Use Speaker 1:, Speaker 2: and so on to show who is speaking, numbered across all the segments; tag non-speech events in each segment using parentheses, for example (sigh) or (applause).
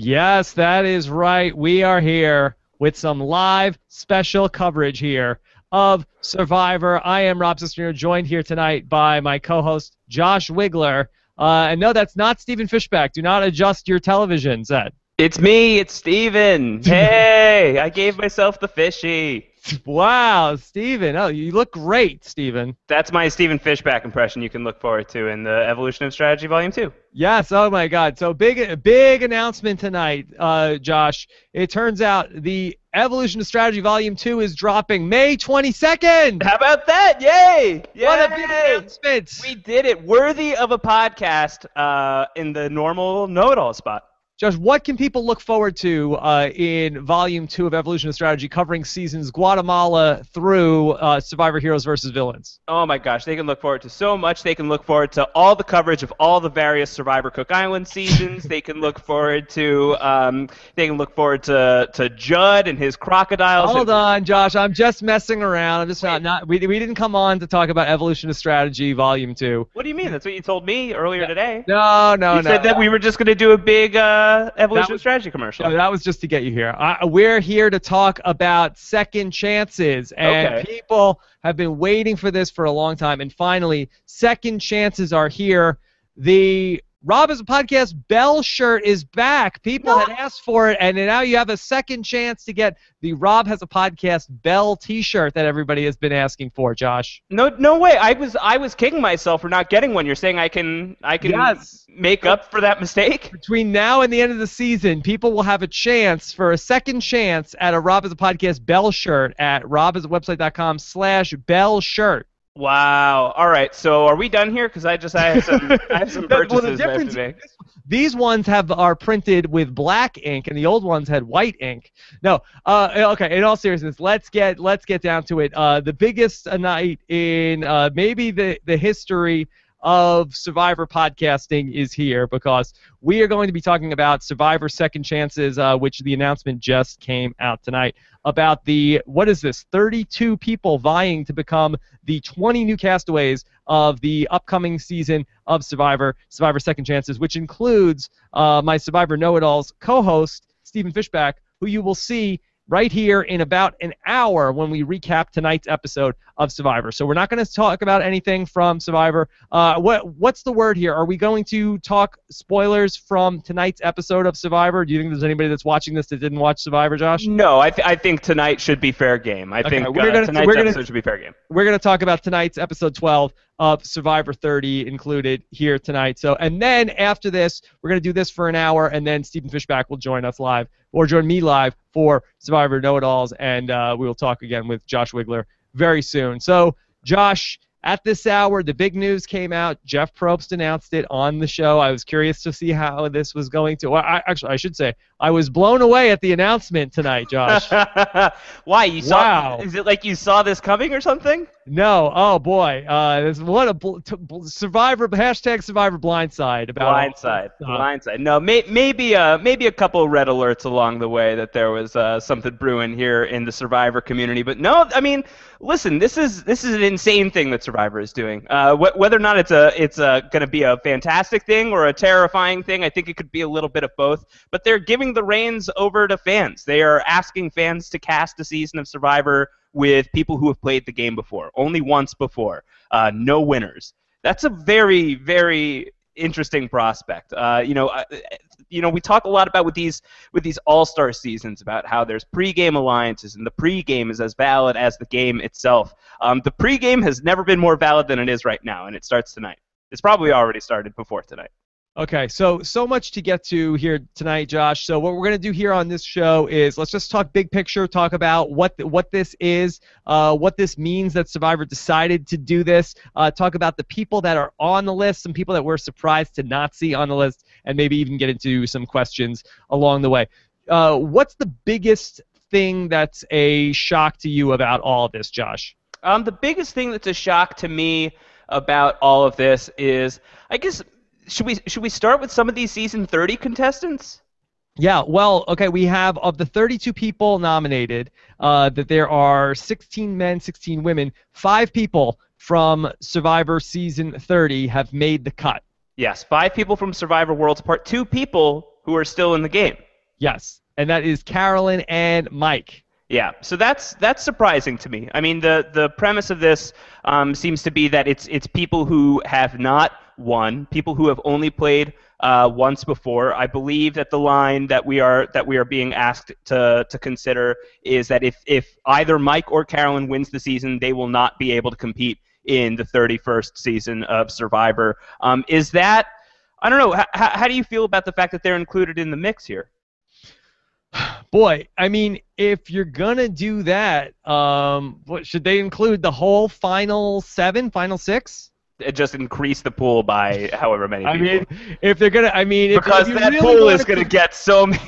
Speaker 1: Yes, that is right. We are here with some live special coverage here of Survivor. I am Rob Cesternino, joined here tonight by my co-host Josh Wigler. Uh, and no, that's not Stephen Fishbach. Do not adjust your television set.
Speaker 2: It's me, it's Steven. (laughs) Hey, I gave myself the fishy. (laughs)
Speaker 1: Wow, Steven. Oh, you look great, Steven.
Speaker 2: That's my Steven Fishbach impression you can look forward to in the Evolution of Strategy Volume 2.
Speaker 1: Yes, oh my God. So big big announcement tonight, uh, Josh. It turns out the Evolution of Strategy Volume 2 is dropping May 22nd.
Speaker 2: How about that? Yay! Yay!
Speaker 1: What a big announcement.
Speaker 2: We did it. Worthy of a podcast uh, in the normal know-it-all spot.
Speaker 1: Josh, what can people look forward to uh, in Volume 2 of Evolution of Strategy covering seasons Guatemala through uh, Survivor Heroes versus Villains?
Speaker 2: Oh my gosh, they can look forward to so much. They can look forward to all the coverage of all the various Survivor Cook Island seasons. they can look forward to um, they can look forward to, to Judd and his crocodiles.
Speaker 1: Hold
Speaker 2: and-
Speaker 1: on, Josh. I'm just messing around. I'm just not, not we, we didn't come on to talk about Evolution of Strategy Volume 2.
Speaker 2: What do you mean? That's what you told me earlier today.
Speaker 1: No, no,
Speaker 2: you
Speaker 1: no.
Speaker 2: You said that we were just going to do a big uh, Evolution
Speaker 1: was-
Speaker 2: Strategy commercial.
Speaker 1: No, that was just to get you here. Uh, we're here to talk about second chances, and
Speaker 2: Okay.
Speaker 1: people have been waiting for this for a long time. And finally, second chances are here. The Rob is a podcast Bell shirt is back. People had asked for it, and now you have a second chance to get the Rob has a podcast Bell T-shirt that everybody has been asking for. Josh.
Speaker 2: No, no way. I was I was kicking myself for not getting one. You're saying I can I can
Speaker 1: Yes.
Speaker 2: make up for that mistake?
Speaker 1: Between now and the end of the season, people will have a chance for a second chance at a Rob is a podcast Bell shirt at robhasawebsite.com slash Bell shirt.
Speaker 2: Wow. All right. So are we done here? Because I just I have some I have some (laughs)
Speaker 1: Well, the
Speaker 2: purchases I have
Speaker 1: difference-
Speaker 2: to make.
Speaker 1: These ones have are printed with black ink, and the old ones had white ink. No, uh, okay. In all seriousness, let's get let's get down to it. Uh, the biggest night in uh, maybe the the history of Survivor podcasting is here because we are going to be talking about Survivor Second Chances, uh, which the announcement just came out tonight about the what is this? 32 people vying to become the 20 new castaways of the upcoming season of Survivor, Survivor Second Chances, which includes uh, my Survivor Know-It-Alls co-host Stephen Fishbach, who you will see right here in about an hour when we recap tonight's episode of Survivor. So we're not going to talk about anything from Survivor. Uh, what what's the word here? Are we going to talk spoilers from tonight's episode of Survivor? Do you think there's anybody that's watching this that didn't watch Survivor, Josh?
Speaker 2: No, I, th- I think tonight should be fair game. I
Speaker 1: Okay,
Speaker 2: think
Speaker 1: we're
Speaker 2: uh,
Speaker 1: gonna-
Speaker 2: tonight's
Speaker 1: we're gonna-
Speaker 2: episode should be fair game.
Speaker 1: we're going to talk about tonight's episode 12 of Survivor 30 included here tonight. So, and then after this, we're going to do this for an hour, and then Stephen Fishbach will join us live or join me live for Survivor Know It Alls, and uh, we will talk again with Josh Wigler very soon. So, Josh. At this hour, the big news came out. Jeff Probst announced it on the show. I was curious to see how this was going to. Well, I, actually, I should say I was blown away at the announcement tonight, Josh. (laughs)
Speaker 2: Why you saw?
Speaker 1: Wow.
Speaker 2: Is it like you saw this coming or something?
Speaker 1: No, oh boy, uh, this, what a bl- t- bl- survivor hashtag survivor blindside about
Speaker 2: Blindside. Blindside. No, may, maybe uh, maybe a couple red alerts along the way that there was uh, something brewing here in the Survivor community. But no, I mean, listen, this is this is an insane thing that Survivor is doing. Uh, wh- whether or not it's a it's uh going to be a fantastic thing or a terrifying thing, I think it could be a little bit of both. But they're giving the reins over to fans. They are asking fans to cast a season of Survivor with people who have played the game before, only once before, uh, no winners. That's a very, very interesting prospect. Uh, you know, you know, we talk a lot about with these with these All Star seasons about how there's pregame alliances, and the pregame is as valid as the game itself. Um, the pregame has never been more valid than it is right now, and it starts tonight. It's probably already started before tonight.
Speaker 1: Okay, so so much to get to here tonight, Josh. So what we're gonna do here on this show is let's just talk big picture, talk about what th- what this is, uh, what this means that Survivor decided to do this, uh, talk about the people that are on the list, some people that we're surprised to not see on the list, and maybe even get into some questions along the way. Uh, what's the biggest thing that's a shock to you about all of this, Josh?
Speaker 2: Um, the biggest thing that's a shock to me about all of this is, I guess, should we should we start with some of these season 30 contestants?
Speaker 1: Yeah, well, okay, we have of the 32 people nominated, uh, that there are 16 men, 16 women, five people from Survivor season 30 have made the cut.
Speaker 2: Yes, five people from Survivor Worlds Part two people who are still in the game.
Speaker 1: Yes, and that is Carolyn and Mike.
Speaker 2: Yeah, so that's that's surprising to me. I mean, the the premise of this um, seems to be that it's it's people who have not won, people who have only played uh, once before. I believe that the line that we are that we are being asked to to consider is that if if either Mike or Carolyn wins the season, they will not be able to compete in the 31st season of Survivor. Um, is that I don't know. H- how do you feel about the fact that they're included in the mix here? (sighs)
Speaker 1: Boy, I mean, if you're gonna do that, um, what should they include the whole final seven, final six?
Speaker 2: It just increase the pool by however many.
Speaker 1: I
Speaker 2: people.
Speaker 1: mean, if they're gonna, I mean, if,
Speaker 2: because
Speaker 1: if
Speaker 2: that
Speaker 1: really
Speaker 2: pool is going to get so (laughs) many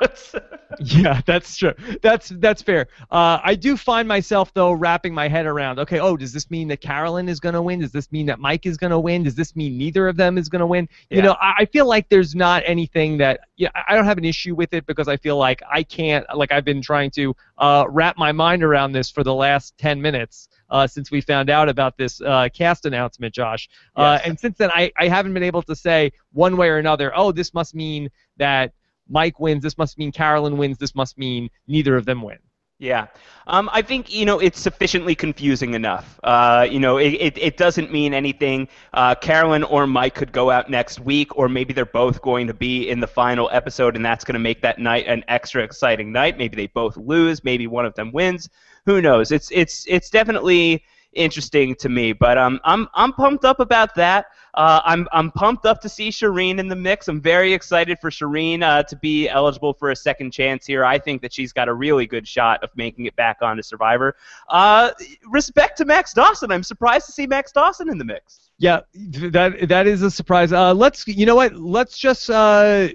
Speaker 2: votes.
Speaker 1: Yeah, that's true. That's that's fair. Uh, I do find myself though wrapping my head around. Okay, oh, does this mean that Carolyn is going to win? Does this mean that Mike is going to win? Does this mean neither of them is going to win? You know, I, I feel like there's not anything that. Yeah, I don't have an issue with it because I feel like I can't. Like I've been trying to uh, wrap my mind around this for the last ten minutes. Uh, since we found out about this uh, cast announcement, Josh, uh,
Speaker 2: Yes.
Speaker 1: and since then I, I haven't been able to say one way or another. Oh, this must mean that Mike wins. This must mean Carolyn wins. This must mean neither of them win.
Speaker 2: Yeah, um, I think you know it's sufficiently confusing enough. Uh, you know, it, it, it doesn't mean anything. Uh, Carolyn or Mike could go out next week, or maybe they're both going to be in the final episode, and that's going to make that night an extra exciting night. Maybe they both lose. Maybe one of them wins. Who knows? It's it's it's definitely interesting to me, but um, I'm I'm pumped up about that. Uh, I'm I'm pumped up to see Shireen in the mix. I'm very excited for Shireen uh, to be eligible for a second chance here. I think that she's got a really good shot of making it back onto Survivor. Uh, respect to Max Dawson. I'm surprised to see Max Dawson in the mix.
Speaker 1: Yeah, that that is a surprise. Uh, let's you know what? Let's just uh,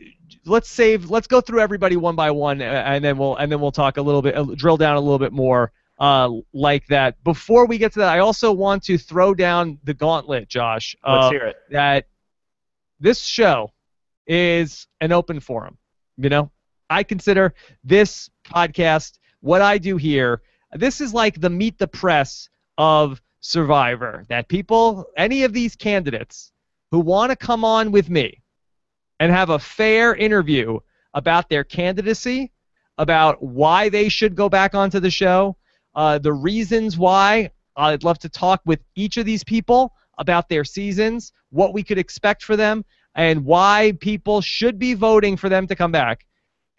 Speaker 1: let's save. Let's go through everybody one by one, and then we'll and then we'll talk a little bit, uh, drill down a little bit more. Uh, like that. Before we get to that, I also want to throw down the gauntlet, Josh.
Speaker 2: Let's
Speaker 1: uh,
Speaker 2: hear it.
Speaker 1: that this show is an open forum. You know, I consider this podcast, what I do here, this is like the meet the press of Survivor. That people, any of these candidates who want to come on with me and have a fair interview about their candidacy, about why they should go back onto the show, uh, the reasons why. I'd love to talk with each of these people about their seasons, what we could expect for them, and why people should be voting for them to come back.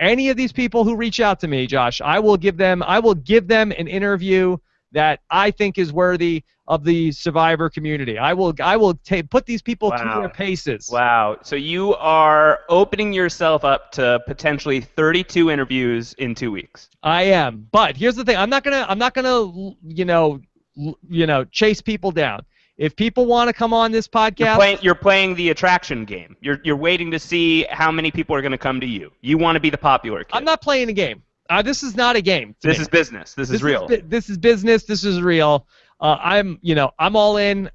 Speaker 1: Any of these people who reach out to me, Josh, I will give them I will give them an interview that I think is worthy of the survivor community. I will I will ta- put these people
Speaker 2: Wow.
Speaker 1: their paces.
Speaker 2: Wow. So you are opening yourself up to potentially 32 interviews in two weeks.
Speaker 1: I am. But here's the thing. I'm not gonna. I'm not gonna. You know. You know. Chase people down. If people want to come on this
Speaker 2: You're
Speaker 1: podcast,
Speaker 2: playing, you're playing the attraction game. You're, you're waiting to see how many people are going to come to you. You want to be the popular kid.
Speaker 1: I'm not playing a game. Uh, this is not a game.
Speaker 2: This
Speaker 1: me.
Speaker 2: is business. This, is real.
Speaker 1: bu- this is business. This is real. Uh, I'm. You know. I'm all in.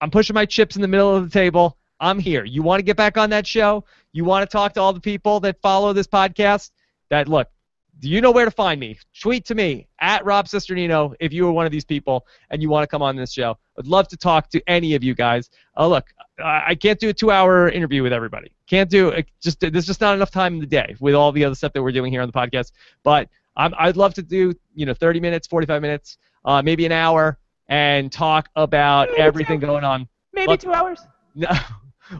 Speaker 1: I'm pushing my chips in the middle of the table. I'm here. You want to get back on that show? You want to talk to all the people that follow this podcast? That look. Do you know where to find me? Tweet to me at Rob Cesternino if you are one of these people and you want to come on this show. I'd love to talk to any of you guys. Uh, look, I I can't do a two-hour interview with everybody. Can't do it. Just there's just not enough time in the day with all the other stuff that we're doing here on the podcast. But I'm, I'd love to do you know 30 minutes, 45 minutes, uh, maybe an hour, and talk about
Speaker 2: Maybe
Speaker 1: everything
Speaker 2: two.
Speaker 1: going on.
Speaker 2: Maybe two hours. (laughs)
Speaker 1: No,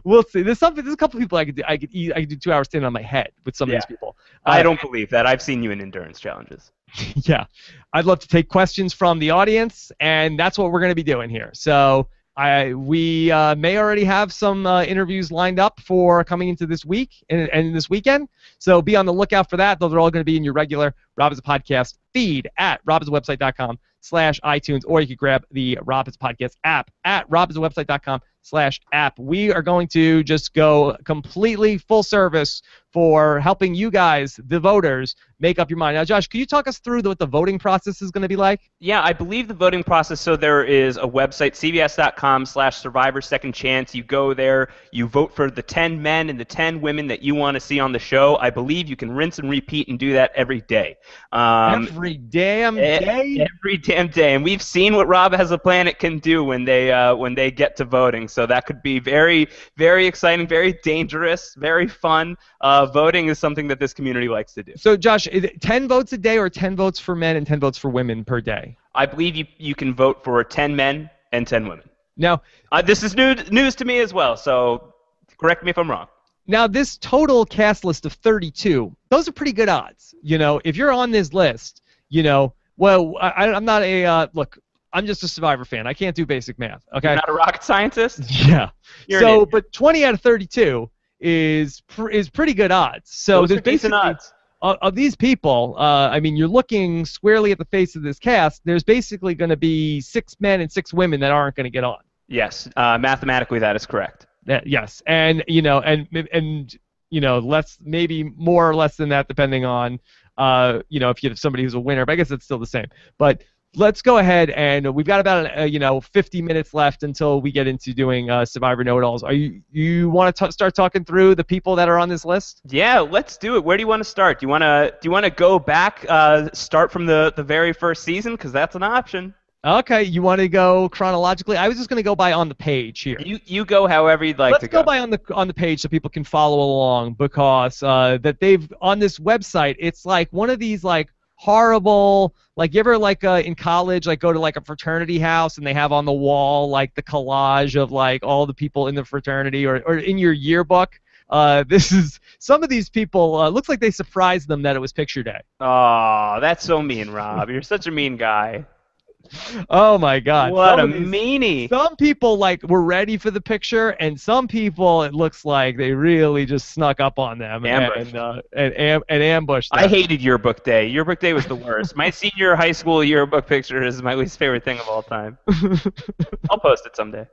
Speaker 1: we'll see. There's something. There's a couple people I could do. I could eat, I could do two hours standing on my head with some of these people.
Speaker 2: I
Speaker 1: Uh,
Speaker 2: don't believe that. I've seen you in endurance challenges. (laughs)
Speaker 1: yeah, I'd love to take questions from the audience, and that's what we're going to be doing here. So I we uh, may already have some uh, interviews lined up for coming into this week and, and this weekend. So be on the lookout for that. Those are all going to be in your regular Rob is a Podcast feed at robhasawebsite.com slash iTunes, or you could grab the Rob is a Podcast app at robhasawebsite.com slash app. We are going to just go completely full service for helping you guys, the voters, make up your mind. Now, Josh, can you talk us through the, what the voting process is going to be like?
Speaker 2: Yeah, I believe the voting process. So there is a website, cbs.com/slash Survivor Second Chance. You go there, you vote for the 10 men and the 10 women that you want to see on the show. I believe you can rinse and repeat and do that every day. Um,
Speaker 1: Every damn day.
Speaker 2: Every damn day, and we've seen what Rob has a planet can do when they uh, when they get to voting. So that could be very very exciting, very dangerous, very fun. Uh, uh, voting is something that this community likes to do.
Speaker 1: So, Josh, is it 10 votes a day or 10 votes for men and 10 votes for women per day?
Speaker 2: I believe you, you can vote for 10 men and 10 women.
Speaker 1: Now,
Speaker 2: Uh, this is new, news to me as well, so correct me if I'm wrong.
Speaker 1: Now, this total cast list of 32, those are pretty good odds. You know, if you're on this list, you know, well, I, I'm not a, uh, look, I'm just a Survivor fan. I can't do basic math, okay?
Speaker 2: You're not a rocket scientist? (laughs)
Speaker 1: yeah.
Speaker 2: You're
Speaker 1: so, but 20 out of 32 is pr- is pretty good odds. So
Speaker 2: Those
Speaker 1: there's basically
Speaker 2: odds.
Speaker 1: of, of these people, uh, I mean, you're looking squarely at the face of this cast. There's basically going to be six men and six women that aren't going to get on.
Speaker 2: Yes, uh, mathematically that is correct.
Speaker 1: That, yes, and you know, and and you know, less maybe more or less than that, depending on uh, you know, if you have somebody who's a winner. But I guess it's still the same. But let's go ahead and we've got about uh, you know 50 minutes left until we get into doing uh, Survivor Know-It-Alls. Are you you want to start talking through the people that are on this list?
Speaker 2: Yeah, let's do it. Where do you want to start? Do you want to do you want to go back, uh, start from the, the very first season? Because that's an option.
Speaker 1: Okay, you want to go chronologically? I was just going to go by on the page here.
Speaker 2: You you go however you'd like
Speaker 1: Let's
Speaker 2: to
Speaker 1: go. Let's go by on the on the page so people can follow along because uh, that they've on this website. It's like one of these like horrible like you ever like uh, in college like go to like a fraternity house and they have on the wall like the collage of like all the people in the fraternity or, or in your yearbook. Uh, (laughs) this is some of these people. Uh, looks like they surprised them that it was picture day.
Speaker 2: Oh, that's so mean, Rob. You're such a mean guy.
Speaker 1: Oh my God!
Speaker 2: what a
Speaker 1: Some of these-
Speaker 2: meanie.
Speaker 1: some people like were ready for the picture, and some people it looks like they really just snuck up on them
Speaker 2: Ambushed.
Speaker 1: and uh, and, and, and ambushed them.
Speaker 2: I hated yearbook day. Yearbook day was the worst. My (laughs) senior high school yearbook picture is my least favorite thing of all time. (laughs) I'll post it someday.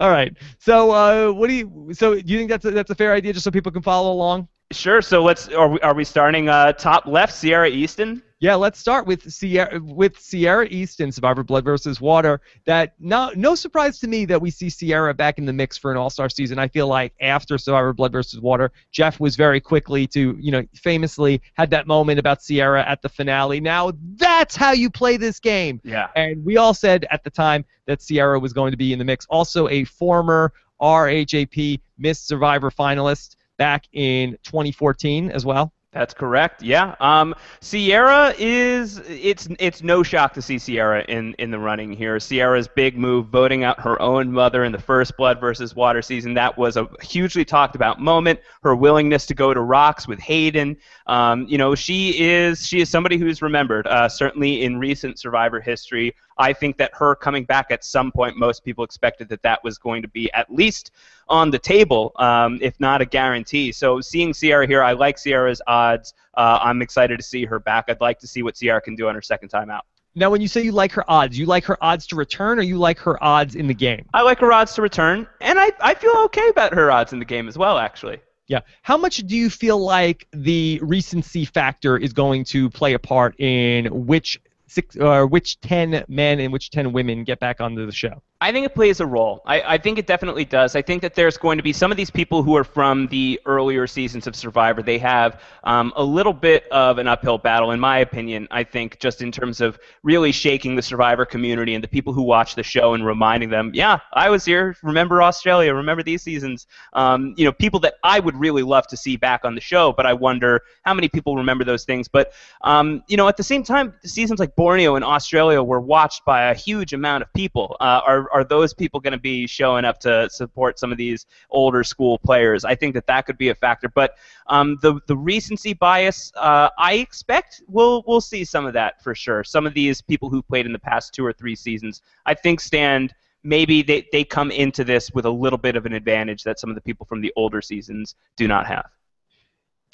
Speaker 1: All right. So uh, what do you? So do you think that's a, that's a fair idea, just so people can follow along?
Speaker 2: Sure. So let's. Are we, are we starting uh, top left? Ciera Eastin.
Speaker 1: Yeah, let's start with Ciera with Ciera Eastin Survivor Blood versus Water. That no no surprise to me that we see Ciera back in the mix for an All Star season. I feel like after Survivor Blood versus Water, Jeff was very quickly to you know famously had that moment about Ciera at the finale. Now that's how you play this game.
Speaker 2: Yeah.
Speaker 1: And we all said at the time that Ciera was going to be in the mix. Also, a former RHAP Miss Survivor finalist back in 2014 as well.
Speaker 2: That's correct. Yeah. Um, Ciera is it's it's no shock to see Ciera in in the running here. Ciera's big move, voting out her own mother in the first Blood versus Water season, that was a hugely talked about moment. Her willingness to go to rocks with Hayden. Um, you know, she is she is somebody who's remembered. Uh, certainly in recent Survivor history, I think that her coming back at some point, most people expected that that was going to be at least on the table, um, if not a guarantee. So seeing Ciera here, I like Ciera's odds. Uh, I'm excited to see her back. I'd like to see what Ciera can do on her second time out.
Speaker 1: Now, when you say you like her odds, you like her odds to return, or you like her odds in the game?
Speaker 2: I like her odds to return, and I, I feel okay about her odds in the game as well, actually.
Speaker 1: Yeah. How much do you feel like the recency factor is going to play a part in which six or which ten men and which ten women get back onto the show?
Speaker 2: I think it plays a role. I, I think it definitely does. I think that there's going to be some of these people who are from the earlier seasons of Survivor. They have um, a little bit of an uphill battle, in my opinion. I think just in terms of really shaking the Survivor community and the people who watch the show and reminding them, yeah, I was here. Remember Australia? Remember these seasons? Um, you know, people that I would really love to see back on the show, but I wonder how many people remember those things. But um, you know, at the same time, seasons like Borneo and Australia were watched by a huge amount of people. Uh, are are those people going to be showing up to support some of these older school players? I think that that could be a factor. But um, the the recency bias, uh, I expect we'll we'll see some of that for sure. Some of these people who played in the past two or three seasons, I think stand. Maybe they, they come into this with a little bit of an advantage that some of the people from the older seasons do not have.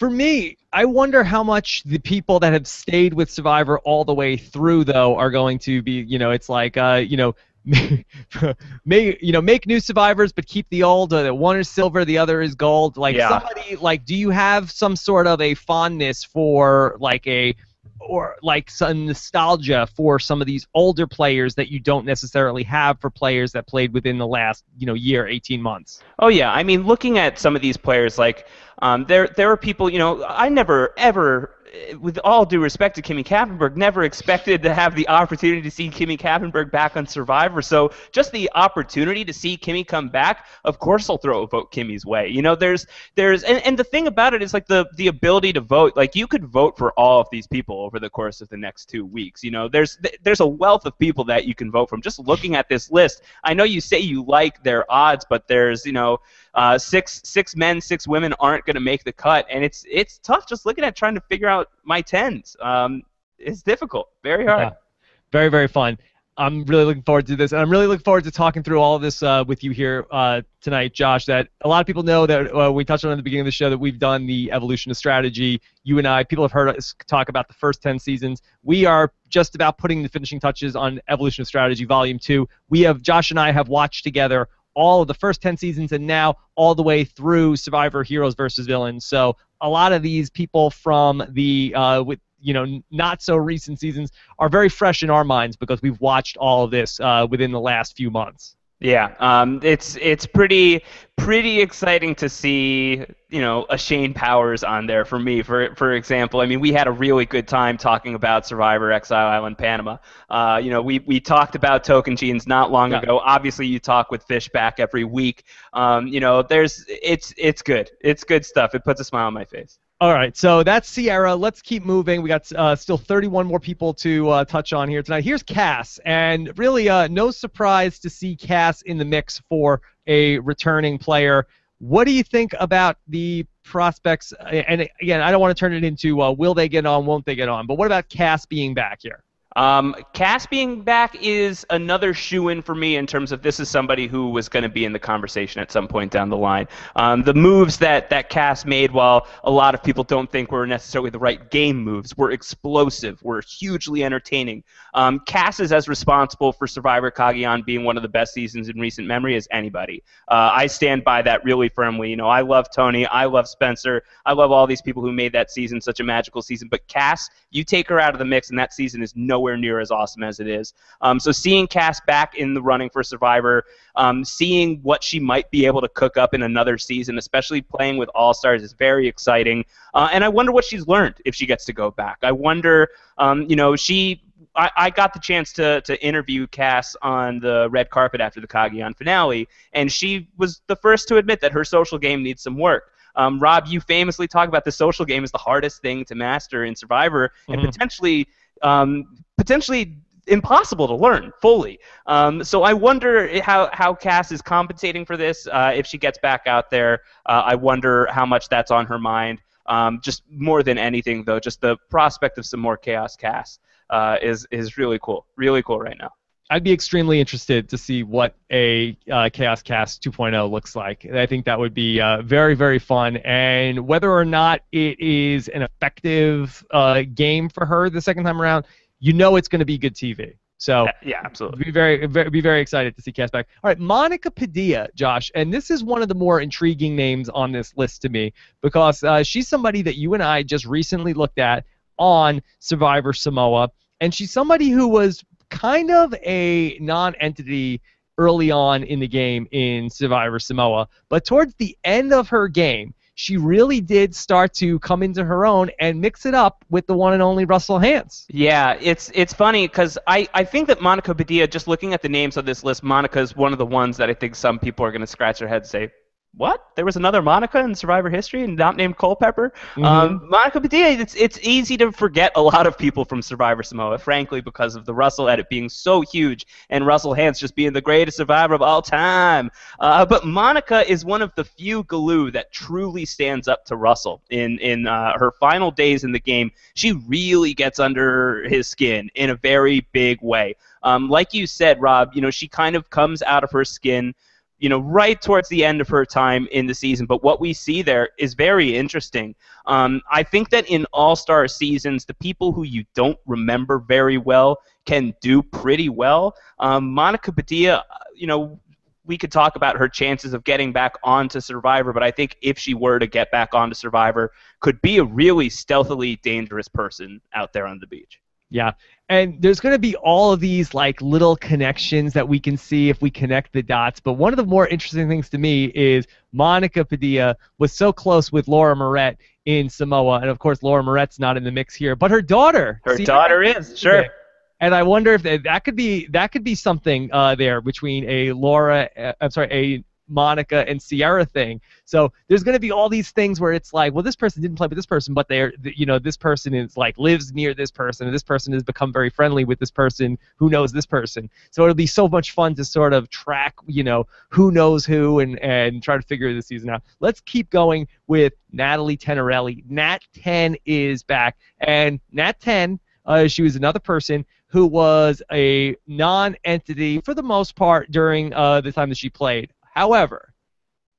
Speaker 1: For me, I wonder how much the people that have stayed with Survivor all the way through, though, are going to be. You know, it's like, uh, you know, (laughs) make you know make new survivors, but keep the old. Uh, one is silver, the other is gold. Like
Speaker 2: Yeah.
Speaker 1: somebody, like, do you have some sort of a fondness for like a or like some nostalgia for some of these older players that you don't necessarily have for players that played within the last you know year, 18 months?
Speaker 2: Oh yeah, I mean, looking at some of these players, like um, there there are people. You know, I never ever with all due respect to Kimmy Kappenberg, never expected to have the opportunity to see Kimmy Kappenberg back on Survivor. So just the opportunity to see Kimmy come back, of course I'll throw a vote Kimmy's way. You know, there's there's and, and the thing about it is like the the ability to vote. Like you could vote for all of these people over the course of the next two weeks. You know, there's there's a wealth of people that you can vote from. Just looking at this list, I know you say you like their odds, but there's you know uh, six six men, six women aren't going to make the cut, and it's it's tough just looking at trying to figure out my tens. Um, it's difficult, very hard. Yeah.
Speaker 1: Very very fun. I'm really looking forward to this, and I'm really looking forward to talking through all of this uh, with you here uh, tonight, Josh. That a lot of people know that uh, we touched on at the beginning of the show that we've done the evolution of strategy. You and I, people have heard us talk about the first 10 seasons. We are just about putting the finishing touches on Evolution of Strategy Volume 2. We have Josh and I have watched together all of the first 10 seasons and now all the way through Survivor Heroes versus Villains. So a lot of these people from the uh, with you know not so recent seasons are very fresh in our minds because we've watched all of this uh, within the last few months.
Speaker 2: Yeah, um, it's it's pretty pretty exciting to see you know a Shane Powers on there for me. For for example, I mean we had a really good time talking about Survivor Exile Island Panama. Uh, you know we we talked about Tocantins not long yeah. ago. Obviously you talk with Fishbach every week. Um, you know there's it's it's good. It's good stuff. It puts a smile on my face.
Speaker 1: All right, so that's Ciera. Let's keep moving. We got uh, still 31 more people to uh, touch on here tonight. Here's Cass, and really uh, no surprise to see Cass in the mix for a returning player. What do you think about the prospects? And again, I don't want to turn it into uh, will they get on, won't they get on, but what about Cass being back here?
Speaker 2: Um, Cass being back is another shoe in for me in terms of this is somebody who was going to be in the conversation at some point down the line. Um, the moves that, that Cass made, while a lot of people don't think were necessarily the right game moves, were explosive, were hugely entertaining. Um, Cass is as responsible for Survivor Cagayan being one of the best seasons in recent memory as anybody. Uh, I stand by that really firmly. You know, I love Tony, I love Spencer, I love all these people who made that season such a magical season. But Cass, you take her out of the mix, and that season is no nowhere near as awesome as it is. Um, so seeing Cass back in the running for Survivor, um, seeing what she might be able to cook up in another season, especially playing with All Stars, is very exciting. Uh, and I wonder what she's learned if she gets to go back. I wonder, um, you know, she I, I, got the chance to, to interview Cass on the red carpet after the Cagayan finale, and she was the first to admit that her social game needs some work. Um, Rob, you famously talk about the social game as the hardest thing to master in Survivor, mm-hmm. and potentially um, potentially impossible to learn fully. Um, so I wonder how, how Cass is compensating for this. Uh, if she gets back out there, uh, I wonder how much that's on her mind. Um, just more than anything, though, just the prospect of some more Chaos Cass uh, is is really cool. Really cool right now.
Speaker 1: I'd be extremely interested to see what a uh, Chaos Cass 2.0 looks like. I think that would be uh, very, very fun. And whether or not it is an effective uh, game for her the second time around, you know it's going to be good TV. So
Speaker 2: yeah, absolutely.
Speaker 1: Be very, very, be very excited to see Cass back. All right, Monica Padilla, Josh, and this is one of the more intriguing names on this list to me because uh, she's somebody that you and I just recently looked at on Survivor Samoa, and she's somebody who was kind of a non-entity early on in the game in Survivor Samoa, but towards the end of her game, she really did start to come into her own and mix it up with the one and only Russell Hantz.
Speaker 2: Yeah, it's it's funny because I, I think that Monica Padilla, just looking at the names of this list, Monica is one of the ones that I think some people are going to scratch their heads and say, what? There was another Monica in Survivor history, and not named Culpepper. Mm-hmm. Um, Monica Padilla. It's it's easy to forget a lot of people from Survivor Samoa, frankly, because of the Russell edit being so huge, and Russell Hantz just being the greatest survivor of all time. Uh, but Monica is one of the few Galu that truly stands up to Russell in in uh, her final days in the game. She really gets under his skin in a very big way. Um, like you said, Rob, you know she kind of comes out of her skin you know, right towards the end of her time in the season. But what we see there is very interesting. Um, I think that in All Star seasons, the people who you don't remember very well can do pretty well. Um, Monica Padilla, you know, we could talk about her chances of getting back onto Survivor, but I think if she were to get back onto Survivor, could be a really stealthily dangerous person out there on the beach.
Speaker 1: Yeah. And there's going to be all of these like little connections that we can see if we connect the dots. But one of the more interesting things to me is Monica Padilla was so close with Laura Morett in Samoa, and of course Laura Morett's not in the mix here, but her daughter.
Speaker 2: Her daughter is sure.
Speaker 1: And I wonder if that, that could be that could be something uh, there between a Laura, uh, I'm sorry, a Monica and Ciera thing. So there's going to be all these things where it's like, well, this person didn't play with this person, but they're, you know, this person is like lives near this person, and this person has become very friendly with this person who knows this person. So it'll be so much fun to sort of track, you know, who knows who and and try to figure the season out. Let's keep going with Natalie Tenerelli. Nat 10 is back, and Nat 10, uh, she was another person who was a non-entity for the most part during uh, the time that she played. However,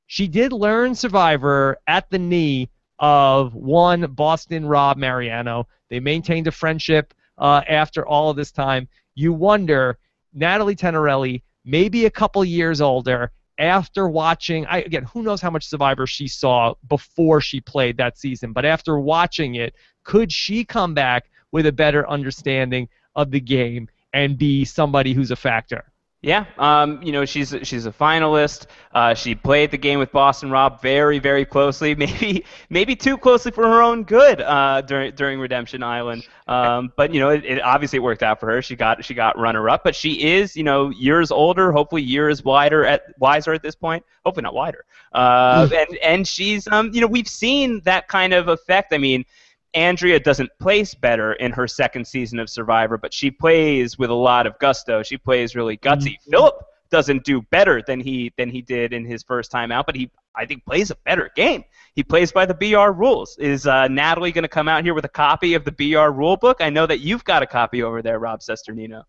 Speaker 1: she did learn Survivor at the knee of one Boston Rob Mariano. They maintained a friendship uh, after all of this time. You wonder, Natalie Tenerelli, maybe a couple years older, after watching, I, again, who knows how much Survivor she saw before she played that season, but after watching it, could she come back with a better understanding of the game and be somebody who's a factor?
Speaker 2: Yeah, um, you know she's she's a finalist. Uh, she played the game with Boston Rob very very closely, (laughs) maybe maybe too closely for her own good uh, during during Redemption Island. Um, but you know it, it, obviously it worked out for her. She got she got runner up, but she is you know years older, hopefully years wider at wiser at this point. Hopefully not wider. Uh, and and she's um you know we've seen that kind of effect. I mean Andrea doesn't place better in her second season of Survivor, but she plays with a lot of gusto. She plays really gutsy. Mm-hmm. Philip doesn't do better than he than he did in his first time out, but he I think plays a better game. He plays by the BR rules. Is uh, Natalie going to come out here with a copy of the BR rule book? I know that you've got a copy over there, Rob Cesternino.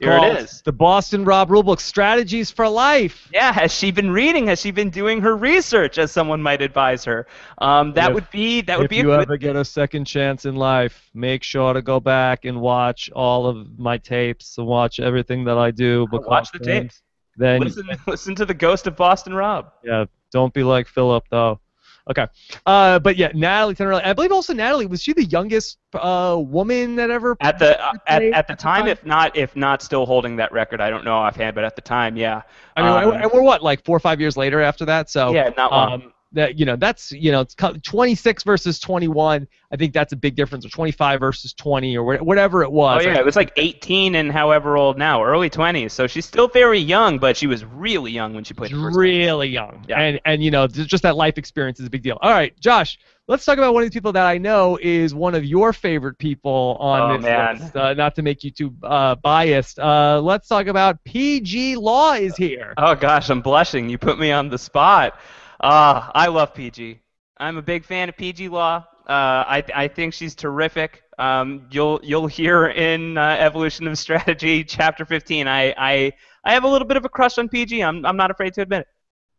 Speaker 2: Here it is.
Speaker 1: The Boston Rob Rulebook Strategies for Life.
Speaker 2: Yeah, has she been reading? Has she been doing her research, as someone might advise her? Um, that
Speaker 1: if,
Speaker 2: would be that would be.
Speaker 1: If you
Speaker 2: good...
Speaker 1: ever get a second chance in life, make sure to go back and watch all of my tapes and watch everything that I do.
Speaker 2: Because watch the tapes.
Speaker 1: Then
Speaker 2: listen, listen to the Ghost of Boston Rob.
Speaker 1: Yeah, don't be like Philip though. Okay. Uh, but yeah, Natalie. I believe also Natalie was she the youngest uh, woman that ever
Speaker 2: at the uh, at, at the time, if not if not still holding that record. I don't know offhand, but at the time, yeah.
Speaker 1: I mean, um, and we're what like four or five years later after that. So
Speaker 2: yeah, not long.
Speaker 1: Um, that you know that's you know it's 26 versus 21 i think that's a big difference or 25 versus 20 or whatever it was.
Speaker 2: Oh yeah it was like 18 and however old now early 20s so she's still very young but she was really young when she played
Speaker 1: really young. Yeah. and and you know just that life experience is a big deal. All right josh let's talk about one of the people that i know is one of your favorite people on
Speaker 2: oh,
Speaker 1: this
Speaker 2: man.
Speaker 1: list uh, not to make you too uh, biased uh, let's talk about pg law is here.
Speaker 2: Oh gosh i'm blushing. You put me on the spot Ah, I love PG. I'm a big fan of PG Law. Uh, I I think she's terrific. Um, you'll you'll hear in uh, Evolution of Strategy, (laughs) Chapter 15. I, I I have a little bit of a crush on PG. I'm I'm not afraid to admit it.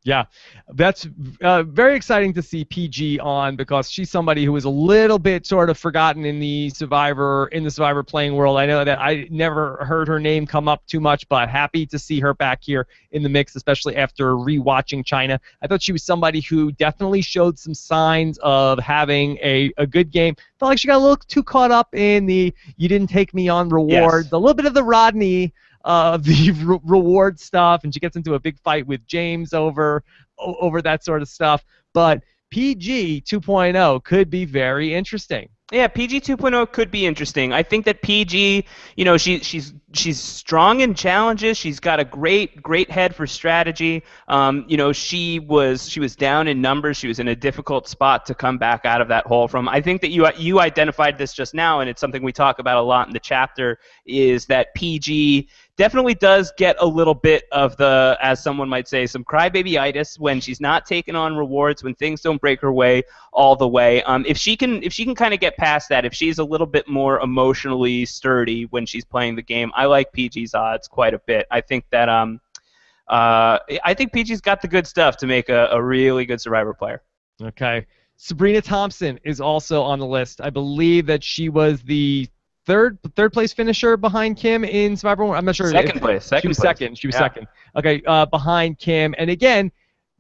Speaker 1: Yeah, that's uh, very exciting to see PG on because she's somebody who was a little bit sort of forgotten in the Survivor in the Survivor playing world. I know that I never heard her name come up too much, but happy to see her back here in the mix, especially after rewatching China. I thought she was somebody who definitely showed some signs of having a, a good game. Felt like she got a little too caught up in the "you didn't take me on" rewards, yes. a little bit of the Rodney uh, the (laughs) re- reward stuff, and she gets into a big fight with James over over that sort of stuff. But PG 2.0 could be very interesting.
Speaker 2: Yeah, PG 2.0 could be interesting. I think that PG, you know, she, she's she's strong in challenges. She's got a great great head for strategy. Um, you know, she was she was down in numbers. She was in a difficult spot to come back out of that hole from. I think that you you identified this just now, and it's something we talk about a lot in the chapter. Is that PG definitely does get a little bit of the, as someone might say, some crybaby-itis when she's not taking on rewards, when things don't break her way all the way. Um, if she can, if she can kind of get past that, if she's a little bit more emotionally sturdy when she's playing the game, I like PG's odds quite a bit. I think that um, uh, I think PG's got the good stuff to make a, a really good Survivor player.
Speaker 1: Okay. Sabrina Thompson is also on the list. I believe that she was the third third place finisher behind Kim in Survivor. I'm not sure.
Speaker 2: Second place. Second
Speaker 1: she was
Speaker 2: place.
Speaker 1: second. She was yeah. second. Okay, uh, behind Kim, and again,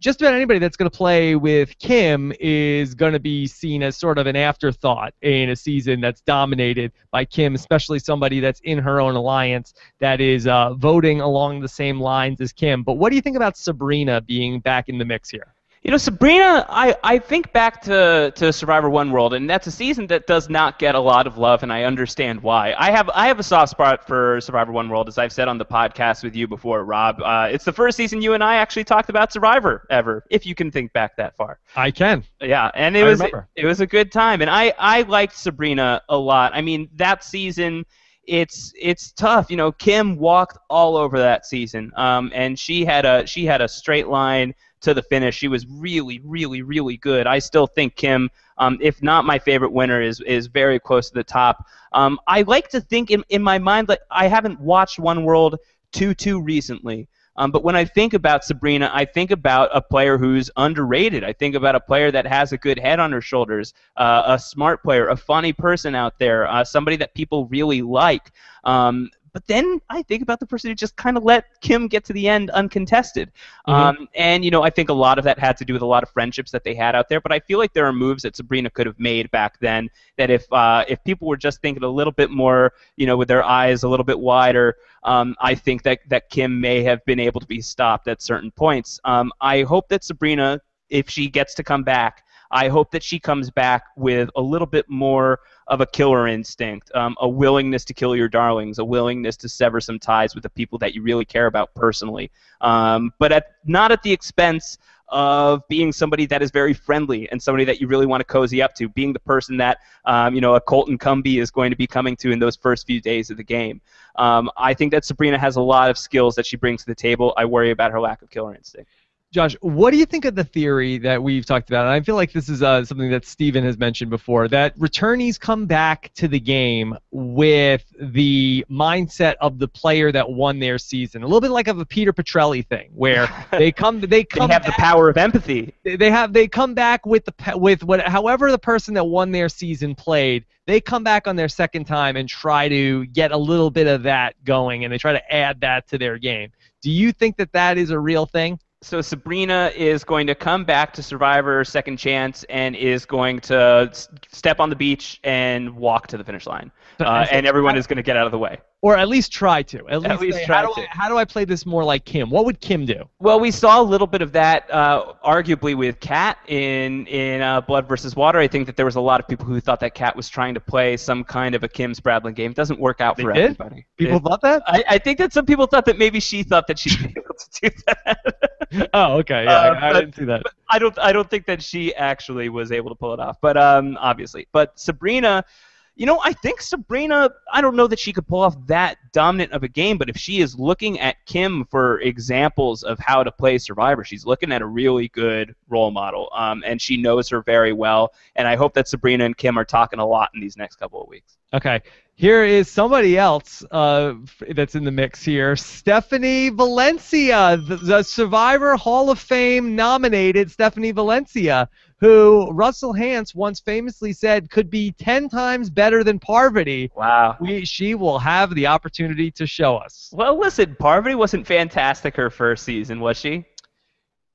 Speaker 1: just about anybody that's going to play with Kim is going to be seen as sort of an afterthought in a season that's dominated by Kim, especially somebody that's in her own alliance that is uh, voting along the same lines as Kim. But what do you think about Sabrina being back in the mix here?
Speaker 2: You know, Sabrina, I, I think back to, to Survivor One World, and that's a season that does not get a lot of love, and I understand why. I have I have a soft spot for Survivor One World, as I've said on the podcast with you before, Rob. Uh, it's the first season you and I actually talked about Survivor ever, if you can think back that far.
Speaker 1: I can.
Speaker 2: Yeah, and it
Speaker 1: I
Speaker 2: was it, it was a good time, and I I liked Sabrina a lot. I mean, that season it's it's tough. You know, Kim walked all over that season, um, and she had a she had a straight line to the finish. She was really, really, really good. I still think Kim, um, if not my favorite winner, is is very close to the top. Um, I like to think in, in my mind that I haven't watched One World too too recently. Um, but when I think about Sabrina, I think about a player who's underrated. I think about a player that has a good head on her shoulders, uh, a smart player, a funny person out there, uh, somebody that people really like. Um, but then I think about the person who just kind of let Kim get to the end uncontested.
Speaker 1: Mhm.
Speaker 2: Um, and, you know, I think a lot of that had to do with a lot of friendships that they had out there. But I feel like there are moves that Sabrina could have made back then that if, uh, if people were just thinking a little bit more, you know, with their eyes a little bit wider, um, I think that, that Kim may have been able to be stopped at certain points. Um, I hope that Sabrina, if she gets to come back, I hope that she comes back with a little bit more of a killer instinct, um, a willingness to kill your darlings, a willingness to sever some ties with the people that you really care about personally, um, but at, not at the expense of being somebody that is very friendly and somebody that you really want to cozy up to, being the person that um, you know a Colton Cumbie is going to be coming to in those first few days of the game. Um, I think that Sabrina has a lot of skills that she brings to the table. I worry about her lack of killer instinct.
Speaker 1: Josh, what do you think of the theory that we've talked about? And I feel like this is uh, something that Steven has mentioned before that returnees come back to the game with the mindset of the player that won their season. A little bit like of a Peter Petrelli thing, where (laughs) they come they come They
Speaker 2: have the
Speaker 1: back-
Speaker 2: power of empathy.
Speaker 1: they- they have they come back with the with what however the person that won their season played they come back on their second time and try to get a little bit of that going and they try to add that to their game do you think that that is a real thing
Speaker 2: So Sabrina is going to come back to Survivor Second Chance and is going to s- step on the beach and walk to the finish line, uh, and everyone is going to get out of the way.
Speaker 1: Or at least try to at least,
Speaker 2: least
Speaker 1: say,
Speaker 2: try
Speaker 1: how, do
Speaker 2: to.
Speaker 1: I, how do I play this more like Kim what would Kim do
Speaker 2: Well, we saw a little bit of that, uh, arguably with Kat in in uh, Blood versus Water. I think that there was a lot of people who thought that Kat was trying to play some kind of a Kim Spradlin game. It doesn't work out
Speaker 1: They
Speaker 2: for
Speaker 1: did?
Speaker 2: everybody.
Speaker 1: people
Speaker 2: It-
Speaker 1: thought that
Speaker 2: I, I think that some people thought that maybe she thought that she'd be (laughs) able to do that. (laughs)
Speaker 1: oh okay yeah
Speaker 2: Uh,
Speaker 1: I, I
Speaker 2: but-
Speaker 1: didn't see that
Speaker 2: I don't I don't think that she actually was able to pull it off. But um obviously. But Sabrina, you know, I think Sabrina, I don't know that she could pull off that dominant of a game, but if she is looking at Kim for examples of how to play Survivor, she's looking at a really good role model. Um, and she knows her very well. And I hope that Sabrina and Kim are talking a lot in these next couple of weeks.
Speaker 1: Okay. Here is somebody else uh, that's in the mix here. Stephanie Valencia, the, the Survivor Hall of Fame nominated Stephanie Valencia, who Russell Hantz once famously said could be 10 times better than Parvati.
Speaker 2: Wow.
Speaker 1: We, she will have the opportunity to show us.
Speaker 2: Well, listen, Parvati wasn't fantastic her first season, was she?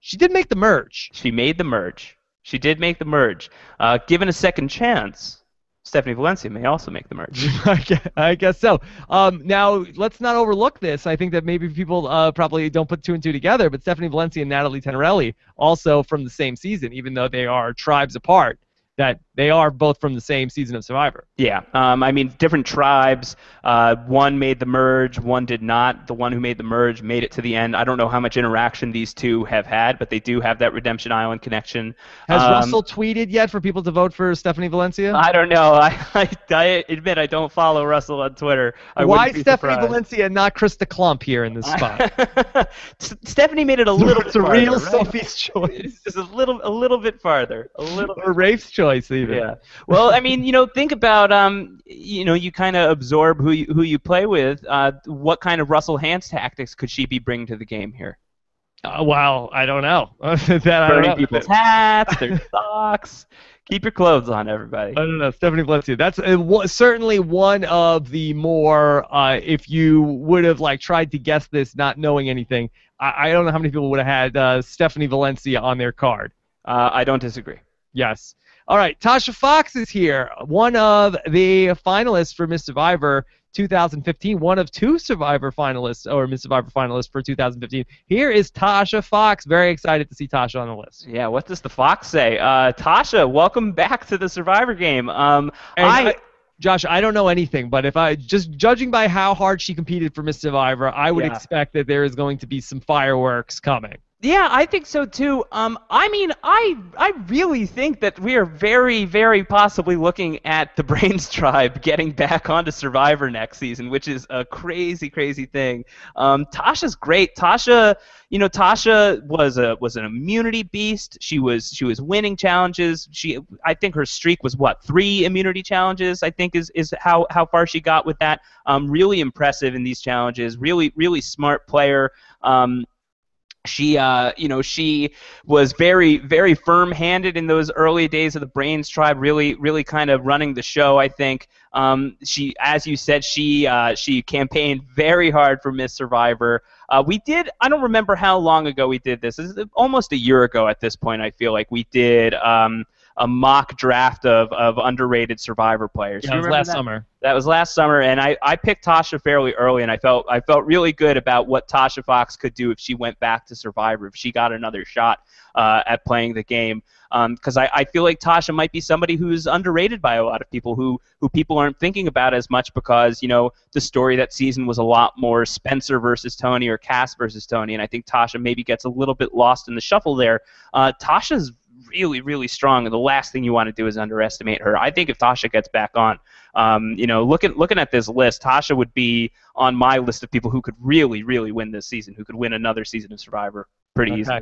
Speaker 1: She did make the merge.
Speaker 2: She made the merge. She did make the merge. Uh, given a second chance, Stephanie Valencia may also make the (laughs)
Speaker 1: guess, I guess so. Um, now, let's not overlook this. I think that maybe people uh, probably don't put two and two together, but Stephanie Valencia and Natalie Tenerelli also from the same season, even though they are tribes apart, that they are both from the same season of Survivor.
Speaker 2: Yeah, um, I mean, different tribes. Uh, one made the merge, one did not. The one who made the merge made it to the end. I don't know how much interaction these two have had, but they do have that Redemption Island connection.
Speaker 1: Has
Speaker 2: Um,
Speaker 1: Russell tweeted yet for people to vote for Stephanie Valencia?
Speaker 2: I don't know. (laughs) I, I, I admit I don't follow Russell on Twitter. I
Speaker 1: Why
Speaker 2: wouldn't be
Speaker 1: Stephanie
Speaker 2: surprised.
Speaker 1: Valencia and not Krista Klumpp here in this (laughs) spot?
Speaker 2: Stephanie made it a little
Speaker 1: it's
Speaker 2: bit
Speaker 1: a
Speaker 2: farther,
Speaker 1: real
Speaker 2: right?
Speaker 1: Sophie's choice. (laughs)
Speaker 2: It's just a little, a little bit farther. A little bit
Speaker 1: Or Rafe's choice, even.
Speaker 2: Yeah. Well, I mean, you know, think about um, you know, you kind of absorb who you, who you play with. Uh, what kind of Russell Hantz tactics could she be bringing to the game here?
Speaker 1: Uh, well, I don't know. (laughs) that
Speaker 2: Burning people's hats, their (laughs) socks. Keep your clothes on, everybody.
Speaker 1: I don't know, Stephanie Valencia. That's uh, wa- certainly one of the more. Uh, if you would have like tried to guess this, not knowing anything, I, I don't know how many people would have had uh, Stephanie Valencia on their card.
Speaker 2: Uh, I don't disagree.
Speaker 1: Yes. All right, Tasha Fox is here, one of the finalists for Miss Survivor 2015, one of two Survivor finalists or Miss Survivor finalists for 2015. Here is Tasha Fox. Very excited to see Tasha on the list.
Speaker 2: Yeah, what does the Fox say? Uh, Tasha, welcome back to the Survivor game. Um, I,
Speaker 1: I, Josh, I don't know anything, but if I just judging by how hard she competed for Miss Survivor, I would
Speaker 2: Yeah.
Speaker 1: expect that there is going to be some fireworks coming.
Speaker 2: Yeah, I think so too. Um, I mean, I I really think that we are very, very possibly looking at the (laughs) Brains Tribe getting back onto Survivor next season, which is a crazy, crazy thing. Um, Tasha's great. Tasha, you know, Tasha was a was an immunity beast. She was she was winning challenges. She, I think her streak was what three immunity challenges. I think is is how how far she got with that. Um, really impressive in these challenges. Really, really smart player. Um, she uh, you know she was very very firm-handed in those early days of the brains tribe really really kind of running the show i think. Um, she as you said she uh, she campaigned very hard for miss survivor. Uh, we did i don't remember how long ago we did this. This is almost a year ago at this point i feel like we did um, a mock draft of, of underrated survivor players
Speaker 1: Yeah,
Speaker 2: You
Speaker 1: was last
Speaker 2: that?
Speaker 1: summer.
Speaker 2: That was last summer, and I, I picked Tasha fairly early, and I felt I felt really good about what Tasha Fox could do if she went back to Survivor, if she got another shot uh, at playing the game. Because I, I feel like Tasha might be somebody who's underrated by a lot of people who who people aren't thinking about as much because you know the story that season was a lot more Spencer versus Tony or Cass versus Tony, and I think Tasha maybe gets a little bit lost in the shuffle there. Uh, Tasha's really, really strong, and the last thing you want to do is underestimate her. I think if Tasha gets back on, um, you know, looking looking at this list, Tasha would be on my list of people who could really, really win this season, who could win another season of Survivor pretty
Speaker 1: Okay.
Speaker 2: easily.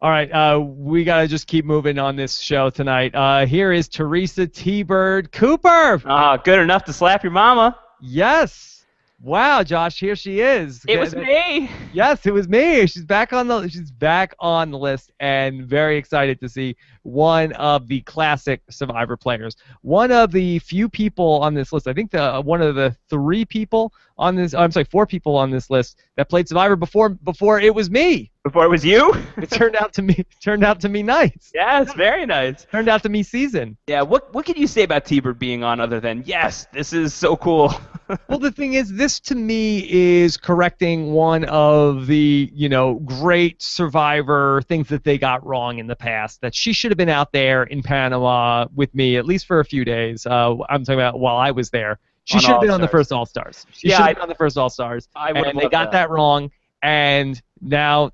Speaker 1: All right, uh, we gotta just keep moving on this show tonight. Uh, here is Teresa T. Bird Cooper.
Speaker 2: Ah, good enough to slap your mama.
Speaker 1: Yes. Wow, Josh, here she is.
Speaker 2: It was me.
Speaker 1: Yes, it was me. She's back on the she's back on the list and very excited to see one of the classic Survivor players. One of the few people on this list. I think the uh, one of the three people on this I'm sorry, four people on this list that played Survivor before before it was me.
Speaker 2: Before it was you. (laughs)
Speaker 1: It turned out to me (laughs) turned out to me nice.
Speaker 2: yes, very nice.
Speaker 1: Turned out to me season.
Speaker 2: Yeah. What what can you say about T-Bird being on other than yes, this is so cool. (laughs)
Speaker 1: well, the thing is, this to me is correcting one of the, you know, great survivor things that they got wrong in the past. That she should have been out there in Panama with me at least for a few days. Uh, I'm talking about while I was there. She should have been on the first All Stars. She
Speaker 2: Yeah,
Speaker 1: should have
Speaker 2: I-
Speaker 1: been on the first All Stars.
Speaker 2: I would
Speaker 1: And they got that wrong, and now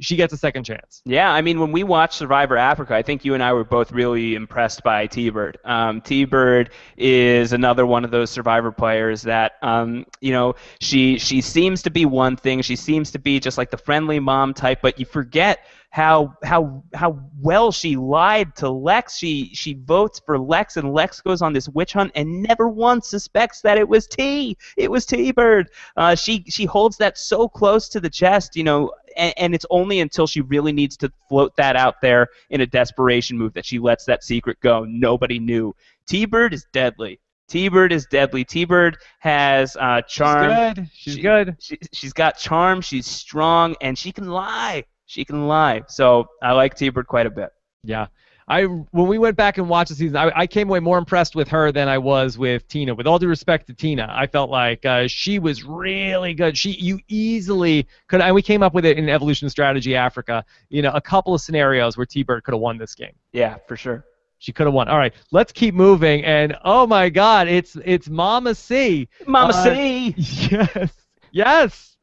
Speaker 1: she gets a second chance.
Speaker 2: Yeah, I mean, when we watched Survivor Africa, I think you and I were both really impressed by T-Bird. Um, T-Bird is another one of those Survivor players that, um, you know, she she seems to be one thing. She seems to be just like the friendly mom type, but you forget how how how well she lied to Lex. She she votes for Lex, and Lex goes on this witch hunt and never once suspects that it was T. It was T-Bird. Uh, she she holds that so close to the chest, you know, and, and it's only until she really needs to float that out there in a desperation move that she lets that secret go. Nobody knew. T-Bird is deadly. T-Bird is deadly. T-Bird has uh, charm.
Speaker 1: She's good. She's
Speaker 2: She-
Speaker 1: good.
Speaker 2: She, she's got charm. She's strong, and she can lie. She can lie. So I like T-Bird quite a bit.
Speaker 1: Yeah. I when we went back and watched the season, I, I came away more impressed with her than I was with Tina. With all due respect to Tina, I felt like uh, she was really good. She you easily could, and we came up with it in Evolution Strategy Africa. You know, a couple of scenarios where T-Bird could have won this game.
Speaker 2: Yeah, for sure.
Speaker 1: She could have won. All right, let's keep moving. And oh my God, it's it's Mama C.
Speaker 2: Mama
Speaker 1: Uh,
Speaker 2: C. (laughs)
Speaker 1: Yes, yes.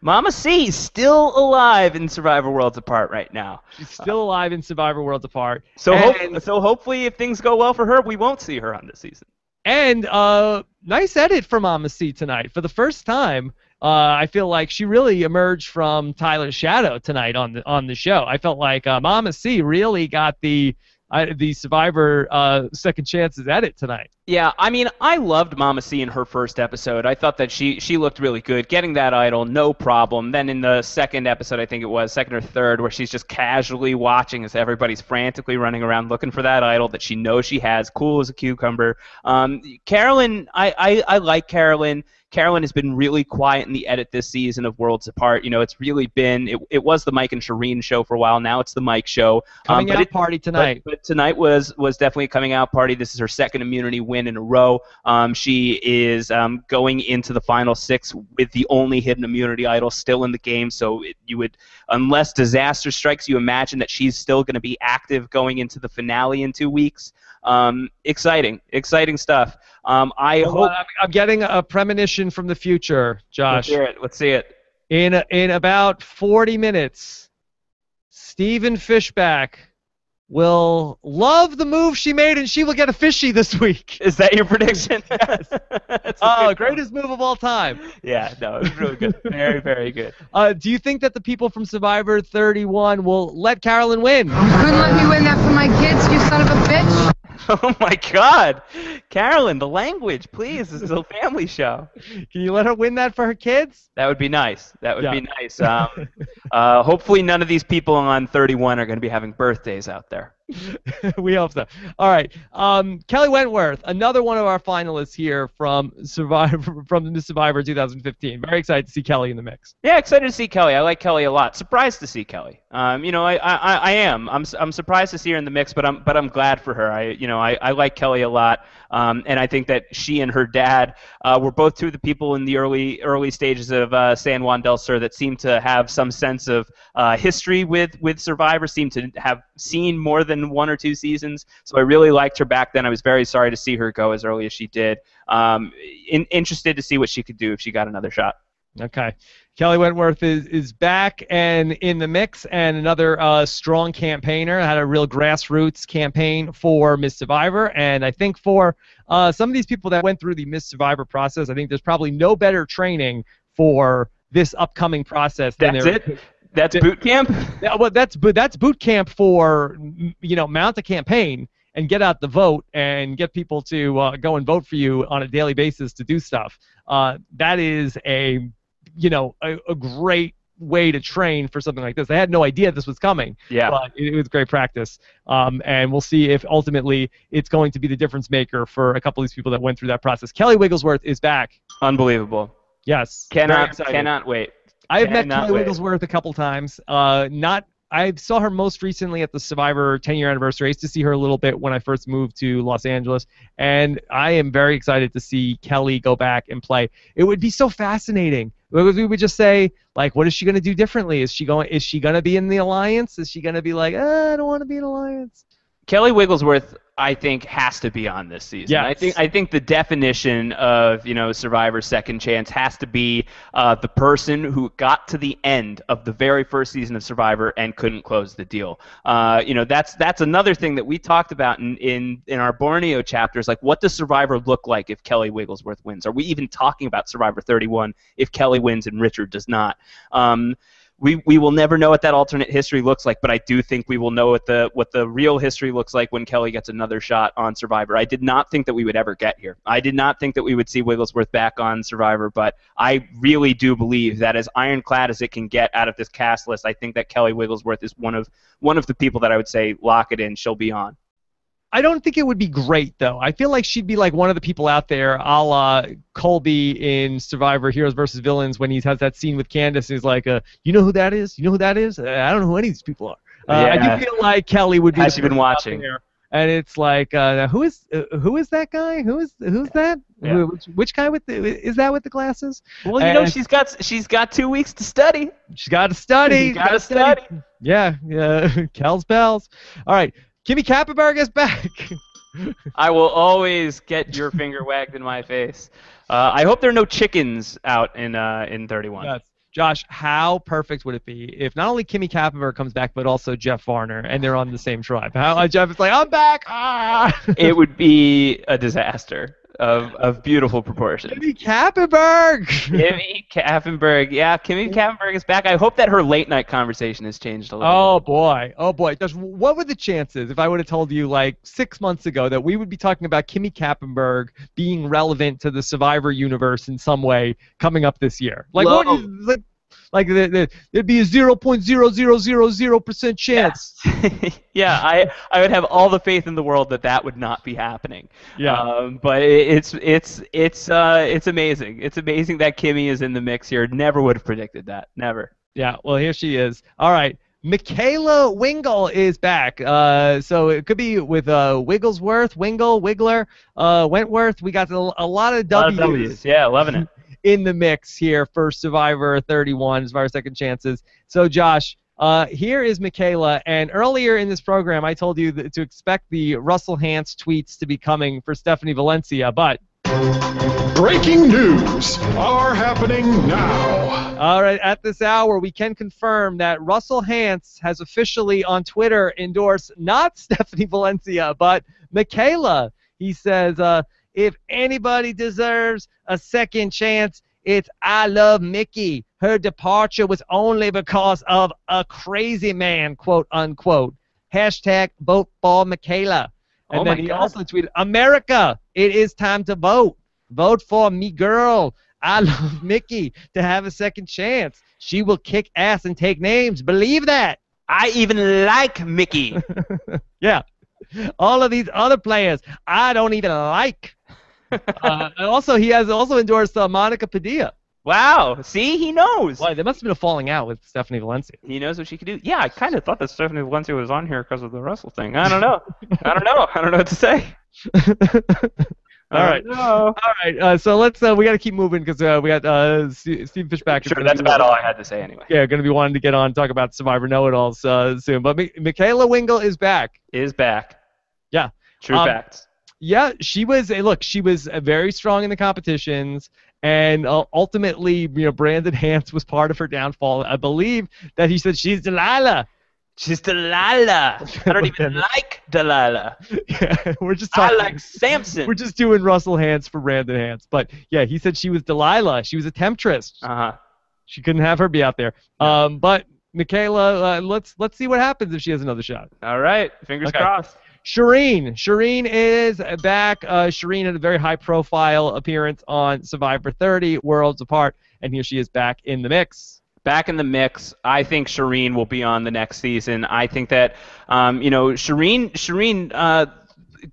Speaker 2: Mama C is still alive in Survivor Worlds Apart right now.
Speaker 1: She's still alive in Survivor Worlds Apart.
Speaker 2: So, hope, so hopefully, if things go well for her, we won't see her on this season.
Speaker 1: And uh, nice edit from Mama C tonight. For the first time, uh, I feel like she really emerged from Tyler's shadow tonight on the on the show. I felt like uh, Mama C really got the uh, the Survivor uh, second chances at it tonight.
Speaker 2: Yeah, I mean, I loved Mama C in her first episode. I thought that she she looked really good, getting that idol, no problem. Then in the second episode, I think it was second or third, where she's just casually watching as everybody's frantically running around looking for that idol that she knows she has, cool as a cucumber. Um, Carolyn, I, I I like Carolyn. Carolyn has been really quiet in the edit this season of Worlds Apart. You know, it's really been it, it was the Mike and Shirin show for a while. Now it's the Mike show.
Speaker 1: Coming
Speaker 2: um,
Speaker 1: out it, party tonight.
Speaker 2: But, but, tonight was was definitely a coming out party. This is her second immunity win in a row. Um, she is um, going into the final six with the only hidden immunity idol still in the game. So it, you would, unless disaster strikes, you imagine that she's still going to be active going into the finale in two weeks. Um, exciting, exciting stuff. Um, I
Speaker 1: well,
Speaker 2: hope
Speaker 1: I'm getting a premonition from the future, Josh.
Speaker 2: Let's hear it. Let's see it.
Speaker 1: In in about 40 minutes, Stephen Fishbach will love the move she made, and she will get a fishy this week. (laughs)
Speaker 2: Is that your prediction? (laughs)
Speaker 1: yes. (laughs) oh, greatest move of all time.
Speaker 2: Yeah, no, it was really good. Very, very good.
Speaker 1: Uh, do you think that the people from Survivor 31 will let Carolyn win?
Speaker 3: You couldn't let me win that for my kids, you son of a bitch. (laughs)
Speaker 2: Oh my God, Carolyn, the language, please. This is a family show.
Speaker 1: Can you let her win that for her kids?
Speaker 2: That would be nice. That would yeah. be nice. Um, uh, hopefully, none of these people on 31 are going to be having birthdays out there. (laughs)
Speaker 1: we hope so. All right, um, Kelly Wentworth, another one of our finalists here from Survivor (laughs) from the Survivor 2015. Very excited to see Kelly in the mix.
Speaker 2: Yeah, excited to see Kelly. I like Kelly a lot. Surprised to see Kelly. Um, you know, I, I, I am. I'm, I'm surprised to see her in the mix, but I'm but I'm glad for her. I you know I, I like Kelly a lot. Um, and I think that she and her dad uh, were both two of the people in the early early stages of uh, San Juan del Sur that seemed to have some sense of uh, history with with Survivor, seemed to have seen more than one or two seasons. So I really liked her back then. I was very sorry to see her go as early as she did. Um, in, interested to see what she could do if she got another shot.
Speaker 1: Okay. Kelly Wentworth is, is back and in the mix, and another uh, strong campaigner. Had a real grassroots campaign for Miss Survivor, and I think for uh, some of these people that went through the Miss Survivor process, I think there's probably no better training for this upcoming process.
Speaker 2: Than That's it. That's boot camp.
Speaker 1: Yeah, well, that's that's boot camp for you know mount a campaign and get out the vote and get people to uh, go and vote for you on a daily basis to do stuff. Uh, that is a you know, a, a great way to train for something like this. They had no idea this was coming.
Speaker 2: Yeah.
Speaker 1: But it, was great practice. Um, and we'll see if ultimately it's going to be the difference maker for a couple of these people that went through that process. Kelly Wigglesworth is back.
Speaker 2: Unbelievable.
Speaker 1: Yes.
Speaker 2: Cannot cannot wait.
Speaker 1: I have met Kelly wait. Wigglesworth a couple times. Uh, not I saw her most recently at the Survivor 10 year anniversary. I used to see her a little bit when I first moved to Los Angeles, and I am very excited to see Kelly go back and play. It would be so fascinating we would just say like, what is she going to do differently? Is she going? Is she going to be in the alliance? Is she going to be like, ah, I don't want to be in alliance?
Speaker 2: Kelly Wigglesworth, I think, has to be on this season.
Speaker 1: Yes.
Speaker 2: I think I think the definition of you know Survivor Second Chance has to be uh, the person who got to the end of the very first season of Survivor and couldn't close the deal. Uh, you know that's that's another thing that we talked about in, in in our Borneo chapters. Like, what does Survivor look like if Kelly Wigglesworth wins? Are we even talking about Survivor 31 if Kelly wins and Richard does not? Um, we, we will never know what that alternate history looks like, but I do think we will know what the what the real history looks like when Kelly gets another shot on Survivor. I did not think that we would ever get here. I did not think that we would see Wigglesworth back on Survivor, but I really do believe that as ironclad as it can get out of this cast list, I think that Kelly Wigglesworth is one of one of the people that I would say lock it in. She'll be on.
Speaker 1: I don't think it would be great though. I feel like she'd be like one of the people out there, a la Colby in Survivor Heroes versus Villains, when he has that scene with Candice. And he's like, uh, "You know who that is? You know who that is? Uh, I don't know who any of these people are." Uh, yeah. I do feel like Kelly would be.
Speaker 2: Has she been watching?
Speaker 1: And it's like, uh, who is uh, who is that guy? Who is who's that?
Speaker 2: Yeah.
Speaker 1: Which, which, guy with the is that with the glasses?
Speaker 2: Well, you and know, she's got she's got two weeks to study.
Speaker 1: She's got to study.
Speaker 2: Got to study. study.
Speaker 1: Yeah, yeah. (laughs) Kel's bells. All right, Kimmy Kappenberg is back. (laughs)
Speaker 2: I will always get your finger wagged in my face. Uh, I hope there are no chickens out in uh, in 31.
Speaker 1: Yes. Josh, how perfect would it be if not only Kimmy Kappenberg comes back, but also Jeff Varner, and they're on the same tribe? How uh, Jeff is like, I'm back. Ah!
Speaker 2: it would be a disaster. Of, of beautiful proportions.
Speaker 1: Kimmy Kappenberg.
Speaker 2: Kimmy (laughs) Kappenberg, yeah, Kimmy Kappenberg is back. I hope that her late night conversation has changed a little.
Speaker 1: Oh boy, oh boy. Josh, what were the chances if I would have told you like six months ago that we would be talking about Kimmy Kappenberg being relevant to the Survivor universe in some way coming up this year? Like, what
Speaker 2: Low.
Speaker 1: is, like, like the, the, there'd be a zero point zero zero zero zero percent chance. (laughs)
Speaker 2: yeah, I I would have all the faith in the world that that would not be happening.
Speaker 1: Yeah.
Speaker 2: Um, but it's it's it's uh it's amazing. It's amazing that Kimmy is in the mix here. Never would have predicted that. Never.
Speaker 1: Yeah, well, here she is. All right. Mikayla Wingle is back. Uh, so it could be with uh, Wigglesworth, Wingle, Wigler, uh, Wentworth. We got a, a lot of
Speaker 2: A lot of
Speaker 1: W's
Speaker 2: W's. Yeah, loving it.
Speaker 1: In the mix here for Survivor 31, Survivor Second Chances. So, Josh, uh, here is Mikayla. And earlier in this program, I told you that, to expect the Russell Hantz tweets to be coming for Stephanie Valencia, but
Speaker 4: Breaking news are happening now.
Speaker 1: All right, at this hour, we can confirm that Russell Hantz has officially on Twitter endorsed not (laughs) Stephanie Valencia, but Mikayla. He says, uh, if anybody deserves a second chance, it's I love Mickey. Her departure was only because of a crazy man, quote unquote. Hashtag vote for Mikayla. And
Speaker 2: Oh
Speaker 1: then he
Speaker 2: God.
Speaker 1: also tweeted, America, it is time to vote. Vote for me girl. I (laughs) love Mickey to have a second chance. She will kick ass and take names. Believe that.
Speaker 2: I even like Mickey. (laughs)
Speaker 1: Yeah. All of these other players, I don't even like. Uh, and also, he has also endorsed uh, Monica Padilla.
Speaker 2: wow. See, he knows.
Speaker 1: Boy, there must have been a falling out with Stephanie Valencia.
Speaker 2: He knows what she could do. Yeah, I kind of thought that Stephanie Valencia was on here because of the Russell thing. I don't know. I don't know. I don't know what to say. (laughs)
Speaker 1: All right. All right. Uh, so let's. Uh, we got to keep moving because uh, we got uh, Steve Fishbach.
Speaker 2: Sure, that's about all I had to say anyway.
Speaker 1: Yeah, going to be wanting to get on and talk about Survivor Know-It-Alls uh, soon. But Mi- Mikayla Wingle is back.
Speaker 2: Is back.
Speaker 1: Yeah.
Speaker 2: True
Speaker 1: Um,
Speaker 2: facts.
Speaker 1: Yeah, she was. uh, Look, she was uh, very strong in the competitions, and uh, ultimately, you know, Brandon Hantz was part of her downfall. I believe that he said she's Delilah.
Speaker 2: She's Delilah. I don't (laughs) even like Delilah. (laughs)
Speaker 1: Yeah, we're just
Speaker 2: I like Samson.
Speaker 1: we're just doing Russell Hantz for Brandon Hantz. But yeah, he said she was Delilah. She was a temptress.
Speaker 2: Uh huh.
Speaker 1: She couldn't have her be out there. Um, but Mikayla, uh, let's let's see what happens if she has another shot.
Speaker 2: All right. Fingers
Speaker 1: Okay.
Speaker 2: crossed.
Speaker 1: Shirin. Shirin is back. Uh, Shirin had a very high profile appearance on Survivor 30, Worlds Apart, and here she is back in the mix.
Speaker 2: back in the mix. I think Shirin will be on the next season. I think that, um, you know, Shirin, Shirin, uh,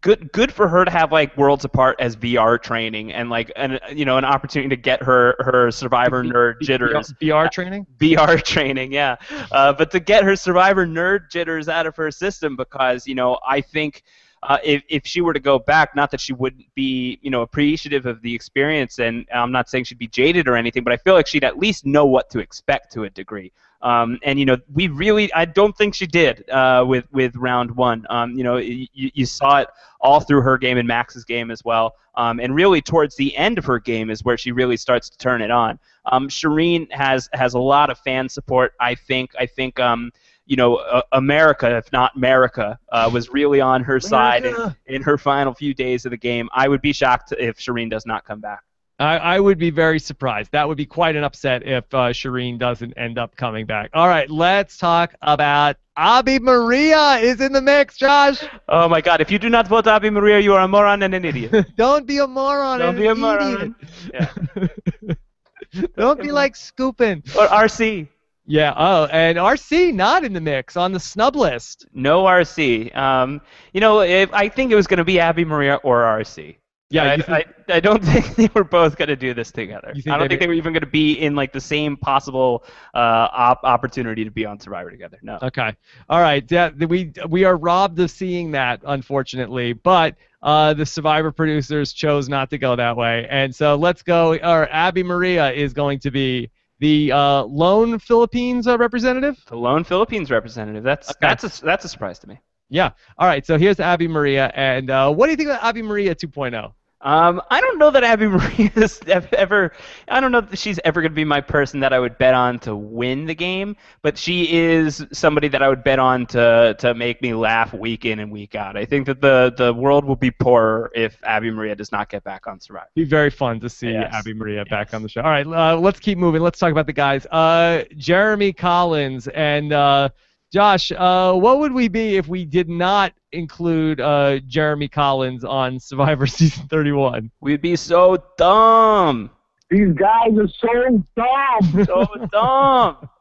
Speaker 2: good, good for her to have like worlds apart as VR training and like an, you know, an opportunity to get her her Survivor nerd jitters.
Speaker 1: VR training? (laughs)
Speaker 2: VR training, yeah. Uh, but to get her Survivor nerd jitters out of her system, because you know, I think uh, if if she were to go back, not that she wouldn't be, you know, appreciative of the experience, and I'm not saying she'd be jaded or anything, but I feel like she'd at least know what to expect to a degree. Um, and you know, we really, I don't think she did uh, with with round one. Um, you know, you, you saw it all through her game and Max's game as well. Um, and really, towards the end of her game is where she really starts to turn it on. Um, Shirin has has a lot of fan support. I think. I think. Um, you know, uh, America, if not America, uh, was really on her side in, in her final few days of the game. I would be shocked if Shirin does not come back.
Speaker 1: I, I would be very surprised. That would be quite an upset if uh, Shirin doesn't end up coming back. All right, let's talk about Abi-Maria is in the mix, Josh.
Speaker 2: Oh my God! If you do not vote Abi-Maria, you are a moron and an idiot. (laughs)
Speaker 1: Don't be a moron.
Speaker 2: Don't
Speaker 1: and
Speaker 2: be a
Speaker 1: an
Speaker 2: moron.
Speaker 1: idiot. (laughs) (laughs) Don't be like Skupin.
Speaker 2: or RC.
Speaker 1: Yeah. Oh, and RC not in the mix on the snub list.
Speaker 2: No RC. Um, you know, if, I think it was going to be Abi-Maria or RC.
Speaker 1: Yeah.
Speaker 2: I, I, I don't (laughs) think they were both going to do this together. I don't think they were even going to be in like the same possible uh, op- opportunity to be on Survivor together. No.
Speaker 1: Okay. All right. Yeah, we we are robbed of seeing that, unfortunately. But uh, the Survivor producers chose not to go that way, and so let's go. Or Abi-Maria is going to be the uh, lone Philippines uh, representative.
Speaker 2: The lone Philippines representative. That's
Speaker 1: Okay.
Speaker 2: that's a that's a surprise to me.
Speaker 1: Yeah. All right. So here's Abi-Maria, and uh, what do you think about Abi-Maria 2.0?
Speaker 2: Um, I don't know that Abby (laughs) Marie is ever. I don't know that she's ever going to be my person that I would bet on to win the game, but she is somebody that I would bet on to to make me laugh week in and week out. I think that the the world will be poorer if Abi-Maria does not get back on Survivor.
Speaker 1: Be very fun to see
Speaker 2: Yes.
Speaker 1: Abby Maria back on the show. All right, uh, let's keep moving. Let's talk about the guys. Uh, Jeremy Collins and uh, Josh. Uh, what would we be if we did not include uh, Jeremy Collins on Survivor (laughs) season 31?
Speaker 2: We'd be so dumb,
Speaker 5: These guys are so dumb.
Speaker 2: so dumb. (laughs)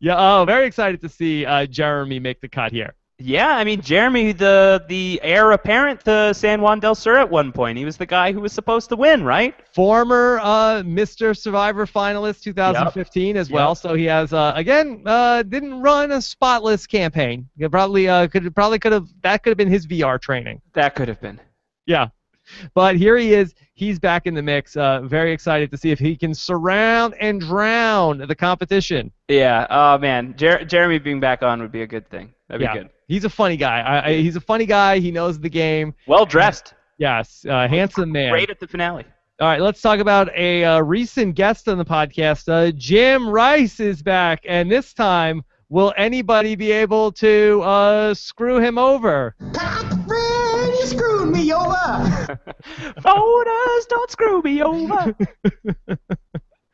Speaker 1: Yeah. Oh, very excited to see uh, Jeremy make the cut here.
Speaker 2: Yeah, I mean Jeremy, the the heir apparent to San Juan del Sur at one point. He was the guy who was supposed to win, right?
Speaker 1: former uh, Mr. Survivor finalist 2015 as well.
Speaker 2: Yep.
Speaker 1: So he has uh, again uh, didn't run a spotless campaign. He probably uh, could probably could have that could have been his VR training.
Speaker 2: That could have been.
Speaker 1: Yeah. But here he is. He's back in the mix. Uh, very excited to see if he can surround and drown the competition.
Speaker 2: Yeah. Oh man, Jer- Jeremy being back on would be a good thing. That'd
Speaker 1: yeah.
Speaker 2: be good.
Speaker 1: He's a funny guy. I, I, he's a funny guy. He knows the game.
Speaker 2: Well dressed.
Speaker 1: Yes. Uh, handsome man.
Speaker 2: Great at the finale.
Speaker 1: All right, let's talk about a uh, recent guest on the podcast. Uh, Jim Rice is back, and this time, will anybody be able to uh, screw him over?
Speaker 6: Cochran, you screwed me over. (laughs)
Speaker 2: Voters, don't screw me over. (laughs)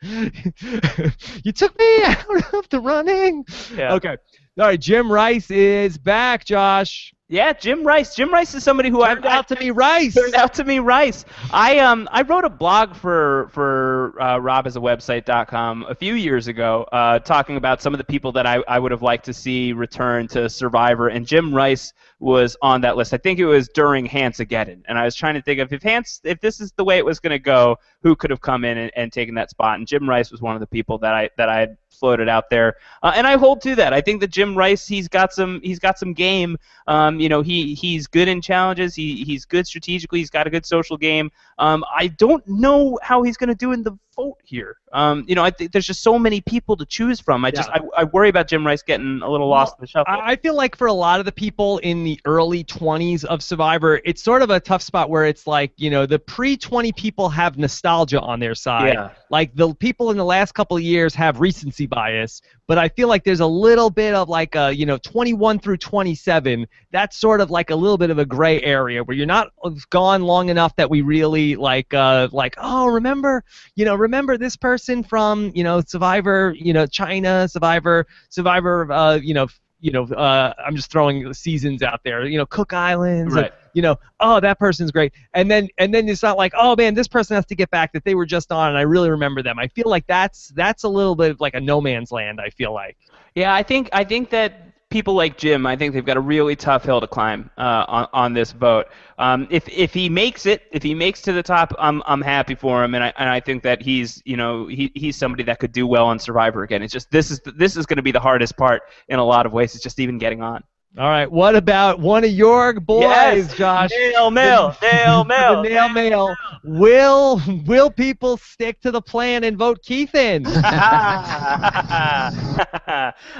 Speaker 2: (laughs)
Speaker 1: you took me out of the running.
Speaker 2: Yeah.
Speaker 1: Okay. All right, Jim Rice is back, Josh.
Speaker 2: Yeah, Jim Rice. Jim Rice is somebody who
Speaker 1: Turned
Speaker 2: I've
Speaker 1: out to be Rice.
Speaker 2: turned out to be Rice. I um I wrote a blog for for uh, robhasawebsite.com a few years ago, uh, talking about some of the people that I, I would have liked to see return to Survivor, and Jim Rice was on that list. I think it was during Hantzageddon, and I was trying to think of if Hans if this is the way it was going to go, who could have come in and, and taken that spot, and Jim Rice was one of the people that I that I had floated out there, uh, and I hold to that. I think that Jim Rice he's got some he's got some game. Um, you know, he he's good in challenges. He he's good strategically. He's got a good social game. Um, I don't know how he's going to do in the vote here. Um, you know, I think there's just so many people to choose from. I just
Speaker 1: Yeah.
Speaker 2: I, I worry about Jim Rice getting a little lost in the shuffle.
Speaker 1: I I feel like for a lot of the people in the early 20s of Survivor, it's sort of a tough spot where it's like, you know, the pre 20 people have nostalgia on their side.
Speaker 2: Yeah.
Speaker 1: Like the people in the last couple of years have recency bias, but I feel like there's a little bit of like a, you know, 21 through 27. That's sort of like a little bit of a gray area where you're not gone long enough that we really like, uh, like, oh, remember, you know, remember this person from, you know, Survivor, you know, China, Survivor, Survivor, uh, you know, you know, uh, I'm just throwing seasons out there. You know, Cook Islands. and,
Speaker 2: Right.
Speaker 1: you know, oh, that person's great. And then and then it's not like, oh man, this person has to get back that they were just on, and I really remember them. I feel like that's that's a little bit of like a no man's land. I feel like.
Speaker 2: Yeah, I think I think that people like Jim, I think they've got a really tough hill to climb uh, on on this vote. Um, if if he makes it, if he makes to the top, I'm I'm happy for him, and I and I think that he's you know he he's somebody that could do well on Survivor again. It's just this is this is going to be the hardest part in a lot of ways. It's just even getting on.
Speaker 1: All right, what about one of your boys,
Speaker 2: Yes,
Speaker 1: Josh?
Speaker 2: Nail mail, nail mail,
Speaker 1: the nail (laughs) mail. Will will people stick to the plan and vote Keith in? (laughs)
Speaker 2: I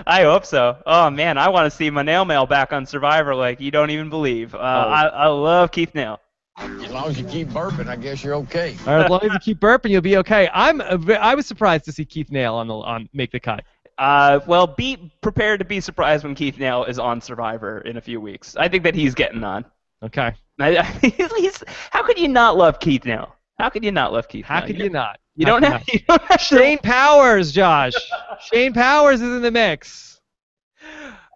Speaker 2: hope so. Oh man, I want to see my nail mail back on Survivor like you don't even believe. Uh, I, I love Keith Nale.
Speaker 7: As long as you keep burping, I guess you're okay.
Speaker 1: All right, as long as you keep burping, you'll be okay. I'm a I was surprised to see Keith Nale on the on make the cut.
Speaker 2: Uh, well, be prepared to be surprised when Keith Nale is on Survivor in a few weeks. I think that he's getting on.
Speaker 1: Okay.
Speaker 2: I, (laughs) I, he's, how could you not love Keith Nale? How could you not love Keith
Speaker 1: How
Speaker 2: Nale?
Speaker 1: could you not?
Speaker 2: You don't have. (laughs) You don't have to
Speaker 1: Shane Powers, Josh. (laughs) Shane Powers is in the mix.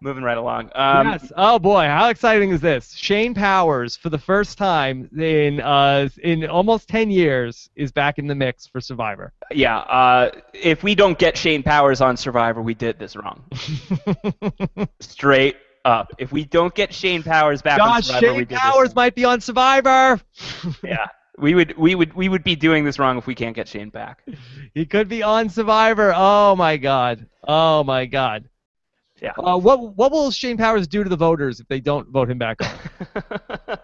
Speaker 2: Moving right along. Um,
Speaker 1: yes. Oh boy, how exciting is this? Shane Powers, for the first time in uh in almost ten years, is back in the mix for Survivor.
Speaker 2: Yeah. Uh, if we don't get Shane Powers on Survivor, we did this wrong. (laughs) Straight up. If we don't get Shane Powers back on
Speaker 1: Josh,
Speaker 2: Survivor, we did it.
Speaker 1: Shane Powers
Speaker 2: this
Speaker 1: might be on Survivor. (laughs)
Speaker 2: Yeah. We would we would we would be doing this wrong if we can't get Shane back.
Speaker 1: He could be on Survivor. Oh my God. Oh my God.
Speaker 2: Yeah.
Speaker 1: Uh, what what will Shane Powers do to the voters if they don't vote him back on?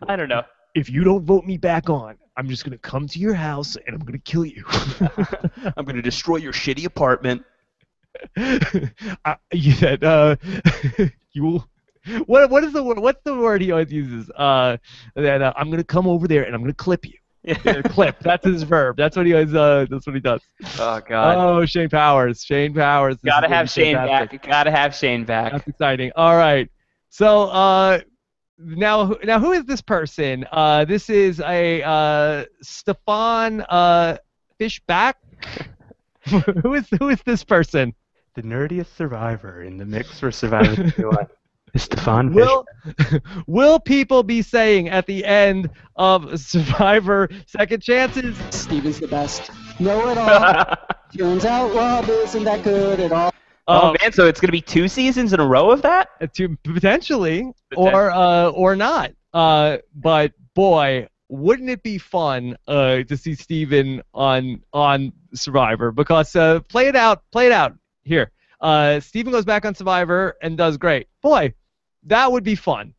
Speaker 1: (laughs)
Speaker 2: I don't know.
Speaker 1: if you don't vote me back on, I'm just gonna come to your house and I'm gonna kill you. (laughs)
Speaker 2: I'm gonna destroy your shitty apartment. (laughs)
Speaker 1: you said uh, you will. What what is the word? What's the word he always uses? Uh, that uh, I'm gonna come over there and I'm gonna clip you. Clip. That's his verb. That's what he was. Uh, that's what he does.
Speaker 2: Oh God.
Speaker 1: Oh, Shane Powers. Shane Powers. This
Speaker 2: Gotta have Shane
Speaker 1: fantastic.
Speaker 2: back. Gotta have Shane back.
Speaker 1: That's exciting. All right. So uh, now, now who is this person? Uh, this is a uh, Stefan uh, Fishbach. (laughs) who is who is this person?
Speaker 2: The nerdiest survivor in the mix for Survivor (laughs) 21 is Stefan
Speaker 1: Will will people be saying at the end of Survivor Second Chances?
Speaker 6: Steven's the best. Know it all. (laughs) Turns out Rob isn't that good at all.
Speaker 2: oh
Speaker 1: Um,
Speaker 2: man, so it's gonna be two seasons in a row of that?
Speaker 1: to potentially or uh, or not. Uh, but boy, wouldn't it be fun uh, to see Steven on on Survivor? Because uh, play it out, play it out here. Uh, Steven goes back on Survivor and does great. Boy, that would be fun.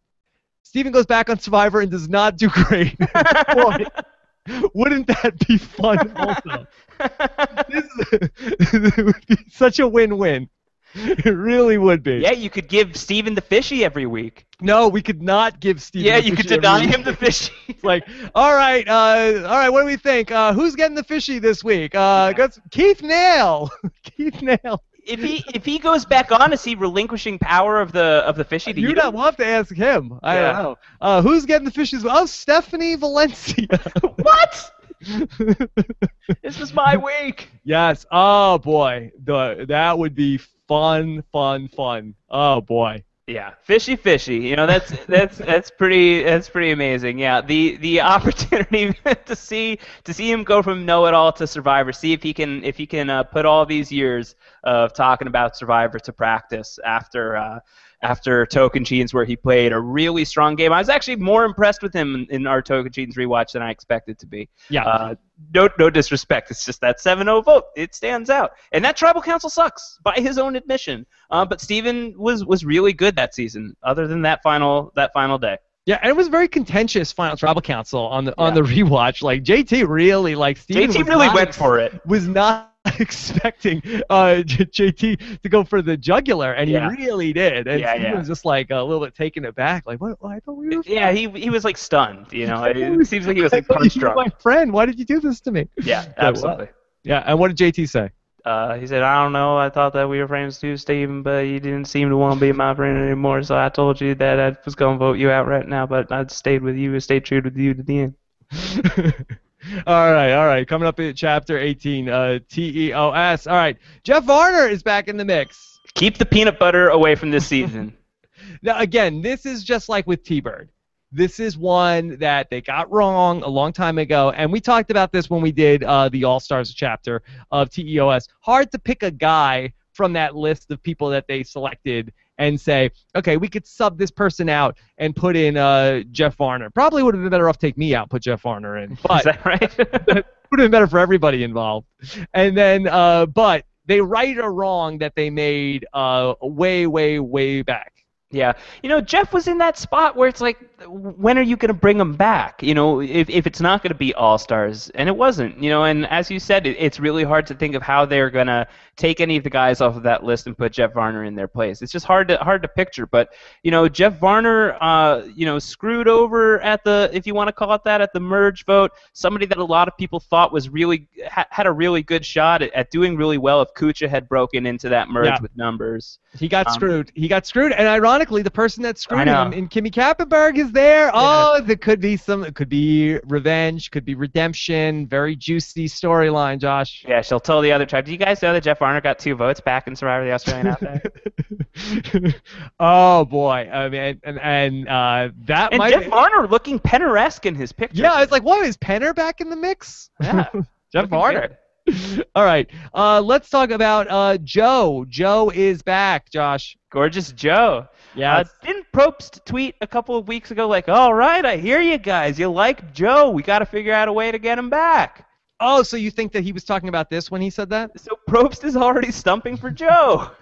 Speaker 1: Steven goes back on Survivor and does not do great. (laughs) Boy, wouldn't that be fun also? This is, (laughs) it would be such a win-win. It really would be.
Speaker 2: yeah, you could give Steven the fishy every week.
Speaker 1: No, we could not give Steven.
Speaker 2: yeah, you could deny him the fishy. (laughs)
Speaker 1: It's like, all right, uh, all right. What do we think? Uh, who's getting the fishy this week? Uh, guess Keith Nale. Keith Nale.
Speaker 2: If he if he goes back on, is he relinquishing power of the of the fishy
Speaker 1: You don't have to ask him. I
Speaker 2: Yeah.
Speaker 1: don't know. Uh, who's getting the fishies? Oh, Stephanie Valencia. (laughs)
Speaker 2: what? This is my (laughs) week.
Speaker 1: yes. Oh boy, the that would be fun, fun, fun. Oh boy.
Speaker 2: Yeah, fishy, fishy. You know that's (laughs) that's that's pretty that's pretty amazing. Yeah, the the (laughs) opportunity (laughs) to see to see him go from know it all to Survivor. See if he can if he can uh, put all these years of talking about Survivor to practice after uh, after Token Tocantins, where he played a really strong game. I was actually more impressed with him in, in our Tocantins rewatch than I expected to be.
Speaker 1: Yeah.
Speaker 2: Uh, no, no disrespect. It's just that 7-0 vote. It stands out, and that tribal council sucks by his own admission. Uh, but Steven was was really good that season. Other than that final that final day.
Speaker 1: Yeah, and it was very contentious final tribal council on the on
Speaker 2: Yeah.
Speaker 1: the (laughs) rewatch. Like JT really like Steven
Speaker 2: JT really went
Speaker 1: ex-
Speaker 2: for it.
Speaker 1: was not (laughs) expecting uh, JT to go for the jugular, and
Speaker 2: Yeah.
Speaker 1: he really did. And
Speaker 2: Yeah,
Speaker 1: Steven
Speaker 2: yeah.
Speaker 1: was just like a little bit taken aback, like, "What? I thought we were."
Speaker 2: Yeah, he he was like stunned. You know, (laughs) it seems like he was like punch drunk.
Speaker 1: my friend. Why did you do this to me?
Speaker 2: Yeah, (laughs) absolutely.
Speaker 1: Yeah, and what did JT say?
Speaker 2: Uh, he said, I don't know. I thought that we were friends too, Steven, but you didn't seem to want to be my friend anymore. So I told you that I was going to vote you out right now, but I stayed with you and stayed true with you to the end.
Speaker 1: All right, all right. Coming up in chapter 18, uh, TEOS. All right, Jeff Varner is back in the mix.
Speaker 2: Keep the peanut butter away from this season. (laughs)
Speaker 1: Now, again, this is just like with T-Bird. This is one that they got wrong a long time ago, and we talked about this when we did uh, the All Stars chapter of TEOS. Hard to pick a guy from that list of people that they selected and say, okay, we could sub this person out and put in uh, Jeff Varner. Probably would have been better off take me out, put Jeff Varner in, (laughs)
Speaker 2: Is that right? (laughs)
Speaker 1: would have been better for everybody involved. And then, uh, but they right or wrong that they made uh, way, way, way back.
Speaker 2: Yeah, you know, Jeff was in that spot where it's like, when are you going to bring him back? You know, if, if it's not going to be All Stars, and it wasn't, you know, and as you said, it, it's really hard to think of how they're going to take any of the guys off of that list and put Jeff Varner in their place. It's just hard to hard to picture. But you know, Jeff Varner, uh, you know, screwed over at the, if you want to call it that, at the merge vote. Somebody that a lot of people thought was really ha- had a really good shot at, at doing really well if Kucha had broken into that merge
Speaker 1: Yeah.
Speaker 2: with numbers.
Speaker 1: He got
Speaker 2: Um,
Speaker 1: screwed. He got screwed, and ironically, the person that screwed him in Kimmy Kappenberg is there. Oh, there could be some. It could be revenge. Could be redemption. Very juicy storyline, Josh.
Speaker 2: Yeah, she'll tell the other tribe. Do you guys know that Jeff Varner got two votes back in Survivor the Australian out there? (laughs)
Speaker 1: oh boy, I mean, and and uh, that
Speaker 2: and
Speaker 1: might.
Speaker 2: Jeff Varner looking Penner-esque in his picture.
Speaker 1: yeah, I was like, what is Penner back in the mix?
Speaker 2: Yeah, (laughs)
Speaker 1: Jeff Varner.
Speaker 2: good. (laughs)
Speaker 1: All right, uh, let's talk about uh, Joe. Joe is back, Josh.
Speaker 2: Gorgeous Joe.
Speaker 1: Yeah,
Speaker 2: Uh, didn't Probst tweet a couple of weeks ago like, all right, I hear you guys. You like Joe. We got to figure out a way to get him back.
Speaker 1: Oh, so you think that he was talking about this when he said that?
Speaker 2: So Probst is already stumping for Joe. (laughs)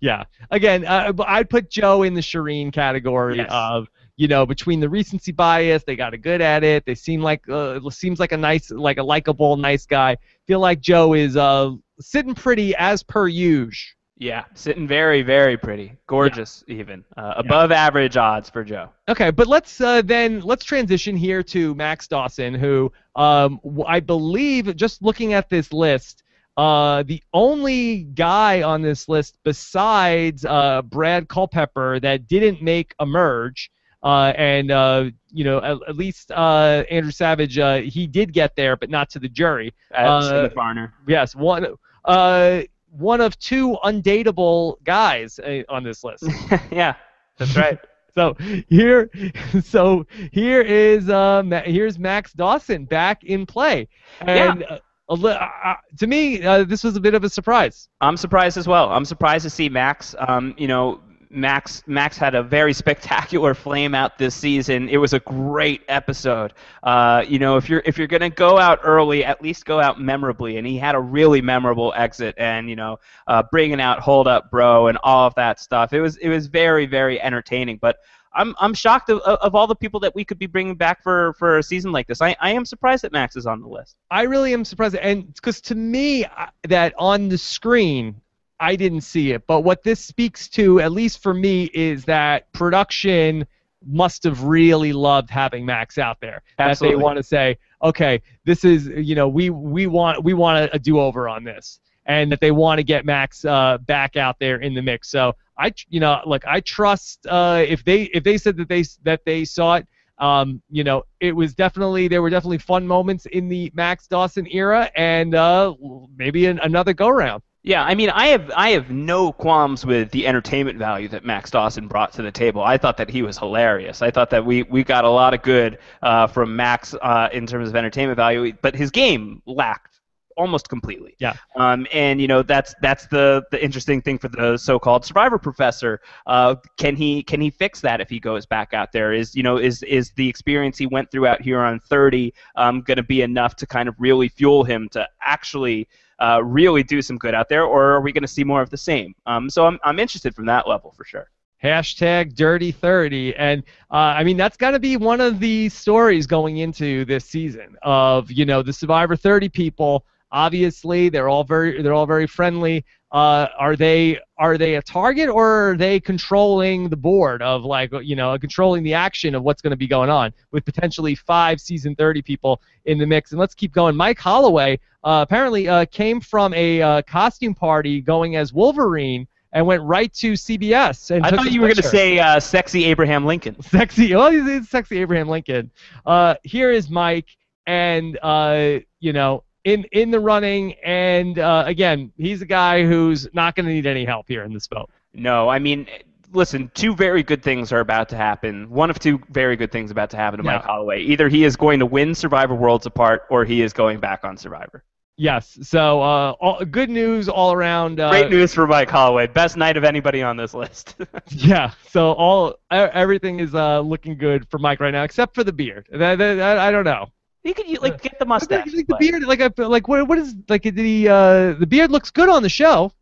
Speaker 1: Yeah. Again, uh, I'd put Joe in the Shirin category
Speaker 2: Yes.
Speaker 1: of, you know, between the recency bias, they got a good at it. They seem like uh, seems like a nice, like a likable, nice guy. Feel like Joe is uh, sitting pretty as per usual.
Speaker 2: Yeah, sitting very, very pretty, gorgeous, even uh, above average odds for Joe.
Speaker 1: Okay, but let's uh, then let's transition here to Max Dawson, who um, I believe, just looking at this list, uh, the only guy on this list besides uh, Brad Culpepper that didn't make a merge, uh, and uh, you know at, at least uh, Andrew Savage, uh, he did get there, but not to the jury.
Speaker 2: At
Speaker 1: Uh,
Speaker 2: Smith Varner.
Speaker 1: Yes, one. Uh, one of two undateable guys uh, on this list. (laughs)
Speaker 2: yeah, that's right. (laughs)
Speaker 1: So here, (laughs) so here is uh, Ma- here's Max Dawson back in play, and uh, a li- uh, to me, uh, this was a bit of a surprise.
Speaker 2: I'm surprised as well. I'm surprised to see Max. Um, you know, Max Max had a very (laughs) spectacular flame out this season. It was a great episode. Uh, you know, if you're if you're gonna go out early, at least go out memorably. And he had a really memorable exit, and you know, uh, bringing out "Hold Up, Bro" and all of that stuff. It was it was very very entertaining. But I'm I'm shocked of, of all the people that we could be bringing back for for a season like this. I I am surprised that Max is on the list.
Speaker 1: I really am surprised, and because to me, that on the screen, I didn't see it. But what this speaks to, at least for me, is that production must have really loved having Max out there.
Speaker 2: Absolutely.
Speaker 1: That they want to say, okay, this is, you know, we we want we want a, a do-over on this, and that they want to get Max uh, back out there in the mix. So I, you know, like I trust uh, if they if they said that they that they saw it. Um, you know, it was definitely there were definitely fun moments in the Max Dawson era, and uh, maybe an, another go round.
Speaker 2: Yeah, I mean, I have I have no qualms with the entertainment value that Max Dawson brought to the table. I thought that he was hilarious. I thought that we, we got a lot of good uh, from Max uh, in terms of entertainment value, but his game lacked almost completely.
Speaker 1: Yeah.
Speaker 2: Um, and you know that's that's the the interesting thing for the so-called Survivor professor. Uh, can he can he fix that if he goes back out there? Is you know is is the experience he went through out here on 30 um, going to be enough to kind of really fuel him to actually uh, really do some good out there, or are we going to see more of the same? Um, so I'm, I'm interested from that level for sure.
Speaker 1: Hashtag Dirty Thirty, and uh, I mean that's got to be one of the stories going into this season of you know the Survivor 30 people. Obviously, they're all very they're all very friendly. Uh, are they are they a target or are they controlling the board of like you know controlling the action of what's going to be going on with potentially five season 30 people in the mix? And let's keep going. Mike Holloway uh, apparently uh, came from a uh, costume party going as Wolverine and went right to CBS. And
Speaker 2: I thought you were going to say uh, sexy Abraham Lincoln. (laughs)
Speaker 1: sexy. Oh, he's, he's sexy Abraham Lincoln. Uh, here is Mike, and uh, you know, in in the running, and uh, again, he's a guy who's not going to need any help here in this boat.
Speaker 2: No, I mean, listen, two very good things are about to happen. One of two very good things about to happen to
Speaker 1: Yeah.
Speaker 2: Mike Holloway. Either he is going to win Survivor Worlds Apart, or he is going back on Survivor.
Speaker 1: Yes. So uh, all, good news all around. Uh,
Speaker 2: Great news for Mike Holloway. Best night of anybody on this list. (laughs)
Speaker 1: Yeah. So all everything is uh, looking good for Mike right now, except for the beard. That, that- I don't know.
Speaker 2: You could like get the mustache.
Speaker 1: like the beard, like I feel- like what what is like the uh, the beard looks good on the show.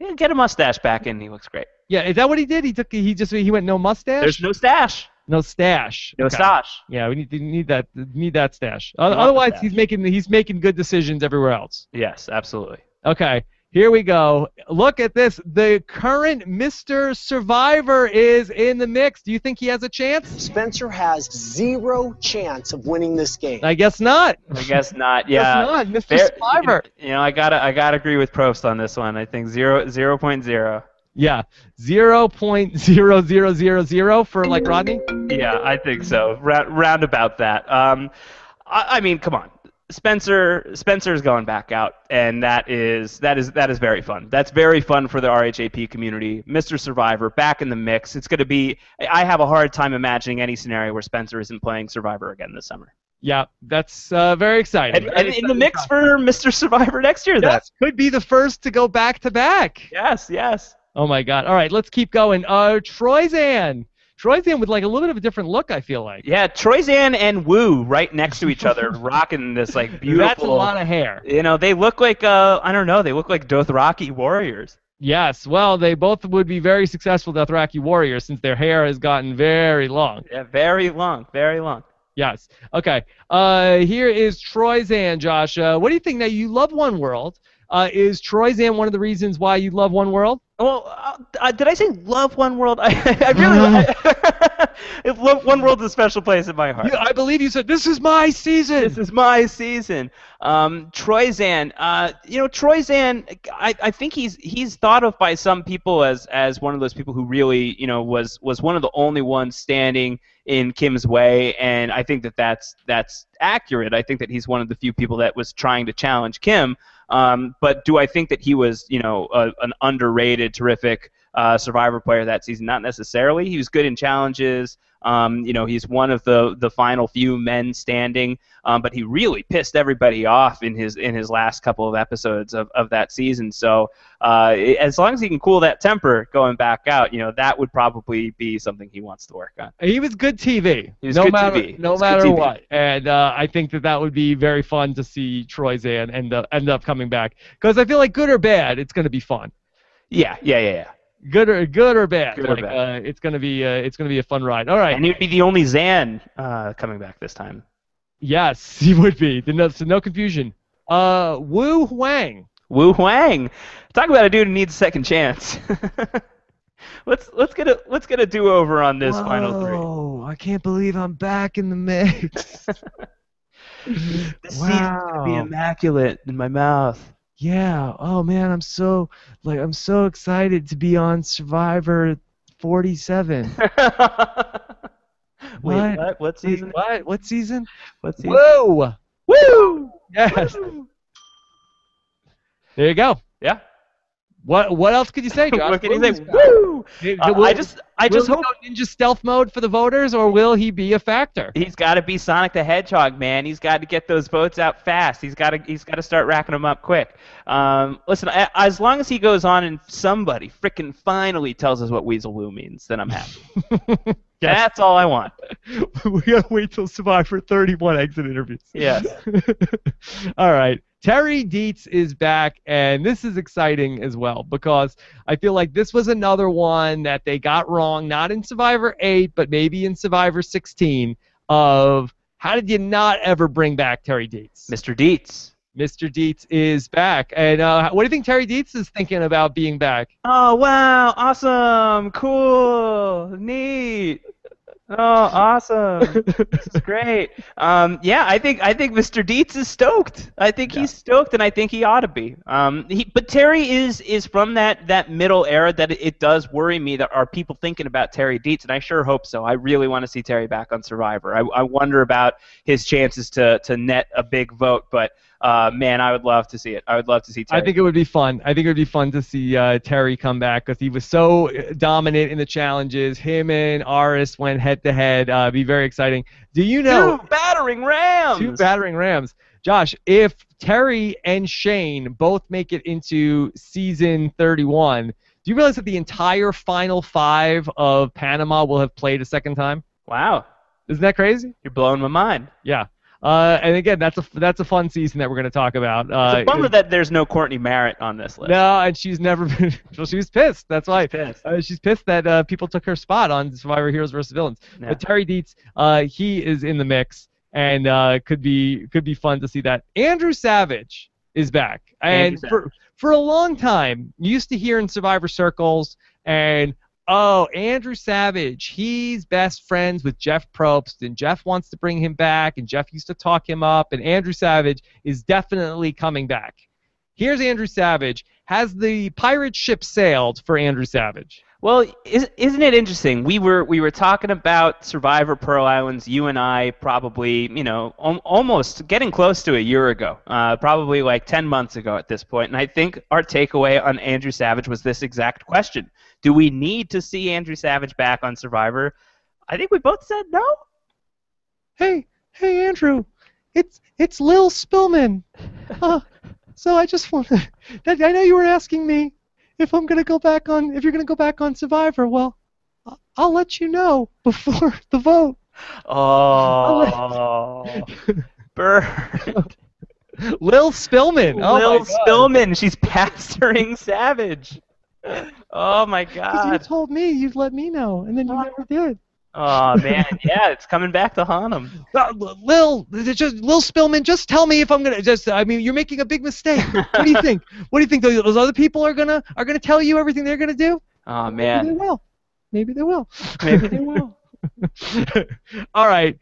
Speaker 2: Yeah, get a mustache back in. He looks great.
Speaker 1: Yeah, is that what he did? He took he just he went no mustache,
Speaker 2: There's no stash.
Speaker 1: no stash,
Speaker 2: No
Speaker 1: Okay.
Speaker 2: stash.
Speaker 1: Yeah, we need need that need that stash. Otherwise,
Speaker 2: stash.
Speaker 1: he's making he's making good decisions everywhere else.
Speaker 2: Yes, absolutely.
Speaker 1: Okay, here we go. Look at this. The current Mr. Survivor is in the mix. Do you think he has a chance?
Speaker 8: Spencer has zero chance of winning this game.
Speaker 1: I guess not.
Speaker 2: I guess not. (laughs)
Speaker 1: Guess
Speaker 2: Yeah.
Speaker 1: not, Mr.
Speaker 2: Fair-
Speaker 1: Survivor.
Speaker 2: You know, I gotta I gotta agree with Probst on this one. I think zero zero point zero.
Speaker 1: Yeah, zero point zero zero zero zero for like Rodney.
Speaker 2: Yeah, I think so. Round, round about that. Um, I, I mean, come on. Spencer Spencer's going back out, and that is that is that is very fun. That's very fun for the RHAP community. Mr. Survivor back in the mix. It's going to be. I have a hard time imagining any scenario where Spencer isn't playing Survivor again this summer.
Speaker 1: Yeah, that's uh, very exciting.
Speaker 2: And, and in the mix for Mr. Survivor next year.
Speaker 1: that could be the first to go back to back.
Speaker 2: Yes, yes.
Speaker 1: Oh my God! All right, let's keep going. Uh, Troyzan. Troyzan with like a little bit of a different look. I feel like.
Speaker 2: Yeah, Troyzan and Woo right next to each (laughs) other, rocking this like beautiful.
Speaker 1: That's a lot of hair.
Speaker 2: You know, they look like uh, I don't know, they look like Dothraki warriors.
Speaker 1: Yes. Well, they both would be very successful Dothraki warriors since their hair has gotten very long.
Speaker 2: Yeah, very long, very long.
Speaker 1: Yes. Okay. Uh, here is Troyzan, Josh. Uh, what do you think? Now, you love One World. Uh, is Troyzan one of the reasons why you love One World?
Speaker 2: Well, uh, uh, did I say love One World? (laughs) I, I really. (laughs) if love One World is a special place in my heart.
Speaker 1: I believe you said this is my season.
Speaker 2: This is my season. Um, Troyzan, uh, you know, Troyzan, I, I think he's he's thought of by some people as as one of those people who really, you know, was was one of the only ones standing in Kim's way, and I think that that's that's accurate. I think that he's one of the few people that was trying to challenge Kim. Um, but do I think that he was, you know, a, an underrated, terrific uh, Survivor player that season? Not necessarily. He was good in challenges. Um, you know, he's one of the the final few men standing. Um, but he really pissed everybody off in his in his last couple of episodes of, of that season. So uh, as long as he can cool that temper going back out, you know, that would probably be something he wants to work on.
Speaker 1: He was good TV.
Speaker 2: He was
Speaker 1: no
Speaker 2: good
Speaker 1: matter,
Speaker 2: TV.
Speaker 1: No
Speaker 2: He was good
Speaker 1: matter what, and uh, I think that that would be very fun to see Troy Zan end up end up coming back because I feel like good or bad, it's going to be fun.
Speaker 2: Yeah, yeah, yeah, yeah.
Speaker 1: Good or good or bad,
Speaker 2: Good or bad.
Speaker 1: Uh, it's going to be uh, it's going to be a fun ride. All right.
Speaker 2: And he would be the only Zan uh, coming back this time.
Speaker 1: yes, (laughs) he would be. No, so no confusion. Uh, Woo Hwang.
Speaker 2: Woo Hwang. Talk about a dude who needs a second chance. (laughs) let's let's get a let's get a do over on this final three.
Speaker 1: Oh, I can't believe I'm back in the mix. (laughs)
Speaker 2: This season's gonna be
Speaker 1: Wow.
Speaker 2: immaculate in my mouth.
Speaker 1: Yeah. Oh man, I'm so like I'm so excited to be on Survivor 47. (laughs)
Speaker 2: Wait,
Speaker 1: What?
Speaker 2: what? What season?
Speaker 1: What? What season?
Speaker 2: What season?
Speaker 1: Whoa!
Speaker 2: Woo!
Speaker 1: Yes. There you go.
Speaker 2: Yeah.
Speaker 1: What What else could you say, (laughs) Josh?
Speaker 2: what can you say? Woo! Uh,
Speaker 1: will-
Speaker 2: I just I just hope
Speaker 1: ninja stealth mode for the voters, or will he be a factor?
Speaker 2: he's got to be Sonic the Hedgehog, man. He's got to get those votes out fast. He's got to he's got to start racking them up quick. Um, listen, as long as he goes on and somebody frickin' finally tells us what Weasel Woo means, then I'm happy. (laughs) That's all I want. (laughs)
Speaker 1: we gotta wait till Survivor 31 exit interviews.
Speaker 2: Yes.
Speaker 1: All right. Terry Dietz is back, and this is exciting as well because I feel like this was another one that they got wrong, not in Survivor 8, but maybe in Survivor 16, of how did you not ever bring back Terry Dietz?
Speaker 2: Mr. Dietz.
Speaker 1: Mr. Dietz is back. And uh, what do you think Terry Dietz is thinking about being back?
Speaker 2: Oh wow! Awesome! Cool! Neat! Oh, awesome! this is (laughs) great. Um, yeah, I think I think Mr. Dietz is stoked. I think he's stoked, and I think he ought to be. Um, he, but Terry is is from that that middle era that it, it does worry me that are people thinking about Terry Dietz, and I sure hope so. I really want to see Terry back on Survivor. I, I wonder about his chances to to net a big vote, but uh, man, I would love to see it. I would love to see Terry.
Speaker 1: I think it would be fun. I think it would be fun to see uh, Terry come back because he was so uh, dominant in the challenges. Him and Aras went head to head. Uh, be very exciting. Do you know
Speaker 2: Two battering rams.
Speaker 1: two battering rams? Josh, if Terry and Shane both make it into season 31, do you realize that the entire final five of Panama will have played a second time?
Speaker 2: Wow,
Speaker 1: Isn't that crazy?
Speaker 2: you're blowing my mind.
Speaker 1: Yeah. Uh, and again, that's a that's a fun season that we're going to talk about. Uh,
Speaker 2: It's a bummer that there's no Courtney Marit on this list.
Speaker 1: No, and she's never been. (laughs) Well, she was pissed. That's why.
Speaker 2: pissed.
Speaker 1: Uh, she's pissed that uh, people took her spot on Survivor Heroes versus Villains.
Speaker 2: Yeah.
Speaker 1: But Terry Dietz, uh, he is in the mix, and uh, could be could be fun to see that. Andrew Savage is back, and
Speaker 2: Andrew
Speaker 1: for for a long time, you used to hear in Survivor circles, and oh, Andrew Savage, he's best friends with Jeff Probst, and Jeff wants to bring him back, and Jeff used to talk him up, and Andrew Savage is definitely coming back. Here's Andrew Savage. Has the pirate ship sailed for Andrew Savage?
Speaker 2: Well, is, isn't it interesting? We were we were talking about Survivor Pearl Islands. You and I probably, you know, al- almost getting close to a year ago, uh, probably like ten months ago at this point. And I think our takeaway on Andrew Savage was this exact question: Do we need to see Andrew Savage back on Survivor? I think we both said no.
Speaker 1: Hey, hey, Andrew, it's it's Lil Spillman. (laughs) Uh, so I just want to. (laughs) I know you were asking me if I'm gonna go back on if you're gonna go back on Survivor. Well, I- I'll let you know before (laughs) the vote.
Speaker 2: Oh, Bird.
Speaker 1: Lil Spillman. Oh
Speaker 2: Lil. Spillman. She's pastoring Savage. Oh my
Speaker 1: 'Cause you told me you'd let me know, and then you never did.
Speaker 2: Oh man, (laughs) yeah, it's coming back to haunt him.
Speaker 1: Uh, Lil, just Lil Spillman, just tell me if I'm gonna just. I mean, you're making a big mistake. What do you think? (laughs) What do you think? Those, those other people are gonna are gonna tell you everything they're gonna do?
Speaker 2: Oh man,
Speaker 1: Maybe they will. Maybe they will. (laughs)
Speaker 2: maybe they will.
Speaker 1: All right.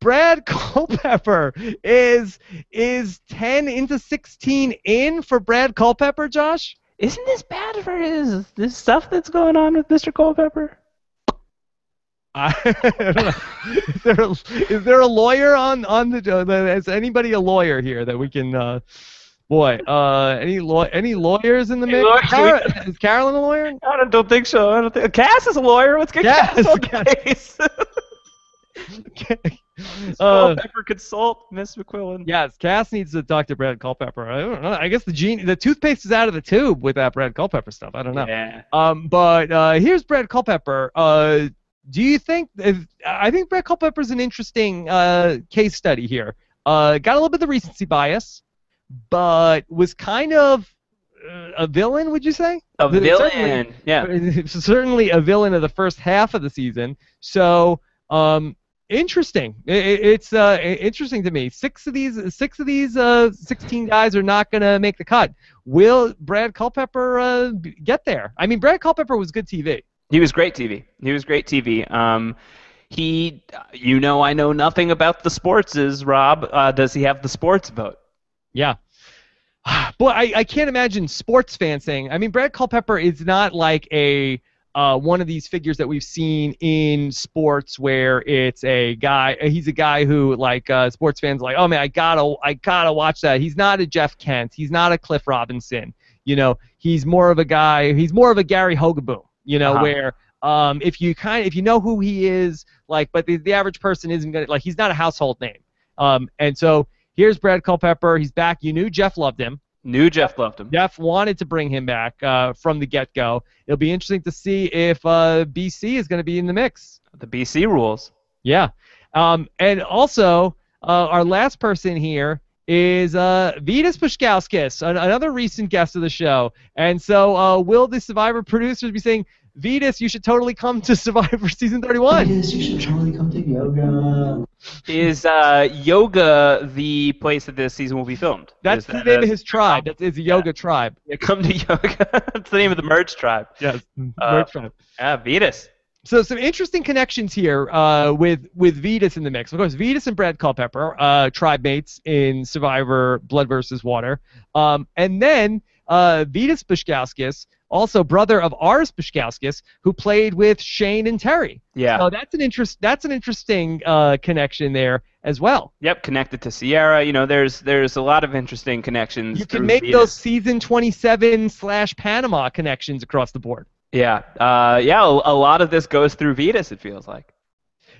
Speaker 1: Brad Culpepper is is 10 into 16 in for Brad Culpepper, Josh?
Speaker 2: Isn't this bad for his this stuff that's going on with Mr. Culpepper?
Speaker 1: I (laughs) is, there a, is there a lawyer on on the uh, is anybody a lawyer here that we can uh boy uh any law any lawyers in the
Speaker 2: Any
Speaker 1: mix?
Speaker 2: lawyers?
Speaker 1: Cara- is Carolyn a lawyer?
Speaker 2: I don't, don't think so. I don't think Cass is a lawyer. Let's get
Speaker 1: Cass,
Speaker 2: Cass on
Speaker 1: Cass.
Speaker 2: the case. (laughs) (laughs)
Speaker 1: uh,
Speaker 2: Culpepper consult Miss McQuillen.
Speaker 1: Yes, Cass needs to talk to Brad Culpepper. I don't know. I guess the gene, the toothpaste is out of the tube with that Brad Culpepper stuff. I don't know.
Speaker 2: Yeah.
Speaker 1: Um, but uh, here's Brad Culpepper. Uh, do you think? If, I think Brad Culpepper's an interesting uh, case study here. Uh, got a little bit of the recency bias, but was kind of uh, a villain. Would you say?
Speaker 2: A
Speaker 1: Certainly-
Speaker 2: villain. Yeah. (laughs)
Speaker 1: certainly a villain of the first half of the season. So, um, interesting. I- I- it's uh, interesting to me. Six of these, six of these, uh, 16 guys are not gonna make the cut. Will Brad Culpepper uh, get there? I mean, Brad Culpepper was good TV.
Speaker 2: He was great TV. He was great TV. Um, he, you know, I know nothing about the sports. Is Rob? Uh, does he have the sports vote?
Speaker 1: Yeah. (sighs) Boy, I, I can't imagine sports fans saying. I mean, Brad Culpepper is not like a uh, one of these figures that we've seen in sports where it's a guy. He's a guy who like uh, sports fans are like, oh man, I gotta I gotta watch that. He's not a Jeff Kent. He's not a Cliff Robinson. You know, he's more of a guy. He's more of a Gary Hogeboom. You know,
Speaker 2: Uh-huh.
Speaker 1: where um, if you kind if you know who he is, like, but the, the average person isn't gonna like he's not a household name. Um, and so here's Brad Culpepper. He's back. You knew Jeff loved him.
Speaker 2: Knew Jeff loved him.
Speaker 1: Jeff wanted to bring him back uh, from the get-go. It'll be interesting to see if uh, BC is going to be in the mix.
Speaker 2: The BC rules.
Speaker 1: Yeah. Um, and also, uh, our last person here is uh, Vytas Baskauskas, an- another recent guest of the show. And so, uh, will the Survivor producers be saying, Vytas, you should totally come to Survivor (laughs) season 31?
Speaker 9: you should totally come to yoga.
Speaker 2: Is uh, yoga the place that this season will be filmed?
Speaker 1: That's
Speaker 2: Is
Speaker 1: the name
Speaker 2: a-
Speaker 1: of his tribe. That's his yoga tribe.
Speaker 2: Yeah, come to yoga. (laughs) That's the name of the merge tribe.
Speaker 1: Yes,
Speaker 2: Uh,
Speaker 1: merge tribe.
Speaker 2: Yeah, Vytas.
Speaker 1: So some interesting connections here uh, with with Vytas in the mix. Of course, Vytas and Brad Culpepper, uh, tribe mates in Survivor Blood versus Water, um, and then uh, Vytas Baskauskas, also brother of Aras Baskauskas, who played with Shane and Terry.
Speaker 2: Yeah.
Speaker 1: So that's an interest. That's an interesting uh, connection there as well.
Speaker 2: Yep, connected to Ciera. You know, there's there's a lot of interesting connections.
Speaker 1: You can make
Speaker 2: Vytas.
Speaker 1: those season 27 slash Panama connections across the board.
Speaker 2: Yeah, uh, yeah. A, a lot of this goes through Vytas. It feels like.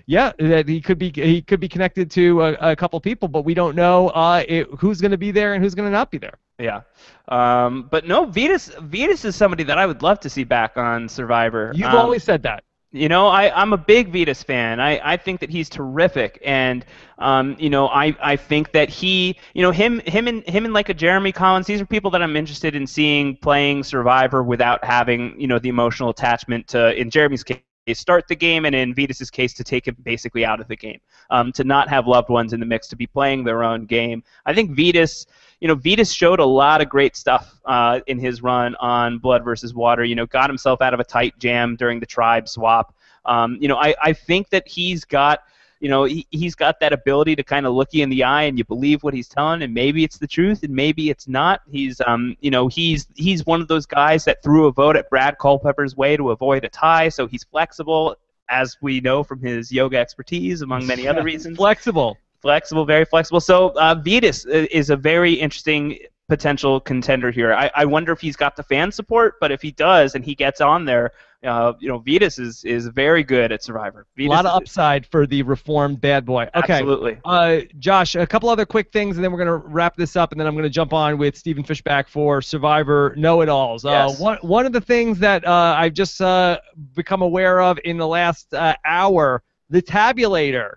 Speaker 1: Yeah, that he could be he could be connected to a, a couple people, but we don't know uh, it, who's going to be there and who's going to not be there.
Speaker 2: Yeah. Um, but no, Vytas. Vytas is somebody that I would love to see back on Survivor.
Speaker 1: You've
Speaker 2: Um,
Speaker 1: always said that.
Speaker 2: You know, I, I'm a big Vytas fan. I, I think that he's terrific, and um, you know, I, I think that he, you know, him him and him and like a Jeremy Collins. These are people that I'm interested in seeing playing Survivor without having you know the emotional attachment to. In Jeremy's case, start the game, and in Vytas's case, to take him basically out of the game. Um, to not have loved ones in the mix, to be playing their own game. I think Vytas you know, Vytas showed a lot of great stuff uh, in his run on Blood versus Water. You know, got himself out of a tight jam during the tribe swap. Um, you know, I, I think that he's got, you know, he, he's got that ability to kind of look you in the eye and you believe what he's telling, and maybe it's the truth and maybe it's not. He's, um, you know, he's he's one of those guys that threw a vote at Brad Culpepper's way to avoid a tie, so he's flexible, as we know from his yoga expertise, among many other (laughs) reasons
Speaker 1: Flexible.
Speaker 2: Flexible, very flexible. So uh, Vytas is a very interesting potential contender here. I, I wonder if he's got the fan support, but if he does and he gets on there, uh, you know, Vytas is, is very good at Survivor.
Speaker 1: A
Speaker 2: Vytas
Speaker 1: lot of upside for the reformed bad boy. Okay.
Speaker 2: Absolutely.
Speaker 1: Uh, Josh, a couple other quick things, and then we're going to wrap this up, and then I'm going to jump on with Stephen Fishbach for Survivor Know-It-Alls. Uh,
Speaker 2: Yes.
Speaker 1: one, one of the things that uh, I've just uh, become aware of in the last uh, hour, the tabulator,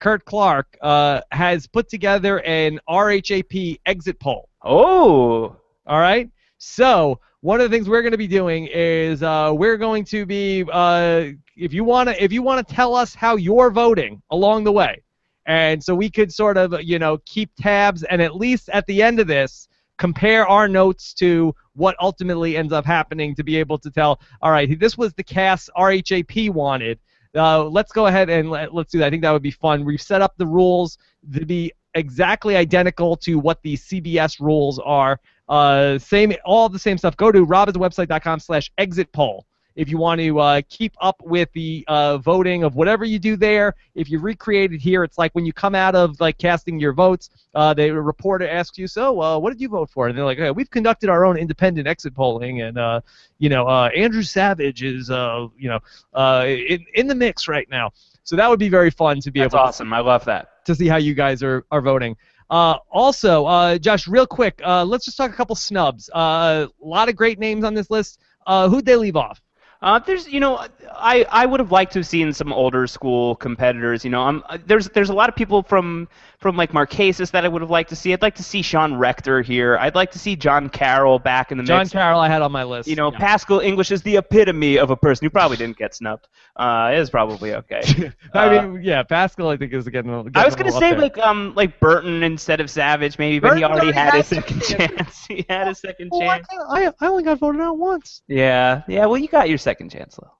Speaker 1: Kurt Clark, uh, has put together an RHAP exit poll.
Speaker 2: Oh,
Speaker 1: All right. So one of the things we're going to be doing is uh, we're going to be uh, if you want to if you want to tell us how you're voting along the way, and so we could sort of you know keep tabs and at least at the end of this compare our notes to what ultimately ends up happening to be able to tell all right this was the cast RHAP wanted. Uh, let's go ahead and let, let's do that. I think that would be fun. We've set up the rules to be exactly identical to what the CBS rules are. Uh, same, all the same stuff. Go to robhasawebsite.com slash exit poll if you want to uh, keep up with the uh, voting of whatever you do there. If you recreate it here, it's like when you come out of like casting your votes, uh, the reporter asks you, "So, uh, what did you vote for?" And they're like, hey, "We've conducted our own independent exit polling, and uh, you know, uh, Andrew Savage is, uh, you know, uh, in in the mix right now." So that would be very fun to be
Speaker 2: That's
Speaker 1: able
Speaker 2: awesome. I love that.
Speaker 1: to see how you guys are, are voting. Uh, also, uh, Josh, real quick, uh, let's just talk a couple snubs. Uh, a lot of great names on this list. Uh, who'd they leave off?
Speaker 2: Uh, there's, you know, I, I would have liked to have seen some older school competitors. You know, um, there's there's a lot of people from from like Marquesas that I would have liked to see. I'd like to see Sean Rector here. I'd like to see John Carroll back in the
Speaker 1: John
Speaker 2: mix.
Speaker 1: Carroll, I had on my list.
Speaker 2: you know,
Speaker 1: Yeah.
Speaker 2: Pascal English is the epitome of a person who probably didn't get snubbed. Uh, it is probably okay. (laughs)
Speaker 1: I
Speaker 2: Uh,
Speaker 1: mean, yeah, Pascal, I think is getting. getting
Speaker 2: I was gonna say
Speaker 1: there.
Speaker 2: like um like Burton instead of Savage maybe, but he already had
Speaker 1: a
Speaker 2: second (laughs) chance. he had his second
Speaker 1: Well, I,
Speaker 2: chance.
Speaker 1: I, I only got voted out once.
Speaker 2: Yeah, yeah. Well, you got your second chance though.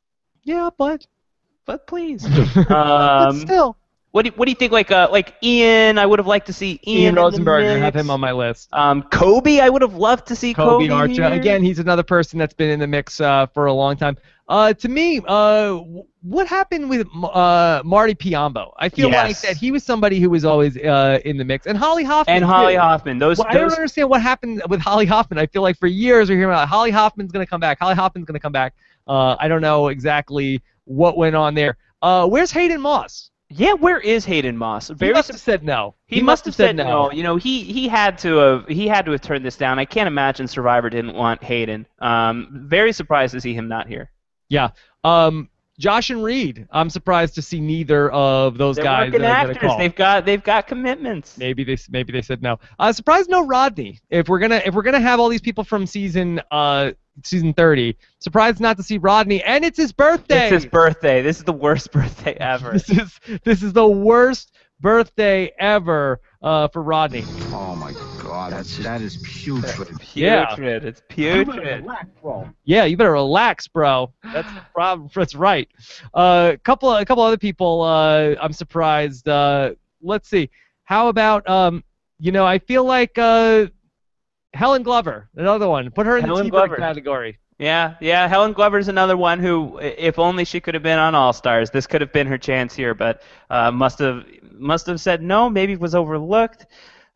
Speaker 1: Yeah, but,
Speaker 2: But please. (laughs)
Speaker 1: but
Speaker 2: um,
Speaker 1: still.
Speaker 2: what do you, what do you think? Like uh like Ian, I would have liked to see Ian,
Speaker 1: Ian
Speaker 2: in the
Speaker 1: Rosenberger, have him on my list.
Speaker 2: Um, Coby, I would have loved to see
Speaker 1: Coby
Speaker 2: Coby,
Speaker 1: Archer.
Speaker 2: here.
Speaker 1: Again, he's another person that's been in the mix uh, for a long time. Uh, to me, uh, what happened with uh, Marty Piombo? I feel like
Speaker 2: Yes.
Speaker 1: that he was somebody who was always uh, in the mix, and Holly Hoffman.
Speaker 2: and Holly
Speaker 1: too.
Speaker 2: Hoffman. Those,
Speaker 1: Well, I don't understand what happened with Holly Hoffman. I feel like for years we're hearing about Holly Hoffman's going to come back. Holly Hoffman's going to come back. Uh, I don't know exactly what went on there. Uh, where's Hayden Moss?
Speaker 2: yeah. Where is Hayden Moss?
Speaker 1: He
Speaker 2: Very
Speaker 1: must have said no.
Speaker 2: He, must have said no. You know, he he had to have he had to have turned this down. I can't imagine Survivor didn't want Hayden. Um, very surprised to see him not here.
Speaker 1: Yeah. Um, Josh and Reed. I'm surprised to see neither of those
Speaker 2: They're
Speaker 1: guys
Speaker 2: working
Speaker 1: that are gonna
Speaker 2: actors.
Speaker 1: call.
Speaker 2: They've got they've got commitments.
Speaker 1: Maybe they maybe they said no. Uh, surprised no Rodney. If we're gonna if we're gonna have all these people from season uh season 30, surprised not to see Rodney. And it's his birthday.
Speaker 2: It's his birthday. This is the worst (laughs) birthday ever.
Speaker 1: This is this is the worst birthday ever uh, for Rodney.
Speaker 10: Oh my god, that's that is putrid.
Speaker 1: Yeah. (laughs)
Speaker 2: Putrid. It's putrid.
Speaker 1: Yeah, you better relax, bro. That's the problem. (laughs) That's right. A uh, couple a couple other people. Uh, I'm surprised. Uh, let's see. How about um, you know, I feel like uh, Helen Glover, another one. Put her in
Speaker 2: Helen
Speaker 1: the T-Bird
Speaker 2: Glover.
Speaker 1: category.
Speaker 2: Yeah, yeah. Helen Glover's another one who, if only she could have been on All Stars, this could have been her chance here, but uh, must have must have said no. Maybe was overlooked.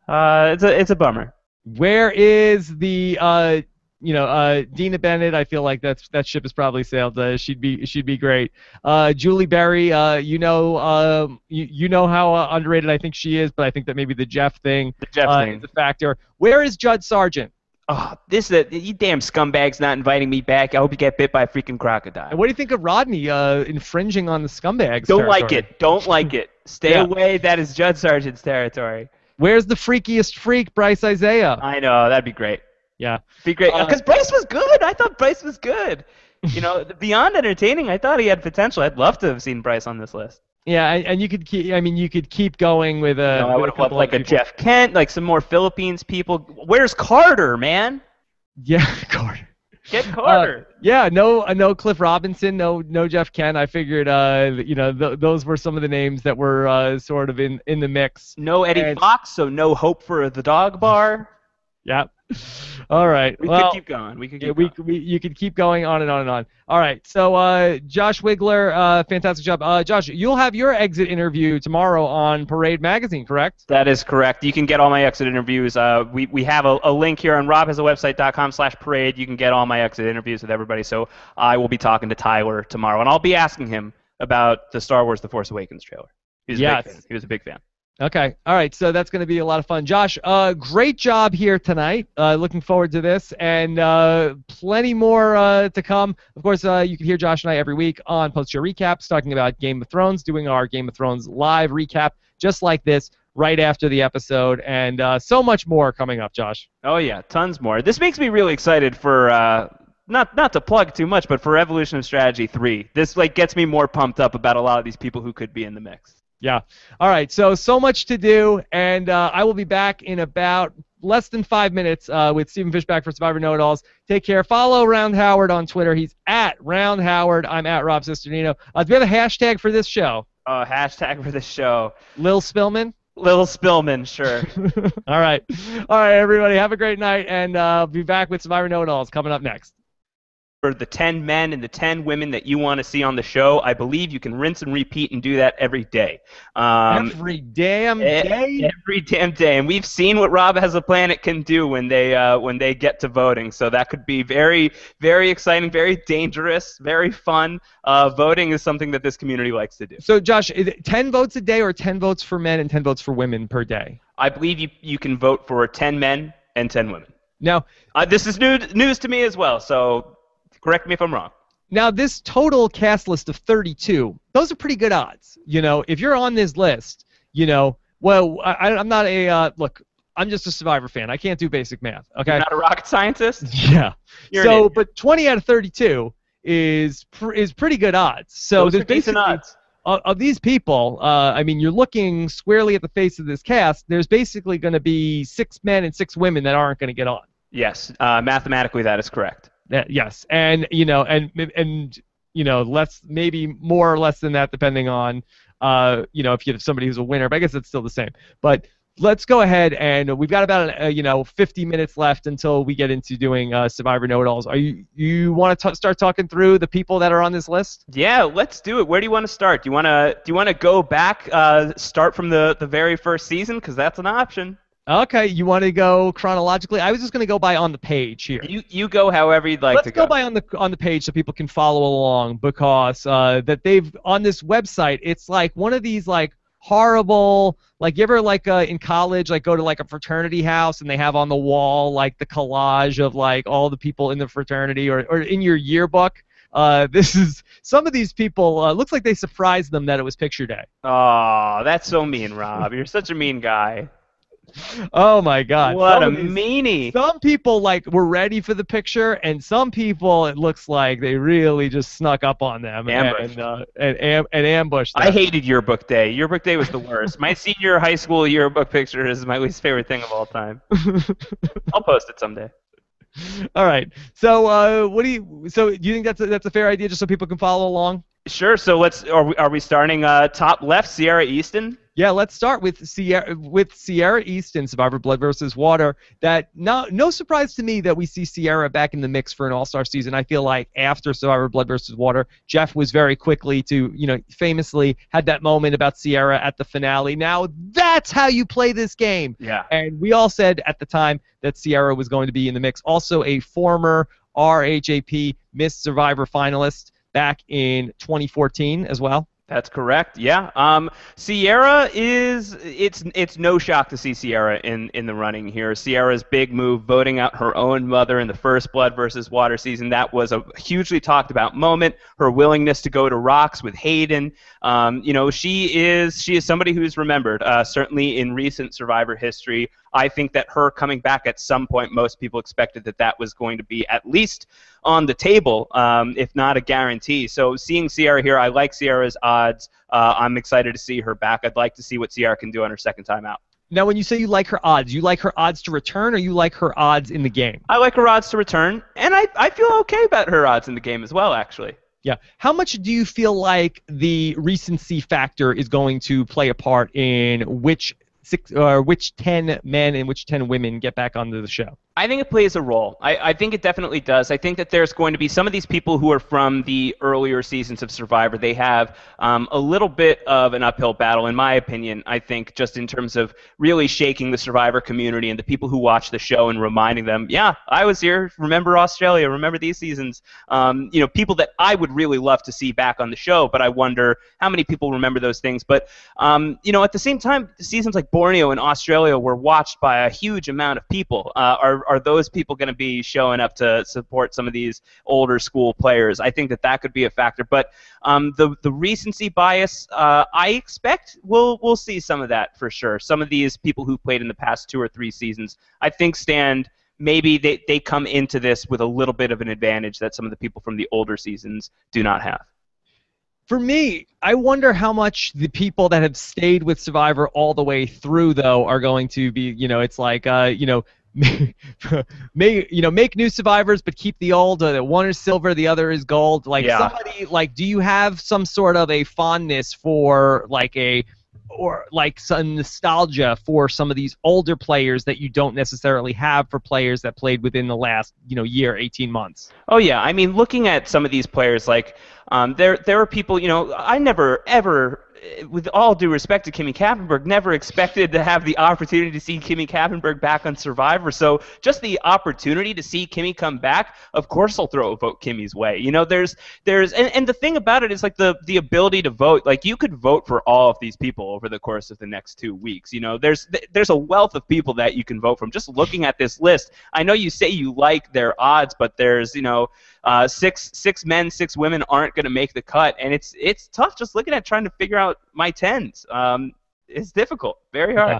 Speaker 2: Uh, it's a it's a bummer.
Speaker 1: Where is the uh, you know, uh, Dina Bennett? I feel like that's that ship has probably sailed. Uh, she'd be she'd be great. Uh, Julie Berry, uh, you know, um, you, you know how uh, underrated I think she is, but I think that maybe the Jeff thing
Speaker 2: The Jeff
Speaker 1: uh,
Speaker 2: thing.
Speaker 1: is a factor. Where is Judd Sargent?
Speaker 2: Oh, this is a, you damn scumbags not inviting me back. I hope you get bit by a freaking crocodile.
Speaker 1: And what do you think of Rodney uh, infringing on the scumbags?
Speaker 2: Don't like it. Don't like it. Stay
Speaker 1: Yeah.
Speaker 2: away. That is Judd Sargent's territory.
Speaker 1: Where's the freakiest freak, Bryce Isaiah?
Speaker 2: I know. That'd be great.
Speaker 1: Yeah.
Speaker 2: Be great.
Speaker 1: Uh,
Speaker 2: Because Bryce was good. I thought Bryce was good. You know, (laughs) beyond entertaining, I thought he had potential. I'd love to have seen Bryce on this list.
Speaker 1: Yeah, and, and you could keep. I mean, you could keep going with uh,
Speaker 2: You know, I would have loved
Speaker 1: couple
Speaker 2: like a
Speaker 1: people.
Speaker 2: Jeff Kent, like some more Philippines people. Where's Carter, man?
Speaker 1: Yeah, (laughs) Carter.
Speaker 2: Get Carter.
Speaker 1: Yeah, no, uh, no Cliff Robinson, no, no Jeff Kent. I figured, uh, you know, th- those were some of the names that were uh, sort of in in the mix.
Speaker 2: no Eddie
Speaker 1: and-
Speaker 2: Fox, so no hope for the dog bar.
Speaker 1: Yeah. All right.
Speaker 2: We
Speaker 1: well,
Speaker 2: could keep going. We could keep
Speaker 1: yeah, we,
Speaker 2: going.
Speaker 1: we you could keep going on and on and on. All right. So, uh, Josh Wigler, uh, fantastic job. Uh, Josh, you'll have your exit interview tomorrow on Parade Magazine, correct?
Speaker 2: That is correct. You can get all my exit interviews. Uh, we, we have a, a link here on robhasawebsite.com slash parade. You can get all my exit interviews with everybody. So I will be talking to Tyler tomorrow, and I'll be asking him about the Star Wars The Force Awakens trailer. He was a
Speaker 1: Yes.
Speaker 2: big fan. He was a big fan.
Speaker 1: Okay. All right. So that's going to be a lot of fun. Josh, uh, great job here tonight. Uh, looking forward to this and uh, plenty more uh, to come. Of course, uh, you can hear Josh and I every week on Post Show Recaps talking about Game of Thrones, doing our Game of Thrones live recap just like this right after the episode, and uh, so much more coming up, Josh.
Speaker 2: Oh yeah, tons more. This makes me really excited for not not to plug too much, but for Evolution of Strategy three. This like gets me more pumped up about a lot of these people who could be in the mix.
Speaker 1: Yeah. All right. So so much to do, and uh, I will be back in about less than five minutes uh, with Stephen Fishbach for Survivor Know It Alls. Take care. Follow Round Howard on Twitter. He's at Round Howard. I'm at Rob Cesternino. Uh, do we have a hashtag for this show?
Speaker 2: Uh, hashtag for this show.
Speaker 1: Lil Spillman.
Speaker 2: Lil Spillman, sure. (laughs)
Speaker 1: All right. All right, everybody. Have a great night, and uh, be back with Survivor Know It Alls coming up next
Speaker 2: for the 10 men and the 10 women that you want to see on the show. I believe you can rinse and repeat and do that every day.
Speaker 1: Um, every damn day.
Speaker 2: Every damn day, and we've seen what Rob has a planet can do when they uh, when they get to voting. So that could be very very exciting, very dangerous, very fun. Uh, voting is something that this community likes to do.
Speaker 1: So Josh, 10 votes a day or 10 votes for men and 10 votes for women per day?
Speaker 2: I believe you you can vote for 10 men and 10 women.
Speaker 1: Now,
Speaker 2: uh, this is new news to me as well. So Correct me if I'm wrong.
Speaker 1: Now, this total cast list of 32, those are pretty good odds. You know, if you're on this list, you know, well, I, am not a uh, look. I'm just a Survivor fan. I can't do basic math. Okay.
Speaker 2: You're not a rocket scientist. (laughs)
Speaker 1: Yeah. You're so, but 20 out of 32 is pr- is pretty good odds. So
Speaker 2: Those
Speaker 1: there's
Speaker 2: basically odds.
Speaker 1: Of, of these people, uh, I mean, you're looking squarely at the face of this cast. There's basically going to be six men and six women that aren't going to get on.
Speaker 2: Yes, uh, mathematically that is correct.
Speaker 1: Yes, and you know, and and you know, less maybe more or less than that, depending on uh, you know, if you have somebody who's a winner. But I guess it's still the same. But let's go ahead and we've got about uh, you know 50 minutes left until we get into doing uh, Survivor Know-It-Alls. Are you you want to start talking through the people that are on this list?
Speaker 2: Yeah, let's do it. Where do you want to start? Do you want to do you want to go back, uh, start from the the very first season because that's an option.
Speaker 1: Okay, you want to go chronologically? I was just going to go by on the page here.
Speaker 2: You you go however you'd like
Speaker 1: Let's
Speaker 2: to
Speaker 1: go. Let's go by on the on the page so people can follow along because uh, that they've on this website. It's like one of these like horrible like you ever like uh, in college like go to like a fraternity house and they have on the wall like the collage of like all the people in the fraternity or or in your yearbook. Uh, (laughs) this is some of these people. Uh, looks like they surprised them that it was picture day.
Speaker 2: Oh, that's so mean, Rob. You're such a mean guy.
Speaker 1: Oh my God!
Speaker 2: What some a these, meanie!
Speaker 1: Some people like were ready for the picture, and some people it looks like they really just snuck up on them
Speaker 2: Ambush.
Speaker 1: and uh, and, and, and ambushed. Them.
Speaker 2: I hated yearbook day. Yearbook day was the worst. my senior high school yearbook picture is my least favorite thing of all time. (laughs) I'll post it someday.
Speaker 1: All right. So, uh, what do you? So, do you think that's a, that's a fair idea, just so people can follow along?
Speaker 2: Sure. So let's. Are we, are we starting uh, top left? Ciera Eastin.
Speaker 1: Yeah, let's start with Ciera with Ciera Eastin, Survivor Blood versus Water. That no no surprise to me that we see Ciera back in the mix for an All Star season. I feel like after Survivor Blood versus Water, Jeff was very quickly to you know famously had that moment about Ciera at the finale. Now that's how you play this game.
Speaker 2: Yeah.
Speaker 1: And we all said at the time that Ciera was going to be in the mix. Also a former RHAP Miss Survivor finalist back in 2014 as well.
Speaker 2: That's correct. Yeah. Um, Ciera is it's it's no shock to see Ciera in in the running here. Ciera's big move, voting out her own mother in the first Blood versus Water season, that was a hugely talked about moment. Her willingness to go to rocks with Hayden. Um, you know, she is she is somebody who's remembered. Uh, certainly in recent Survivor history, I think that her coming back at some point, most people expected that that was going to be at least on the table, um, if not a guarantee. So seeing Ciera here, I like Ciera's odds. Uh, I'm excited to see her back. I'd like to see what Ciera can do on her second time out.
Speaker 1: Now, when you say you like her odds, you like her odds to return, or you like her odds in the game?
Speaker 2: I like her odds to return, and I, I feel okay about her odds in the game as well, actually.
Speaker 1: Yeah. How much do you feel like the recency factor is going to play a part in which six or which ten men and which ten women get back onto the show?
Speaker 2: I think it plays a role. I, I, think it definitely does. I think that there's going to be some of these people who are from the earlier seasons of Survivor. They have um, a little bit of an uphill battle, in my opinion. I think just in terms of really shaking the Survivor community and the people who watch the show and reminding them, yeah, I was here. Remember Australia? Remember these seasons? Um, you know, people that I would really love to see back on the show, but I wonder how many people remember those things. But um, you know, at the same time, seasons like Borneo in Australia were watched by a huge amount of people. Uh, are are those people going to be showing up to support some of these older school players? I think that that could be a factor. But um, the the recency bias, uh, I expect we'll we'll see some of that for sure. Some of these people who played in the past two or three seasons, I think stand maybe they, they come into this with a little bit of an advantage that some of the people from the older seasons do not have.
Speaker 1: For me, I wonder how much the people that have stayed with Survivor all the way through, though, are going to be. You know, it's like, uh, you know, (laughs) make you know make new survivors but keep the old uh, one is silver the other is gold like
Speaker 2: Yeah.
Speaker 1: somebody like do you have some sort of a fondness for like a or like some nostalgia for some of these older players that you don't necessarily have for players that played within the last you know year 18 months
Speaker 2: Oh yeah, I mean, looking at some of these players, like um, there there are people. You know, I never ever, with all due respect to Kimmy Kappenberg, never expected to have the opportunity to see Kimmy Kappenberg back on Survivor. So just the opportunity to see Kimmy come back, of course, I'll throw a vote Kimmy's way. You know, there's there's and, and the thing about it is like the the ability to vote. Like you could vote for all of these people over the course of the next two weeks. You know, there's there's a wealth of people that you can vote from. Just looking at this list, I know you say you like their odds, but there's you know uh, six six men, six women aren't going to make the cut, and it's it's tough just looking at trying to figure out my tens. Um, it's difficult, very hard.
Speaker 1: Yeah.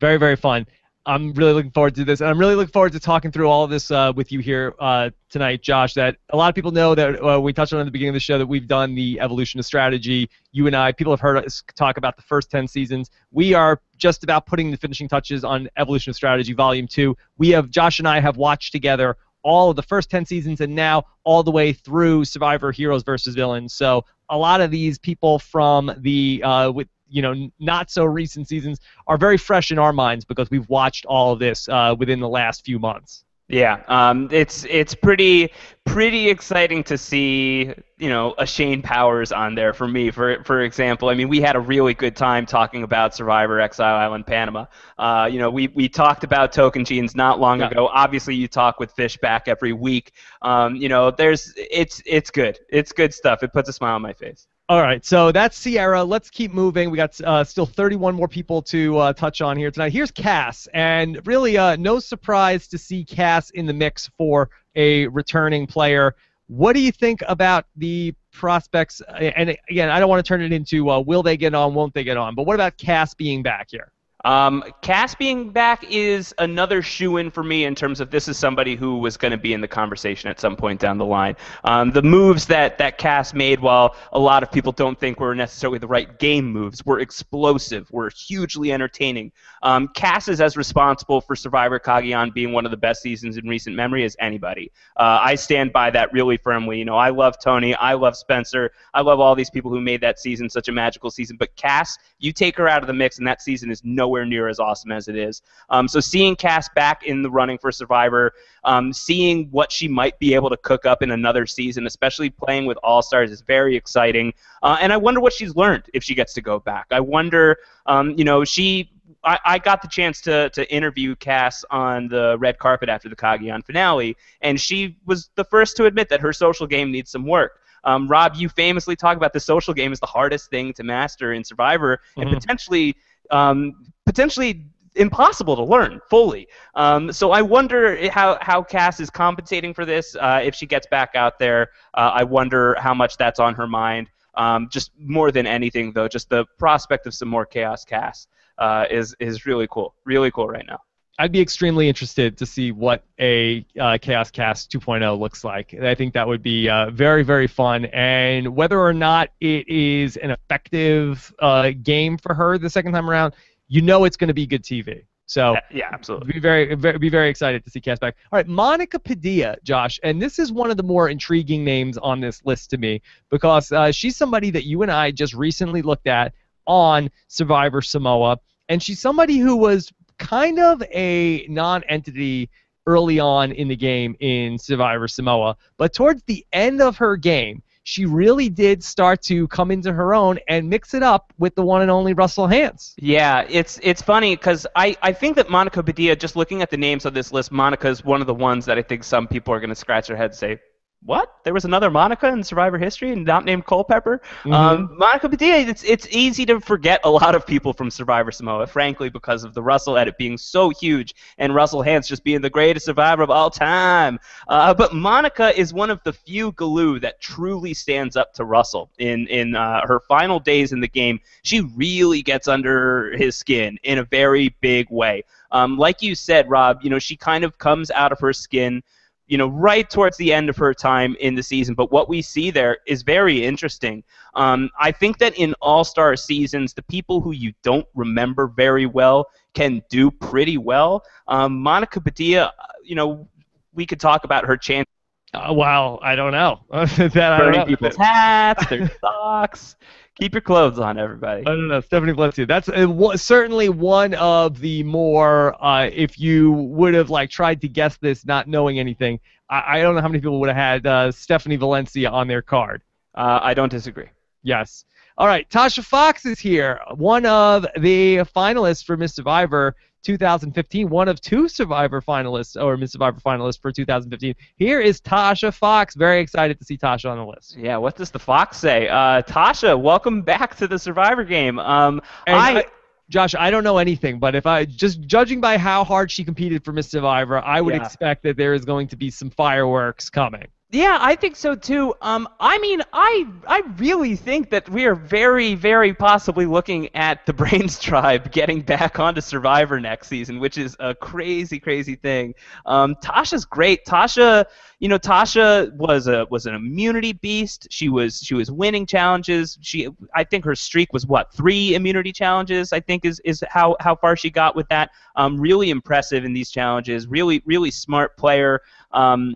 Speaker 1: very very fun i'm really looking forward to this and i'm really looking forward to talking through all of this uh, with you here uh, tonight josh that a lot of people know that uh, we touched on at the beginning of the show that we've done the evolution of strategy you and i people have heard us talk about the first 10 seasons we are just about putting the finishing touches on evolution of strategy volume 2 we have josh and i have watched together all of the first 10 seasons and now all the way through survivor heroes versus villains so a lot of these people from the uh, with you know not so recent seasons are very fresh in our minds because we've watched all of this uh, within the last few months.
Speaker 2: Yeah, um, it's it's pretty pretty exciting to see you know a Shane Powers on there for me. For for example, I mean we had a really good time talking about Survivor Exile Island Panama. Uh, you know we we talked about Tocantins not long
Speaker 1: Yeah.
Speaker 2: ago. Obviously you talk with Fishbach every week. Um, you know there's it's it's good. It's good stuff. It puts a smile on my face.
Speaker 1: All right, so that's Ciera. Let's keep moving. We got uh, still 31 more people to uh, touch on here tonight. Here's Cass, and really uh, no surprise to see Cass in the mix for a returning player. What do you think about the prospects? And again, I don't want to turn it into uh, will they get on, won't they get on, but what about Cass being back here?
Speaker 2: Um, Cass being back is another shoe in for me in terms of this is somebody who was going to be in the conversation at some point down the line. Um, the moves that, that Cass made, while a lot of people don't think were necessarily the right game moves, were explosive, were hugely entertaining. Um, Cass is as responsible for Survivor Cagayan being one of the best seasons in recent memory as anybody. Uh, I stand by that really firmly. You know, I love Tony, I love Spencer, I love all these people who made that season such a magical season. But Cass, you take her out of the mix, and that season is nowhere near as awesome as it is. Um, so seeing Cass back in the running for Survivor, um, seeing what she might be able to cook up in another season, especially playing with All Stars, is very exciting. Uh, and I wonder what she's learned if she gets to go back. I wonder, um, you know, she. I, I got the chance to, to interview Cass on the red carpet after the Cagayan finale, and she was the first to admit that her social game needs some work. Um, Rob, you famously talk about the social game is the hardest thing to master in Survivor, and
Speaker 1: Mhm.
Speaker 2: potentially um, potentially impossible to learn fully. Um, so I wonder how, how Cass is compensating for this. Uh, if she gets back out there, uh, I wonder how much that's on her mind. Um, just more than anything, though, just the prospect of some more chaos Cass uh, is is really cool. Really cool right now.
Speaker 1: I'd be extremely interested to see what a uh, Chaos Cass 2.0 looks like. I think that would be uh, very, very fun. And whether or not it is an effective uh, game for her the second time around, you know it's going to be good TV. So
Speaker 2: Yeah, absolutely.
Speaker 1: be very, very, be very excited to see Cass back. All right, Monica Padilla, Josh, and this is one of the more intriguing names on this list to me because uh, she's somebody that you and I just recently looked at on Survivor Samoa, and she's somebody who was kind of a non-entity early on in the game in Survivor Samoa, but towards the end of her game. She really did start to come into her own and mix it up with the one and only Russell Hantz.
Speaker 2: Yeah, it's it's funny because I, I think that Monica Padilla, just looking at the names of this list, Monica is one of the ones that I think some people are going to scratch their head and say, what? There was another Monica in Survivor history, not named Culpepper.
Speaker 1: Mm-hmm.
Speaker 2: Um, Monica Padilla. It's it's easy to forget a lot of people from Survivor Samoa, frankly, because of the Russell edit being so huge and Russell Hantz just being the greatest survivor of all time. Uh, but Monica is one of the few Galu that truly stands up to Russell in in uh, her final days in the game. She really gets under his skin in a very big way. Um, like you said, Rob, you know she kind of comes out of her skin you know, right towards the end of her time in the season. But what we see there is very interesting. Um, I think that in All Star seasons, the people who you don't remember very well can do pretty well. Um, Monica Padilla, you know, we could talk about her chance.
Speaker 1: Uh, wow, I don't know. (laughs) that, I don't know.
Speaker 2: people's hats, their socks. (laughs) Keep your clothes on, everybody.
Speaker 1: I don't know. Stephanie Valencia. That's uh, wa- certainly one of the more. Uh, if you would have like tried to guess this, not knowing anything, I, I don't know how many people would have had uh, Stephanie Valencia on their card.
Speaker 2: Uh, I don't disagree.
Speaker 1: Yes. All right. Tasha Fox is here, one of the finalists for Miss Survivor 2015, one of two Survivor finalists or Miss Survivor finalists for 2015. Here is Tasha Fox. Very excited to see Tasha on the list.
Speaker 2: Yeah, what does the fox say? Uh, Tasha, welcome back to the Survivor game. Um, I,
Speaker 1: I- Josh, I don't know anything, but if I just judging by how hard she competed for Miss Survivor, I would
Speaker 2: Yeah.
Speaker 1: expect that there is going to be some fireworks coming.
Speaker 2: Yeah, I think so too. Um, I mean, I I really think that we are very, very possibly looking at the (laughs) Brains Tribe getting back onto Survivor next season, which is a crazy, crazy thing. Um, Tasha's great. Tasha, you know, Tasha was a was an immunity beast. She was she was winning challenges. She, I think her streak was what three immunity challenges. I think is is how how far she got with that. Um, really impressive in these challenges. Really, really smart player. Um,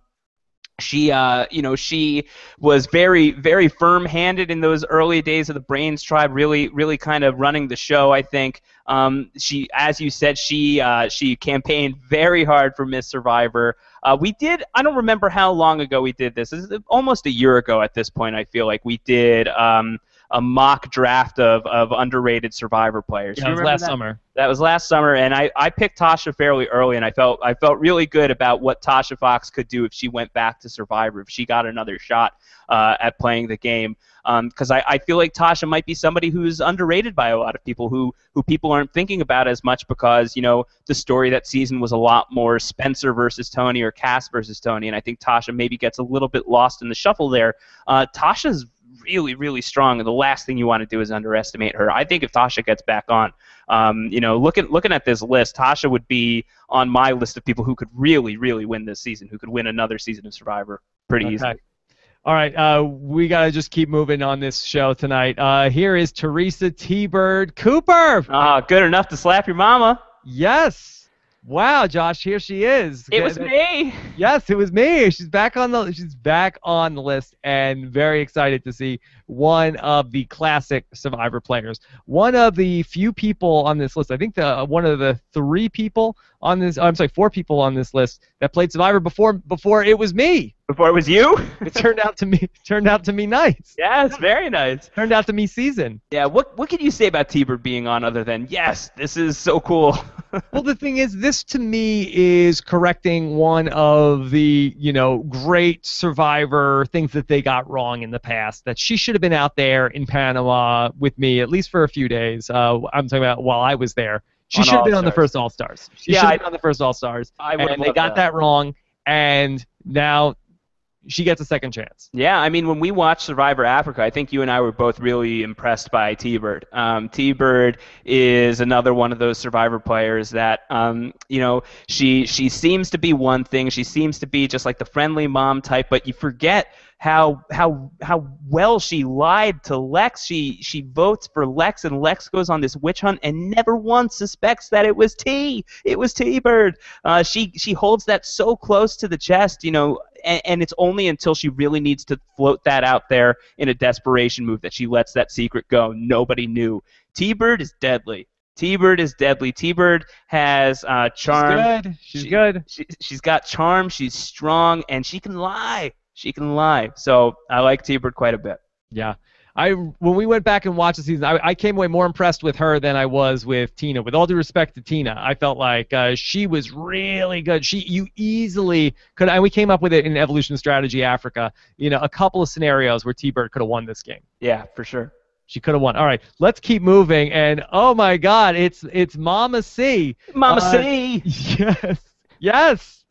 Speaker 2: she uh, you know she was very very firm-handed in those early days of the brains tribe really really kind of running the show i think. Um, she as you said she uh, she campaigned very hard for miss survivor. Uh, we did i don't remember how long ago we did this. This is almost a year ago at this point i feel like we did um, a mock draft of, of underrated survivor players
Speaker 1: Yeah, last
Speaker 2: that?
Speaker 1: summer.
Speaker 2: That was last summer, and I, I picked Tasha fairly early, and I felt I felt really good about what Tasha Fox could do if she went back to Survivor, if she got another shot uh, at playing the game. Because I, I feel like Tasha might be somebody who's underrated by a lot of people who who people aren't thinking about as much because you know the story that season was a lot more Spencer versus Tony or Cass versus Tony, and I think Tasha maybe gets a little bit lost in the shuffle there. Uh, Tasha's really, really strong, and the last thing you want to do is underestimate her. I think if Tasha gets back on, um, you know, looking looking at this list, Tasha would be on my list of people who could really, really win this season, who could win another season of Survivor pretty
Speaker 1: Okay.
Speaker 2: easily.
Speaker 1: All right, uh, we gotta just keep moving on this show tonight. Uh, here is Teresa T-Bird Cooper.
Speaker 2: Ah, good enough to slap your mama.
Speaker 1: Yes. Wow, Josh, here she is.
Speaker 2: It was me.
Speaker 1: Yes, it was me. She's back on the she's back on the list and very excited to see one of the classic Survivor players. One of the few people on this list. I think the uh, one of the three people on this I'm sorry, four people on this list that played Survivor before before it was me.
Speaker 2: Before it was you.
Speaker 1: It turned out to me (laughs) turned out to me nice.
Speaker 2: yes, very nice.
Speaker 1: Turned out to me season.
Speaker 2: Yeah, what what can you say about T-Bird being on other than yes, this is so cool. (laughs)
Speaker 1: well, the thing is, this to me is correcting one of the, you know, great survivor things that they got wrong in the past. That she should have been out there in Panama with me at least for a few days. Uh, I'm talking about while I was there. She should have been on the first All Stars. She
Speaker 2: Yeah,
Speaker 1: should have been on the first All Stars.
Speaker 2: I
Speaker 1: And they got
Speaker 2: that.
Speaker 1: that wrong, and now she gets a second chance.
Speaker 2: Yeah, I mean, when we watched Survivor Africa, I think you and I were both really impressed by T-Bird. Um, T-Bird is another one of those Survivor players that, um, you know, she she seems to be one thing. She seems to be just like the friendly mom type, but you forget how how how well she lied to Lex. She she votes for Lex, and Lex goes on this witch hunt and never once suspects that it was T. It was T-Bird. Uh, she she holds that so close to the chest, you know, and, and it's only until she really needs to float that out there in a desperation move that she lets that secret go. Nobody knew. T-Bird is deadly. T-Bird is deadly. T-Bird has uh, charm.
Speaker 1: She's good. She's
Speaker 2: She-
Speaker 1: good.
Speaker 2: She, she's got charm. She's strong, and she can lie. She can lie. So I like T-Bird quite a bit.
Speaker 1: Yeah. I when we went back and watched the season, I, I came away more impressed with her than I was with Tina. With all due respect to Tina, I felt like uh, she was really good. She you easily could, and we came up with it in Evolution Strategy Africa. You know, a couple of scenarios where T-Bird could have won this game.
Speaker 2: Yeah, for sure.
Speaker 1: She could have won. All right, let's keep moving. And oh my God, it's it's Mama C.
Speaker 2: Mama
Speaker 1: Uh,
Speaker 2: C. (laughs)
Speaker 1: Yes, yes.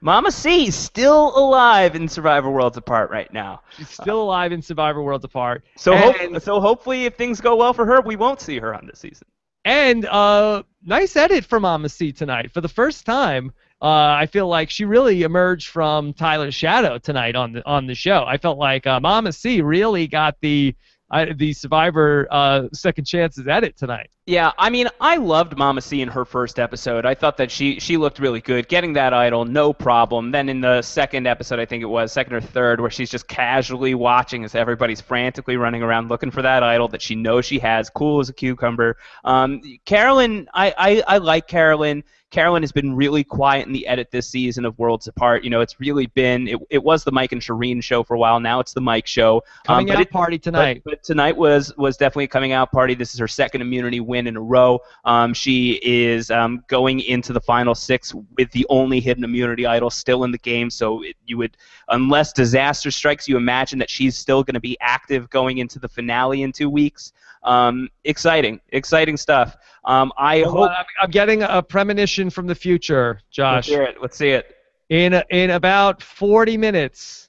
Speaker 2: Mama C is still alive in Survivor Worlds Apart right now.
Speaker 1: She's still alive in Survivor Worlds Apart.
Speaker 2: So
Speaker 1: And-
Speaker 2: hope, so hopefully if things go well for her, we won't see her on this season.
Speaker 1: And uh, nice edit from Mama C tonight. For the first time, uh, I feel like she really emerged from Tyler's shadow tonight on the on the show. I felt like uh, Mama C really got the uh, the Survivor uh, second chances edit tonight.
Speaker 2: Yeah, I mean, I loved Mama C in her first episode. I thought that she she looked really good, getting that idol, no problem. Then in the second episode, I think it was second or third, where she's just casually watching as everybody's frantically running around looking for that idol that she knows she has, cool as a cucumber. Um, Carolyn, I, I I like Carolyn. Carolyn has been really quiet in the edit this season of Worlds Apart. You know, it's really been it, it was the Mike and Shirin show for a while. Now it's the Mike show. Um,
Speaker 1: Coming
Speaker 2: but
Speaker 1: out
Speaker 2: it-
Speaker 1: party tonight.
Speaker 2: but, but tonight was was definitely a coming out party. This is her second immunity win in a row. Um, she is um, going into the final six with the only hidden immunity idol still in the game. So it, you would, unless disaster strikes, you imagine that she's still going to be active going into the finale in two weeks. Um, exciting, exciting stuff. Um, I
Speaker 1: Well,
Speaker 2: hope.
Speaker 1: I'm, I'm getting a premonition from the future, Josh.
Speaker 2: Let's
Speaker 1: Josh.
Speaker 2: hear it. Let's see it.
Speaker 1: In in about 40 minutes,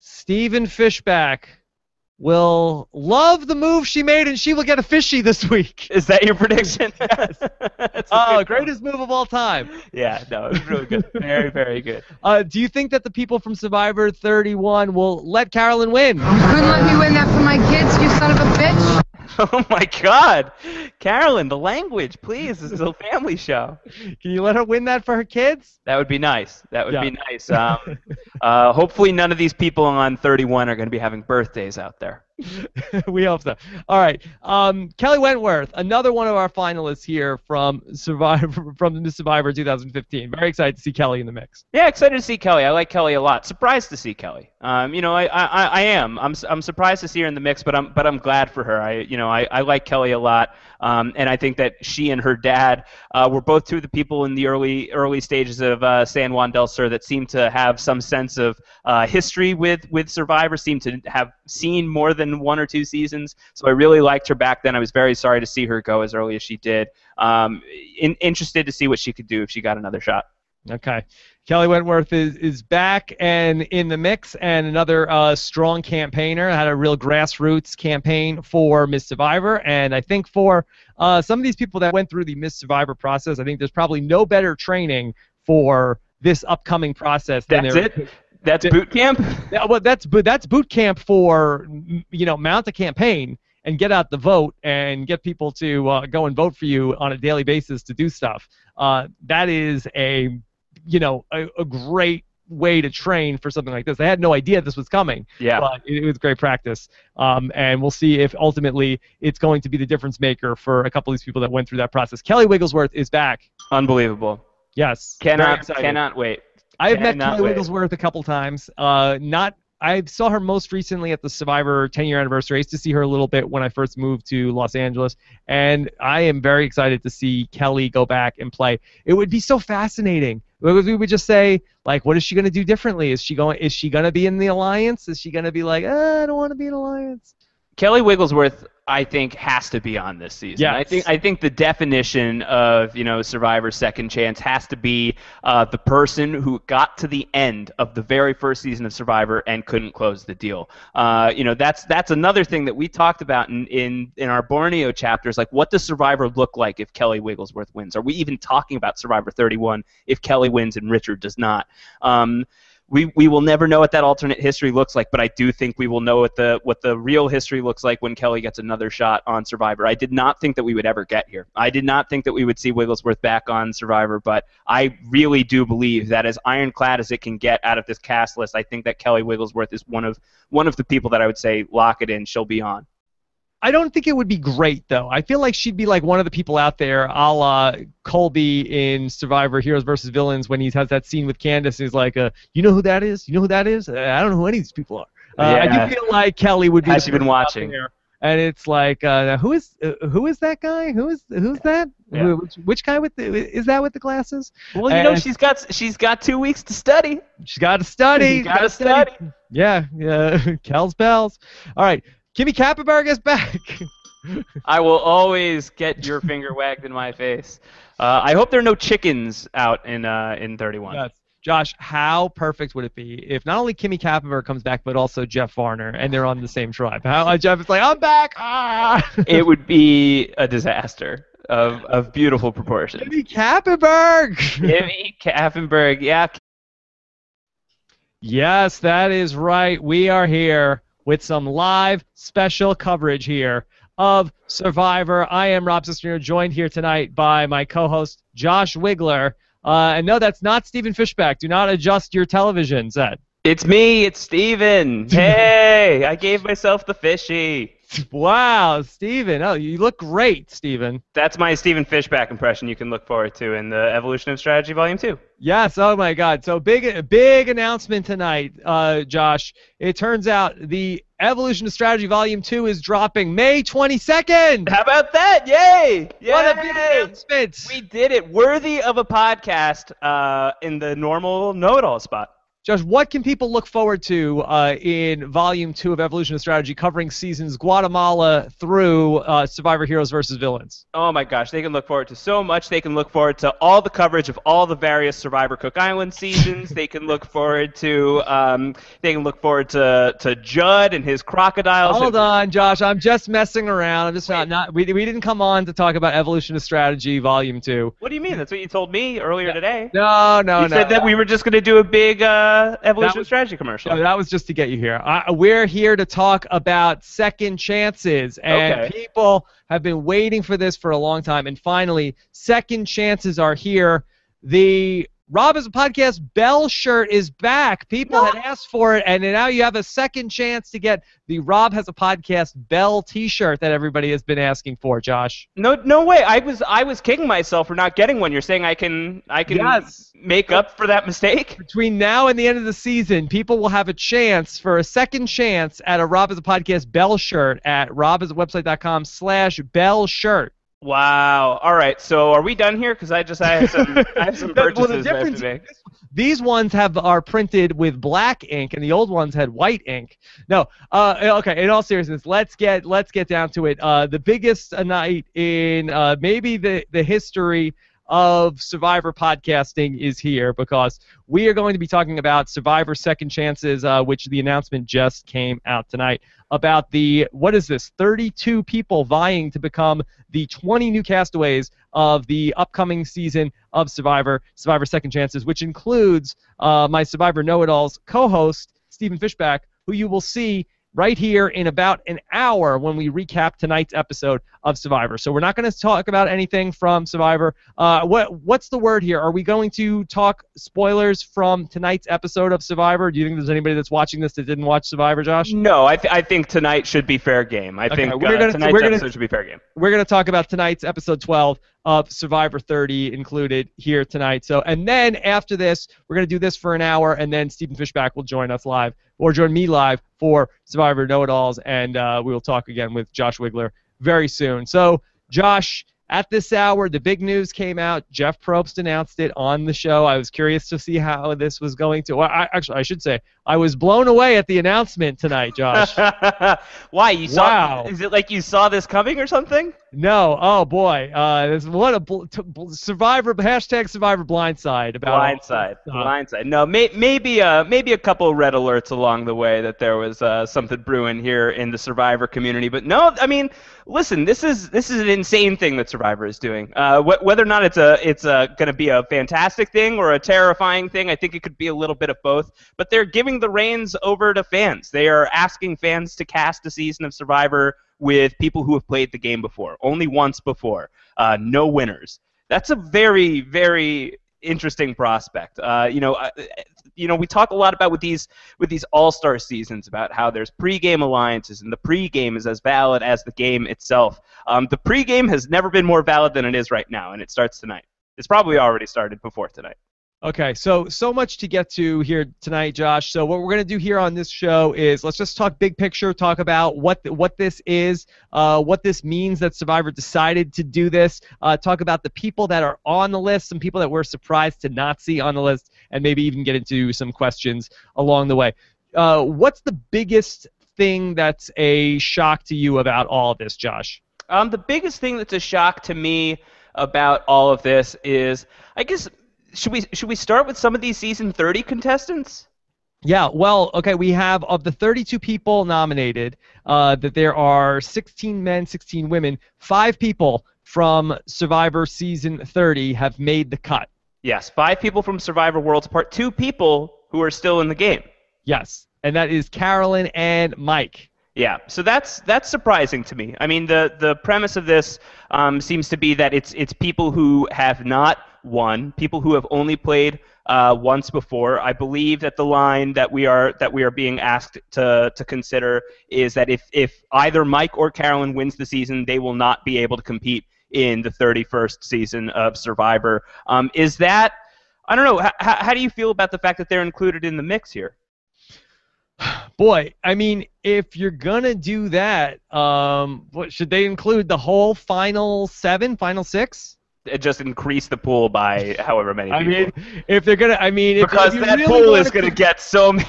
Speaker 1: Steven Fishbach will love the move she made, and she will get a fishy this week.
Speaker 2: Is that your prediction? (laughs) (laughs) That's a
Speaker 1: Oh,
Speaker 2: good
Speaker 1: greatest move of all time.
Speaker 2: Yeah, no, it was really good. (laughs) Very, very good.
Speaker 1: Uh, do you think that the people from Survivor 31 will let Carolyn win?
Speaker 3: You couldn't let me win that for my kids, you son of a bitch. (laughs)
Speaker 2: Oh my God, Carolyn, the language, please. This is a family show.
Speaker 1: Can you let her win that for her kids?
Speaker 2: That would be nice. That would
Speaker 1: Yeah.
Speaker 2: be nice. Um, uh, hopefully, none of these people on 31 are going to be having birthdays out there. (laughs)
Speaker 1: we hope so. All right. Um, Kelly Wentworth, another one of our finalists here from Survivor (laughs) from the Survivor 2015. Very excited to see Kelly in the mix.
Speaker 2: Yeah, excited to see Kelly. I like Kelly a lot. Surprised to see Kelly. Um, you know, I, I, I am. I'm, I'm surprised to see her in the mix, but I'm, but I'm glad for her. I, you know, I, I like Kelly a lot, um, and I think that she and her dad uh, were both two of the people in the early, early stages of uh, San Juan del Sur that seemed to have some sense of uh, history with, with Survivor. Seemed to have seen more than one or two seasons. So I really liked her back then. I was very sorry to see her go as early as she did. Um, in, interested to see what she could do if she got another shot.
Speaker 1: Okay. Kelley Wentworth is, is back and in the mix, and another uh, strong campaigner. Had a real grassroots campaign for Miss Survivor, and I think for uh, some of these people that went through the Miss Survivor process, I think there's probably no better training for this upcoming process than
Speaker 2: That's
Speaker 1: there-
Speaker 2: it. That's boot camp.
Speaker 1: Well, that's but that's boot camp for you know mount a campaign and get out the vote and get people to uh, go and vote for you on a daily basis to do stuff. Uh, that is a you know a, a great way to train for something like this. I had no idea this was coming,
Speaker 2: Yeah.
Speaker 1: but it, it was great practice. Um, and we'll see if ultimately it's going to be the difference maker for a couple of these people that went through that process. Kelly Wiglesworth is back.
Speaker 2: Unbelievable.
Speaker 1: Yes,
Speaker 2: Cannot cannot wait.
Speaker 1: I have met Kelly
Speaker 2: wait.
Speaker 1: Wiglesworth a couple times. Uh, not I saw her most recently at the Survivor 10 year anniversary. I used to see her a little bit when I first moved to Los Angeles, and I am very excited to see Kelly go back and play. It would be so fascinating. Because We would just say like, what is she going to do differently? Is she going? Is she going to be in the alliance? Is she going to be like, uh, I don't want to be in alliance?
Speaker 2: Kelly Wiglesworth, I think, has to be on this season.
Speaker 1: Yes.
Speaker 2: I think I think the definition of you know Survivor Second Chance has to be uh, the person who got to the end of the very first season of Survivor and couldn't close the deal. Uh, you know that's that's another thing that we talked about in, in in our Borneo chapters. Like, what does Survivor look like if Kelly Wiglesworth wins? Are we even talking about Survivor 31 if Kelly wins and Richard does not? Um, we, we will never know what that alternate history looks like, but I do think we will know what the what the real history looks like when Kelly gets another shot on Survivor. I did not think that we would ever get here. I did not think that we would see Wiglesworth back on Survivor, but I really do believe that as ironclad as it can get out of this cast list, I think that Kelly Wiglesworth is one of one of the people that I would say lock it in. She'll be on.
Speaker 1: I don't think it would be great though. I feel like she'd be like one of the people out there, a la Colby in Survivor Heroes versus Villains, when he has that scene with Candice. He's like, uh, "You know who that is? You know who that is? Uh, I don't know who any of these people are." Uh, I do feel like Kelly would be.
Speaker 2: Has she been watching?
Speaker 1: And it's like, uh, who is uh, who is that guy? Who is who's that?
Speaker 2: Yeah.
Speaker 1: Who- Which, which guy with the is that with the glasses?
Speaker 2: Well, you know she's got she's got two weeks to study.
Speaker 1: She's got to study.
Speaker 2: Gotta study.
Speaker 1: Yeah, yeah. (laughs) Kel's bells. All right, Kimmi Kappenberg is back. (laughs)
Speaker 2: I will always get your finger wagged in my face. Uh, I hope there are no chickens out in uh, in 31.
Speaker 1: Yes. Josh, how perfect would it be if not only Kimmi Kappenberg comes back, but also Jeff Varner, and they're on the same tribe? How uh, Jeff is like, I'm back. Ah! (laughs)
Speaker 2: It would be a disaster of, of beautiful proportions.
Speaker 1: Kimmi Kappenberg.
Speaker 2: Jimmy Kaffenberg, yeah.
Speaker 1: Yes, that is right. We are here with some live special coverage here of Survivor. I am Rob Sister, joined here tonight by my co-host Josh Wigler. Uh, and no, that's not Stephen Fishbach. Do not adjust your television set.
Speaker 2: It's me, it's Steven. (laughs) Hey, I gave myself the fishy. (laughs)
Speaker 1: Wow, Steven. Oh, you look great, Steven.
Speaker 2: That's my Steven Fishbach impression you can look forward to in the Evolution of Strategy Volume 2.
Speaker 1: Yes. Oh my God. So big, big announcement tonight, uh, Josh. It turns out the Evolution of Strategy Volume Two is dropping May 22nd.
Speaker 2: How about that? Yay! Yay!
Speaker 1: What a big announcement!
Speaker 2: We did it. Worthy of a podcast uh, in the normal know-it-all spot.
Speaker 1: Josh, what can people look forward to uh, in Volume 2 of Evolution of Strategy covering seasons Guatemala through uh, Survivor Heroes versus Villains?
Speaker 2: Oh my gosh, they can look forward to so much. They can look forward to all the coverage of all the various Survivor Cook Island seasons. they can look forward to um, they can look forward to, to Judd and his crocodiles.
Speaker 1: Hold
Speaker 2: and-
Speaker 1: on, Josh. I'm just messing around. I'm just not, not we, we didn't come on to talk about Evolution of Strategy Volume 2.
Speaker 2: What do you mean? That's what you told me earlier today.
Speaker 1: No, no,
Speaker 2: you
Speaker 1: no.
Speaker 2: You said that we were just going to do a big uh, Uh, Evolution
Speaker 1: was-
Speaker 2: Strategy commercial.
Speaker 1: No, that was just to get you here. I, we're here to talk about second chances, and
Speaker 2: Okay.
Speaker 1: people have been waiting for this for a long time. And finally, second chances are here. The Rob has a podcast Bell shirt is back. People had asked for it, and now you have a second chance to get the Rob has a podcast Bell T-shirt that everybody has been asking for. Josh.
Speaker 2: No, no way. I was I was kicking myself for not getting one. You're saying I can I can
Speaker 1: Yes.
Speaker 2: make up for that mistake?
Speaker 1: Between now and the end of the season, people will have a chance for a second chance at a Rob has a podcast Bell shirt at robhasawebsite.com slash Bell shirt.
Speaker 2: Wow. All right. So are we done here? Because I just I have some I have some (laughs)
Speaker 1: That- well, the
Speaker 2: purchases I have to make.
Speaker 1: These ones have are printed with black ink, and the old ones had white ink. No, uh, okay. In all seriousness, let's get let's get down to it. Uh, the biggest night in uh, maybe the the history of Survivor podcasting is here because we are going to be talking about Survivor Second Chances, uh, which the announcement just came out tonight about the what is this? 32 people vying to become the 20 new castaways of the upcoming season of Survivor, Survivor Second Chances, which includes uh, my Survivor Know-It-Alls co-host Stephen Fishbach, who you will see right here in about an hour when we recap tonight's episode of Survivor. So we're not going to talk about anything from Survivor. Uh, what what's the word here? Are we going to talk spoilers from tonight's episode of Survivor? Do you think there's anybody that's watching this that didn't watch Survivor, Josh?
Speaker 2: No, I, th- I think tonight should be fair game. I
Speaker 1: Okay,
Speaker 2: think
Speaker 1: we're
Speaker 2: uh,
Speaker 1: gonna-
Speaker 2: tonight's
Speaker 1: we're gonna-
Speaker 2: episode should be fair game.
Speaker 1: we're going to talk about tonight's episode 12 of Survivor 30 included here tonight. So, and then after this, we're going to do this for an hour, and then Stephen Fishbach will join us live or join me live for Survivor Know-It-Alls, and uh, we will talk again with Josh Wigler very soon. So, Josh, at this hour, the big news came out. Jeff Probst announced it on the show. I was curious to see how this was going to. Well, I, actually, I should say I was blown away at the announcement tonight, Josh. (laughs)
Speaker 2: Why you saw?
Speaker 1: Wow.
Speaker 2: Is it like you saw this coming or something?
Speaker 1: No, oh boy, uh, this, what a bl- t- bl- survivor hashtag survivor blindside about
Speaker 2: Blindside.
Speaker 1: Uh,
Speaker 2: Blindside. No, may, maybe uh, maybe a couple red alerts along the way that there was uh, something brewing here in the Survivor community. But no, I mean, listen, this is this is an insane thing that Survivor is doing. Uh, wh- whether or not it's a it's a, going to be a fantastic thing or a terrifying thing, I think it could be a little bit of both. But they're giving the reins over to fans. They are asking fans to cast a season of Survivor with people who have played the game before, only once before, uh, no winners. That's a very very interesting prospect. Uh, you know, uh, you know, we talk a lot about with these with these All Star seasons about how there's pregame alliances and the pregame is as valid as the game itself. Um, the pregame has never been more valid than it is right now, and it starts tonight. It's probably already started before tonight.
Speaker 1: Okay, so so much to get to here tonight, Josh. So what we're gonna do here on this show is let's just talk big picture, talk about what th- what this is, uh, what this means that Survivor decided to do this, uh, talk about the people that are on the list, some people that we're surprised to not see on the list, and maybe even get into some questions along the way. Uh, what's the biggest thing that's a shock to you about all of this, Josh?
Speaker 2: Um, the biggest thing that's a shock to me about all of this is, I guess, should we should we start with some of these season 30 contestants?
Speaker 1: Yeah, well, okay, we have of the 32 people nominated, uh, that there are 16 men, 16 women. Five people from Survivor season 30 have made the cut.
Speaker 2: Yes, five people from Survivor Worlds Part Two people who are still in the game.
Speaker 1: Yes, and that is Carolyn and Mike.
Speaker 2: Yeah, so that's that's surprising to me. I mean, the the premise of this um, seems to be that it's it's people who have not won, people who have only played uh, once before. I believe that the line that we are that we are being asked to to consider is that if if either Mike or Carolyn wins the season, they will not be able to compete in the 31st season of Survivor. Um, is that I don't know. H- how do you feel about the fact that they're included in the mix here? (sighs)
Speaker 1: Boy, I mean, if you're gonna do that, um, what should they include the whole final seven, final six?
Speaker 2: Just increase the pool by however many. (laughs)
Speaker 1: I
Speaker 2: people.
Speaker 1: mean, if they're gonna, I mean, if,
Speaker 2: because
Speaker 1: if
Speaker 2: that
Speaker 1: really
Speaker 2: pool is going to
Speaker 1: com-
Speaker 2: get so many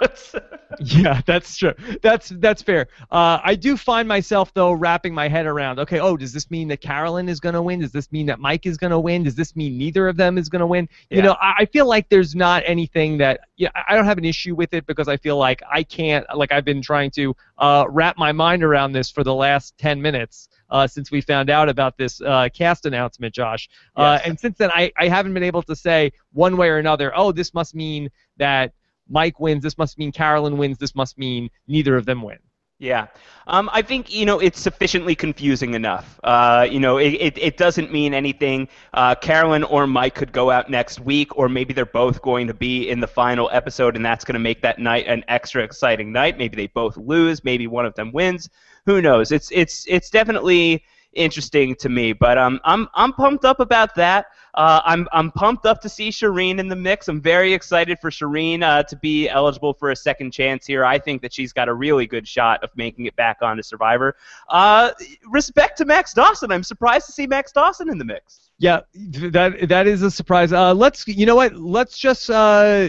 Speaker 2: votes. (laughs)
Speaker 1: Yeah, that's true. That's that's fair. Uh, I do find myself though wrapping my head around. Okay, oh, does this mean that Carolyn is going to win? Does this mean that Mike is going to win? Does this mean neither of them is going to win? You
Speaker 2: Yeah.
Speaker 1: know, I, I feel like there's not anything that. Yeah, I don't have an issue with it because I feel like I can't. Like I've been trying to uh, wrap my mind around this for the last ten minutes. Uh, since we found out about this uh, cast announcement, Josh. Uh,
Speaker 2: Yes.
Speaker 1: and since then, I, I haven't been able to say one way or another, oh, this must mean that Mike wins, this must mean Carolyn wins, this must mean neither of them win.
Speaker 2: Yeah, um, I think you know it's sufficiently confusing enough. Uh, you know, it, it, it doesn't mean anything. Uh, Carolyn or Mike could go out next week, or maybe they're both going to be in the final episode, and that's going to make that night an extra exciting night. Maybe they both lose, maybe one of them wins. Who knows? It's it's it's definitely interesting to me, but um, I'm I'm pumped up about that. Uh, I'm I'm pumped up to see Shirin in the mix. I'm very excited for Shirin uh, to be eligible for a second chance here. I think that she's got a really good shot of making it back onto Survivor. Uh, respect to Max Dawson. I'm surprised to see Max Dawson in the mix.
Speaker 1: Yeah, that that is a surprise. Uh, let's, you know what? Let's just uh,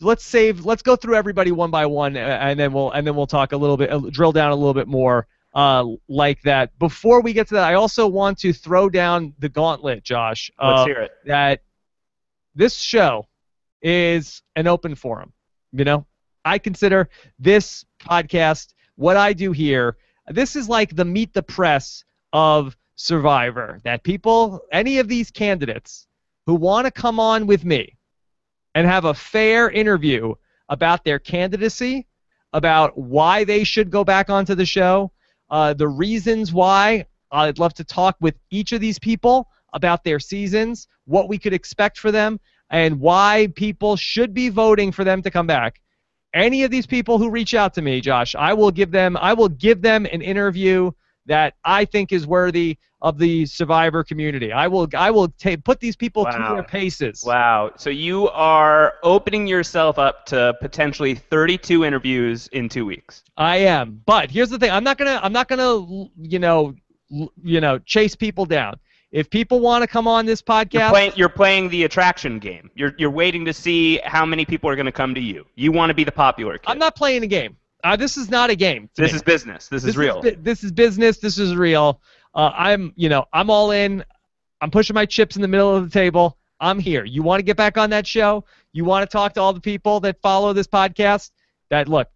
Speaker 1: let's save. Let's go through everybody one by one, and then we'll and then we'll talk a little bit, uh, drill down a little bit more uh, like that. Before we get to that, I also want to throw down the gauntlet, Josh.
Speaker 2: Let's
Speaker 1: uh,
Speaker 2: hear it.
Speaker 1: that this show is an open forum. You know, I consider this podcast, what I do here, this is like the meet the press of Survivor. That people, any of these candidates who want to come on with me and have a fair interview about their candidacy, about why they should go back onto the show, uh, the reasons why. I'd love to talk with each of these people about their seasons, what we could expect for them, and why people should be voting for them to come back. Any of these people who reach out to me, Josh, I will give them I will give them an interview that I think is worthy of the survivor community. I will I will ta- put these people through
Speaker 2: Wow.
Speaker 1: their paces.
Speaker 2: Wow. So you are opening yourself up to potentially 32 interviews in two weeks.
Speaker 1: I am. But here's the thing. I'm not gonna. I'm not gonna. You know. l- You know. Chase people down. If people want to come on this
Speaker 2: You're
Speaker 1: podcast,
Speaker 2: playing, you're playing the attraction game. You're, you're waiting to see how many people are going to come to you. You want to be the popular kid.
Speaker 1: I'm not playing a game. Uh, this is not a game.
Speaker 2: This
Speaker 1: me.
Speaker 2: is business. This, is real.
Speaker 1: bu- this is business. This is real. Uh, I'm. You know. I'm all in. I'm pushing my chips in the middle of the table. I'm here. You want to get back on that show? You want to talk to all the people that follow this podcast? That look.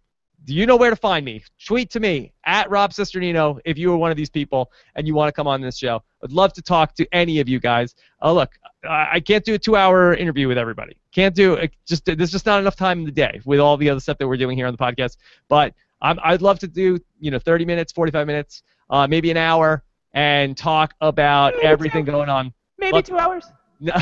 Speaker 1: Do you know where to find me? Tweet to me at Rob Cesternino if you are one of these people and you want to come on this show. I'd love to talk to any of you guys. Uh, look, I I can't do a two-hour interview with everybody. Can't do it. Just there's just not enough time in the day with all the other stuff that we're doing here on the podcast. But I'm, I'd love to do you know 30 minutes, 45 minutes, uh, maybe an hour, and talk about
Speaker 2: Maybe
Speaker 1: everything
Speaker 2: two.
Speaker 1: going on.
Speaker 2: Maybe
Speaker 1: Look-
Speaker 2: two hours. (laughs)
Speaker 1: No,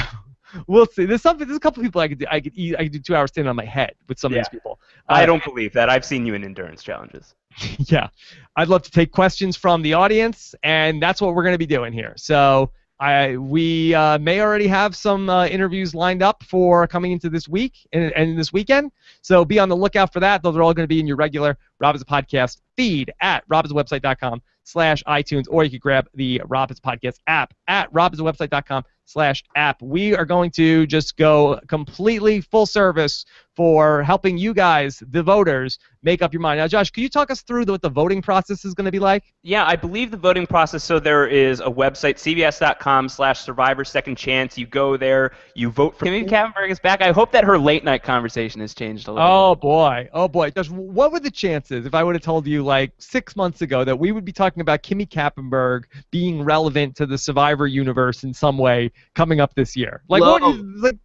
Speaker 1: we'll see. There's something. There's a couple people I could do. I could I could do two hours standing on my head with some
Speaker 2: Yeah.
Speaker 1: of these people.
Speaker 2: I
Speaker 1: Uh,
Speaker 2: don't believe that. I've seen you in endurance challenges. (laughs)
Speaker 1: yeah, I'd love to take questions from the audience, and that's what we're going to be doing here. So I we uh, may already have some uh, interviews lined up for coming into this week and, and this weekend. So be on the lookout for that. Those are all going to be in your regular Rob Podcast feed at robhasawebsite.com slash iTunes, or you could grab the Rob Podcast app at robhasawebsite.com slash app. We are going to just go completely full service for helping you guys, the voters, make up your mind. Now, Josh, could you talk us through what the voting process is going to be like?
Speaker 2: Yeah, I believe the voting process. So there is a website, cbs.com/slash Survivor Second Chance. You go there, you vote for Kimmi Kappenberg is back. I hope that her late night conversation has changed a little.
Speaker 1: Oh boy, oh boy. Josh, what were the chances if I would have told you like six months ago that we would be talking about Kimmi Kappenberg being relevant to the Survivor universe in some way coming up this year? Like, what is, like,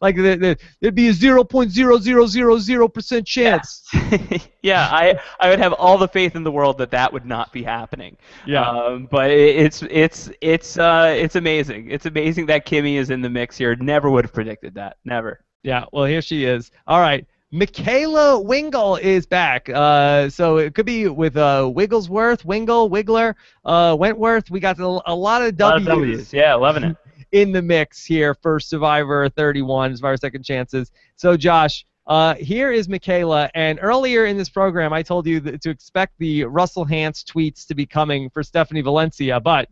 Speaker 1: like the, the, it'd be a zero point zero zero zero zero percent chance.
Speaker 2: yeah, (laughs) yeah, I I would have all the faith in the world that that would not be happening.
Speaker 1: Yeah.
Speaker 2: Um, but it, it's it's it's uh it's amazing. It's amazing that Kimmi is in the mix here. Never would have predicted that. Never.
Speaker 1: Yeah, well, here she is. All right. Mikayla Wingle is back. Uh, so it could be with uh, Wiglesworth, Wingle, Wigler, uh, Wentworth. We got a, a lot of
Speaker 2: A lot of
Speaker 1: W's,
Speaker 2: W's. Yeah, loving it.
Speaker 1: In the mix here for Survivor 31, Survivor Second Chances. So, Josh, uh, here is Mikayla. And earlier in this program, I told you that to expect the Russell Hantz tweets to be coming for Stephanie Valencia, but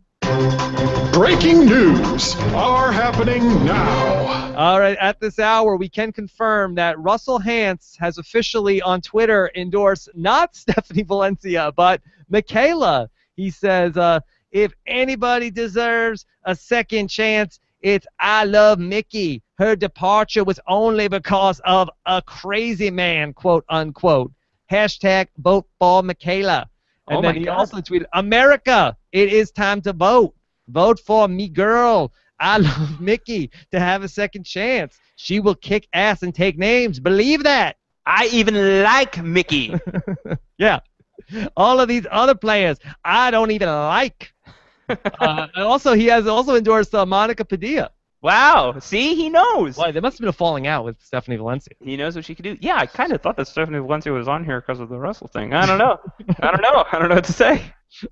Speaker 4: Breaking news are happening now.
Speaker 1: All right, at this hour, we can confirm that Russell Hantz has officially on Twitter endorsed not (laughs) Stephanie Valencia, but Mikayla. He says, uh, if anybody deserves a second chance, it's I love Mickey. Her departure was only because of a crazy man, quote unquote. Hashtag vote for Mikayla. And
Speaker 2: Oh
Speaker 1: then he
Speaker 2: God.
Speaker 1: also tweeted, America, it is time to vote. Vote for me girl. I (laughs) love Mickey to have a second chance. She will kick ass and take names. Believe that.
Speaker 2: I even like Mickey. (laughs)
Speaker 1: Yeah. All of these other players, I don't even like. Uh, and also, he has also endorsed uh, Monica Padilla.
Speaker 2: wow. See, he knows.
Speaker 1: Boy, there must have been a falling out with Stephanie Valencia.
Speaker 2: He knows what she can do. Yeah, I kind of thought that Stephanie Valencia was on here because of the Russell thing. I don't know. I don't know. I don't know what to say. (laughs)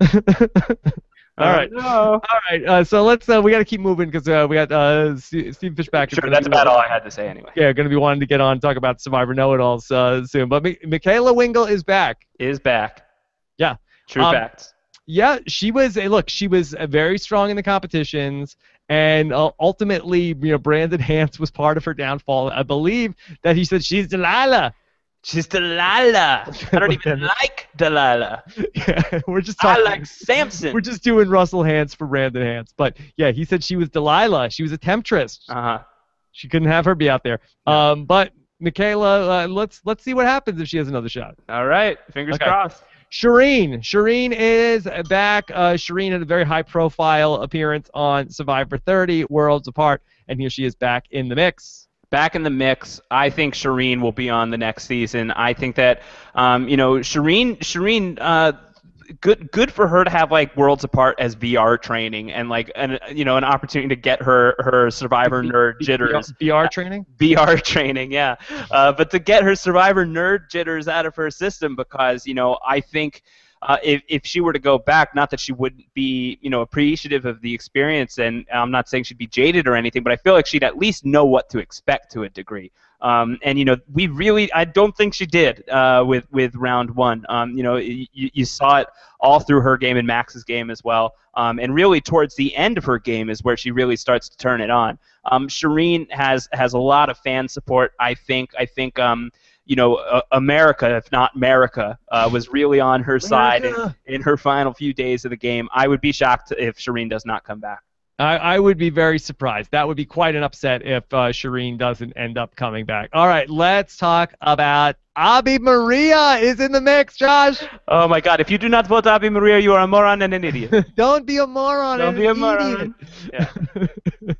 Speaker 1: All right.
Speaker 2: No.
Speaker 1: All right. Uh, so let's. Uh, we got to keep moving because uh, we got uh, Steve Fishbach.
Speaker 2: Sure, that's about all I had to say anyway.
Speaker 1: Yeah, going to be wanting to get on and talk about Survivor Know-It-Alls uh, soon. But Mi- Mikayla Wingle is back.
Speaker 2: Is back.
Speaker 1: Yeah.
Speaker 2: True
Speaker 1: Um,
Speaker 2: facts.
Speaker 1: Yeah, she was. eh, Look, she was very strong in the competitions, and uh, ultimately, you know, Brandon Hantz was part of her downfall. I believe that he said she's Delilah.
Speaker 2: She's Delilah. I don't even (laughs) like Delilah.
Speaker 1: Yeah, (laughs) we're just
Speaker 2: I like Samson.
Speaker 1: we're just doing Russell Hantz for Brandon Hantz. But yeah, he said she was Delilah. She was a temptress.
Speaker 2: Uh huh.
Speaker 1: She couldn't have her be out there. Um, but Mikayla, uh, let's let's see what happens if she has another shot.
Speaker 2: All right. Fingers
Speaker 1: Okay.
Speaker 2: crossed.
Speaker 1: Shirin. Shirin is back. Uh, Shirin had a very high profile appearance on Survivor 30, Worlds Apart, and here she is back in the mix.
Speaker 2: back in the mix. I think Shirin will be on the next season. I think that um, you know Shirin Shirin uh, good good for her to have like worlds apart as VR training and like an you know an opportunity to get her her survivor nerd jitters
Speaker 1: VR training? (laughs)
Speaker 2: VR training, yeah. Uh, but to get her survivor nerd jitters out of her system because, you know, I think uh, if, if she were to go back, not that she wouldn't be, you know, appreciative of the experience, and I'm not saying she'd be jaded or anything, but I feel like she'd at least know what to expect to a degree. Um, and you know, we really, I don't think she did uh, with with round one. Um, you know, you, you saw it all through her game and Max's game as well. Um, and really, towards the end of her game is where she really starts to turn it on. Um, Shirin has has a lot of fan support. I think. I think. Um, you know, uh, America, if not America, uh, was really on her side in, in her final few days of the game. I would be shocked if Shirin does not come back.
Speaker 1: I, I would be very surprised. That would be quite an upset if uh, Shirin doesn't end up coming back. All right, let's talk about Abi-Maria is in the mix, Josh.
Speaker 2: Oh my God! If you do not vote Abi-Maria, you are a moron and an idiot. (laughs)
Speaker 1: Don't be a moron.
Speaker 2: Don't
Speaker 1: and
Speaker 2: be a
Speaker 1: an
Speaker 2: moron.
Speaker 1: idiot.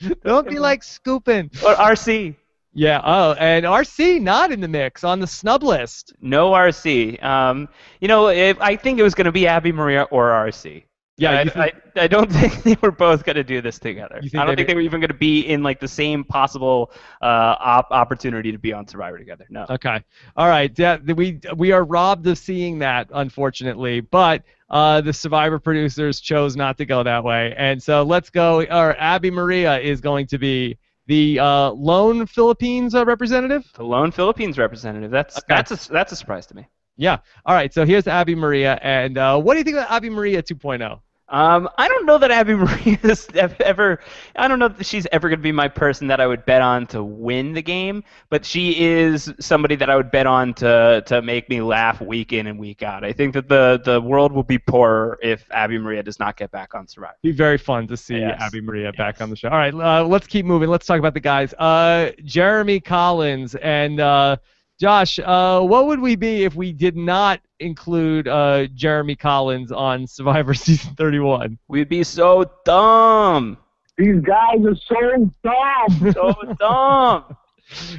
Speaker 1: (laughs) Don't be like Skupin.
Speaker 2: or RC.
Speaker 1: Yeah. Oh, and RC not in the mix on the snub list.
Speaker 2: No RC. Um, you know, if, I think it was going to be Abi-Maria or RC.
Speaker 1: Yeah.
Speaker 2: I,
Speaker 1: think-
Speaker 2: I, I don't (laughs) think they were both going to do this together. I don't
Speaker 1: they
Speaker 2: think they were even going to be in like the same possible uh, op- opportunity to be on Survivor together. No.
Speaker 1: Okay. All right. Yeah, we we are robbed of seeing that, unfortunately. But uh, the Survivor producers chose not to go that way, and so let's go. Or Abi-Maria is going to be the uh, lone Philippines uh, representative.
Speaker 2: The lone Philippines representative. That's
Speaker 1: Okay.
Speaker 2: that's a that's a surprise to me.
Speaker 1: Yeah. All right. So here's Abi-Maria, and uh, what do you think about Abi-Maria oh? 2.0?
Speaker 2: Um, I don't know that Abby (laughs) Maria is ever. I don't know that she's ever going to be my person that I would bet on to win the game. But she is somebody that I would bet on to to make me laugh week in and week out. I think that the the world will be poorer if Abi-Maria does not get back on Survivor.
Speaker 1: Be very fun to see
Speaker 2: Yes.
Speaker 1: Abi-Maria back on the show. All right, uh, let's keep moving. Let's talk about the guys. Uh, Jeremy Collins and uh, Josh. Uh, what would we be if we did not include uh, Jeremy Collins on Survivor (laughs) Season 31?
Speaker 2: We'd be so dumb,
Speaker 5: These guys are so dumb.
Speaker 2: so dumb. (laughs)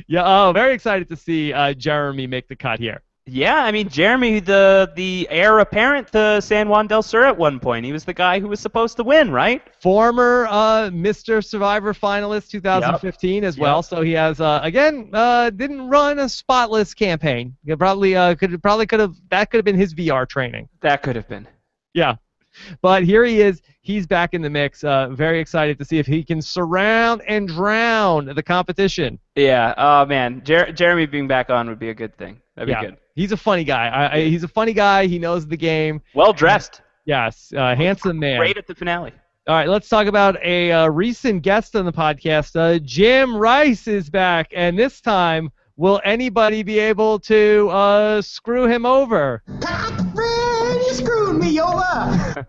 Speaker 1: Yeah. Oh, very excited to see uh, Jeremy make the cut here.
Speaker 2: Yeah, I mean Jeremy, the the heir apparent to San Juan del Sur at one point. He was the guy who was supposed to win, right?
Speaker 1: Former uh, Mr. Survivor finalist 2015 as well.
Speaker 2: Yep.
Speaker 1: So he has uh, again uh, didn't run a spotless campaign. He probably uh, could probably could have that could have been his VR training.
Speaker 2: That could have been.
Speaker 1: Yeah. But here he is. He's back in the mix. Uh, very excited to see if he can surround and drown the competition.
Speaker 2: Yeah. Oh man, Jer- Jeremy being back on would be a good thing. That'd
Speaker 1: yeah.
Speaker 2: be good.
Speaker 1: He's a funny guy. I, I, he's a funny guy. He knows the game.
Speaker 2: Well dressed.
Speaker 1: Yes. Uh, handsome man.
Speaker 2: Great at the finale.
Speaker 1: All right, let's talk about a uh, recent guest on the podcast. Uh, Jim Rice is back, and this time, will anybody be able to uh, screw him over?
Speaker 9: you screwed me over. (laughs)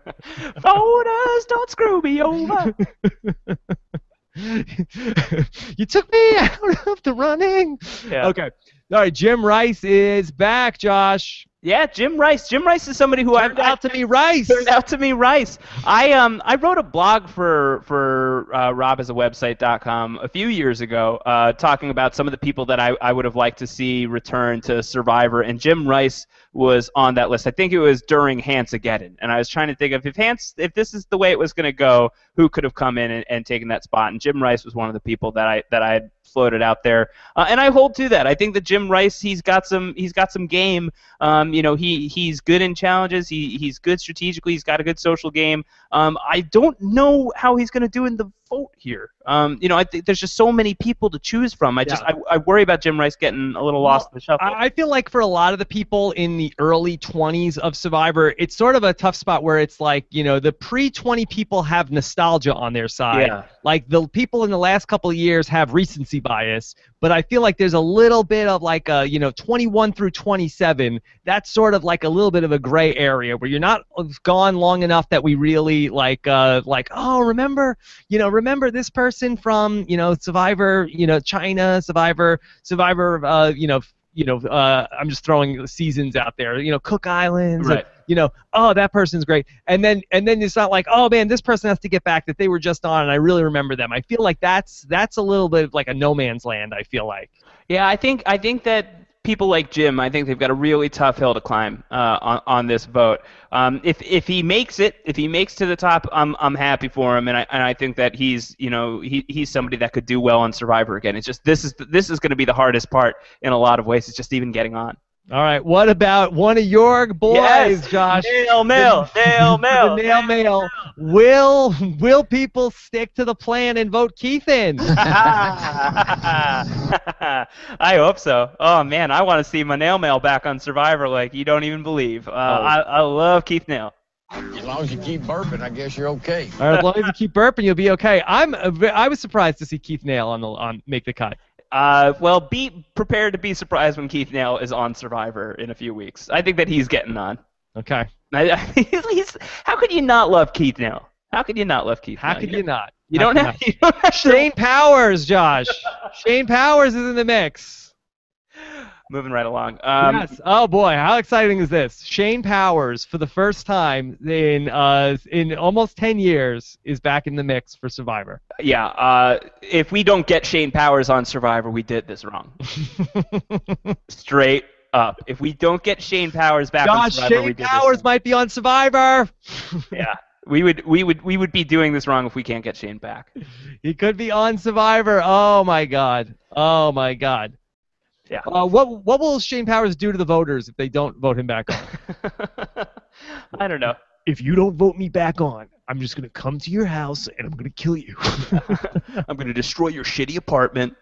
Speaker 2: Voters, don't screw me over. (laughs) (laughs)
Speaker 1: you took me out of the running.
Speaker 2: Yeah.
Speaker 1: Okay. All right, Jim Rice is back, Josh.
Speaker 2: Yeah, Jim Rice. Jim Rice is somebody who
Speaker 1: Turned
Speaker 2: I've
Speaker 1: out to be Rice.
Speaker 2: turned out to be Rice. I um I wrote a blog for for uh, robhasawebsite.com a few years ago, uh, talking about some of the people that I, I would have liked to see return to Survivor, and Jim Rice was on that list. I think it was during Hantzageddon, and I was trying to think of if Hantz if this is the way it was going to go, who could have come in and, and taken that spot, and Jim Rice was one of the people that I that I had floated out there, uh, and I hold to that. I think that Jim Rice he's got some he's got some game. Um, you know, he he's good in challenges. He he's good strategically. He's got a good social game. Um, I don't know how he's going to do in the vote here. Um, you know, I think there's just so many people to choose from. I just
Speaker 1: Yeah.
Speaker 2: I, I worry about Jim Rice getting a little lost in the shuffle.
Speaker 1: I I feel like for a lot of the people in the early 20s of Survivor, it's sort of a tough spot where it's like, you know, the pre 20 people have nostalgia on their side.
Speaker 2: Yeah.
Speaker 1: Like the people in the last couple of years have recency bias, but I feel like there's a little bit of like a, you know, 21 through 27. That's sort of like a little bit of a gray area where you're not gone long enough that we really like, uh, like, oh, remember, you know, remember this person from, you know, Survivor, you know, China, Survivor, Survivor, uh, you know, you know, uh, I'm just throwing seasons out there. You know, Cook Islands. and,
Speaker 2: Right.
Speaker 1: you know, oh, that person's great. And then and then it's not like, oh man, this person has to get back that they were just on, and I really remember them. I feel like that's that's a little bit like a no man's land. I feel like.
Speaker 2: Yeah, I think I think that people like Jim, I think they've got a really tough hill to climb uh, on on this vote. Um, if if he makes it, if he makes to the top, I'm I'm happy for him, and I and I think that he's you know he he's somebody that could do well on Survivor again. It's just this is this is going to be the hardest part in a lot of ways. It's just even getting on.
Speaker 1: All right, what about one of your boys,
Speaker 2: Yes,
Speaker 1: Josh?
Speaker 2: Nail mail, nail mail,
Speaker 1: the nail (laughs) mail. Will will people stick to the plan and vote Keith in? (laughs)
Speaker 2: I hope so. Oh man, I want to see my nail mail back on Survivor like you don't even believe. Uh, I, I love Keith Nale.
Speaker 7: As long as you keep burping, I guess you're okay.
Speaker 1: All right, as long as you keep burping, you'll be okay. I'm I was surprised to see Keith Nale on the on make the cut.
Speaker 2: Uh, well, be prepared to be surprised when Keith Nale is on Survivor in a few weeks. I think that he's getting on.
Speaker 1: Okay.
Speaker 2: I, (laughs) he's, how could you not love Keith Nale? How could you not love Keith
Speaker 1: How
Speaker 2: Nail?
Speaker 1: could you not?
Speaker 2: You don't have.
Speaker 1: not?
Speaker 2: You don't have to-
Speaker 1: Shane Powers, Josh. (laughs) Shane Powers is in the mix.
Speaker 2: Moving right along. Um,
Speaker 1: yes. Oh boy, how exciting is this? Shane Powers, for the first time in uh in almost ten years, is back in the mix for Survivor.
Speaker 2: Yeah. Uh, if we don't get Shane Powers on Survivor, we did this wrong. (laughs) Straight up. If we don't get Shane Powers back on
Speaker 1: Josh,
Speaker 2: Survivor, we
Speaker 1: Shane
Speaker 2: did this
Speaker 1: Powers might be on Survivor. (laughs)
Speaker 2: yeah. We would we would we would be doing this wrong if we can't get Shane back.
Speaker 1: He could be on Survivor. Oh my God. Oh my God.
Speaker 2: Yeah.
Speaker 1: Uh, what what will Shane Powers do to the voters if they don't vote him back on? (laughs)
Speaker 2: I don't know.
Speaker 1: if you don't vote me back on, I'm just gonna come to your house and I'm gonna kill you. (laughs)
Speaker 2: I'm going to destroy your shitty apartment.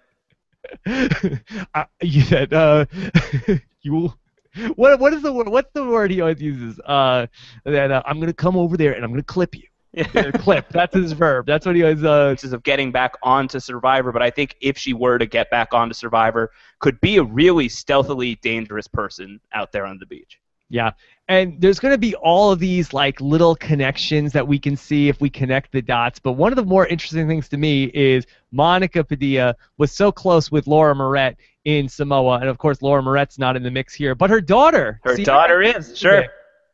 Speaker 2: (laughs)
Speaker 1: I, you said uh, you will. What what is the word? What's the word he always uses? Uh, that uh, I'm gonna come over there and I'm gonna clip you. Yeah, clip. That's his verb. That's what he always. Uh,
Speaker 2: of getting back onto Survivor, but I think if she were to get back onto Survivor, could be a really stealthily dangerous person out there on the beach.
Speaker 1: Yeah. And there's going to be all of these like little connections that we can see if we connect the dots. But one of the more interesting things to me is Monica Padilla was so close with Laura Morett in Samoa, and of course Laura Morett's not in the mix here, but her daughter.
Speaker 2: Her daughter is sure.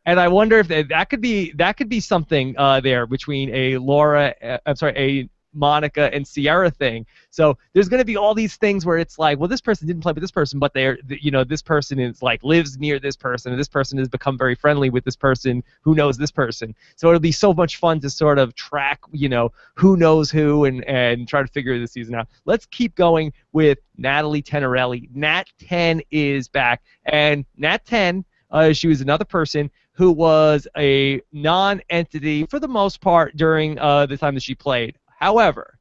Speaker 1: And I wonder if that, that could be that could be something uh, there between a Laura, uh, I'm sorry, a Monica and Ciera thing. So there's going to be all these things where it's like, well, this person didn't play with this person, but they're, you know, this person is like lives near this person, and this person has become very friendly with this person who knows this person. So it'll be so much fun to sort of track, you know, who knows who and and try to figure this season out. Let's keep going with Natalie Tenerelli. Nat 10 is back, and Nat 10, uh, she was another person who was a non-entity for the most part during uh, the time that she played. However,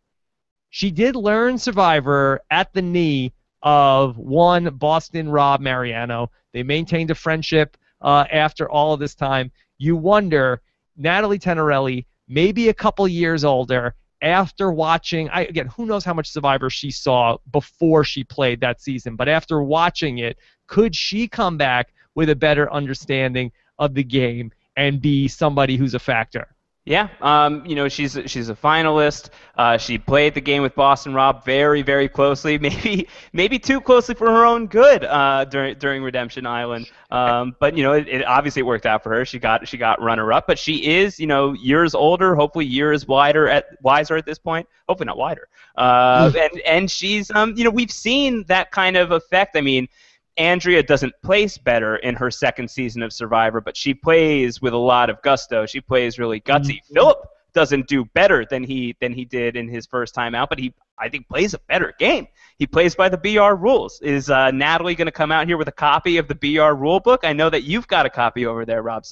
Speaker 1: she did learn Survivor at the knee of one Boston Rob Mariano. They maintained a friendship uh, after all of this time. You wonder, Natalie Tenerelli, maybe a couple years older, after watching, I, again, who knows how much Survivor she saw before she played that season, but after watching it, could she come back with a better understanding of the game and be somebody who's a factor?
Speaker 2: Yeah, um, you know she's she's a finalist. Uh, she played the game with Boston Rob very very closely, (laughs) maybe maybe too closely for her own good uh, during during Redemption Island. Um, but you know it, it, obviously it worked out for her. She got she got runner up, but she is you know years older, hopefully years wider at wiser at this point. Hopefully not wider. Uh, and and she's um you know we've seen that kind of effect. I mean Andrea doesn't place better in her second season of Survivor, but she plays with a lot of gusto. She plays really gutsy. Mm-hmm. Phillip doesn't do better than he than he did in his first time out, but he I think plays a better game. He plays by the BR rules. Is uh, Natalie going to come out here with a copy of the BR rule book? I know that you've got a copy over there, Rob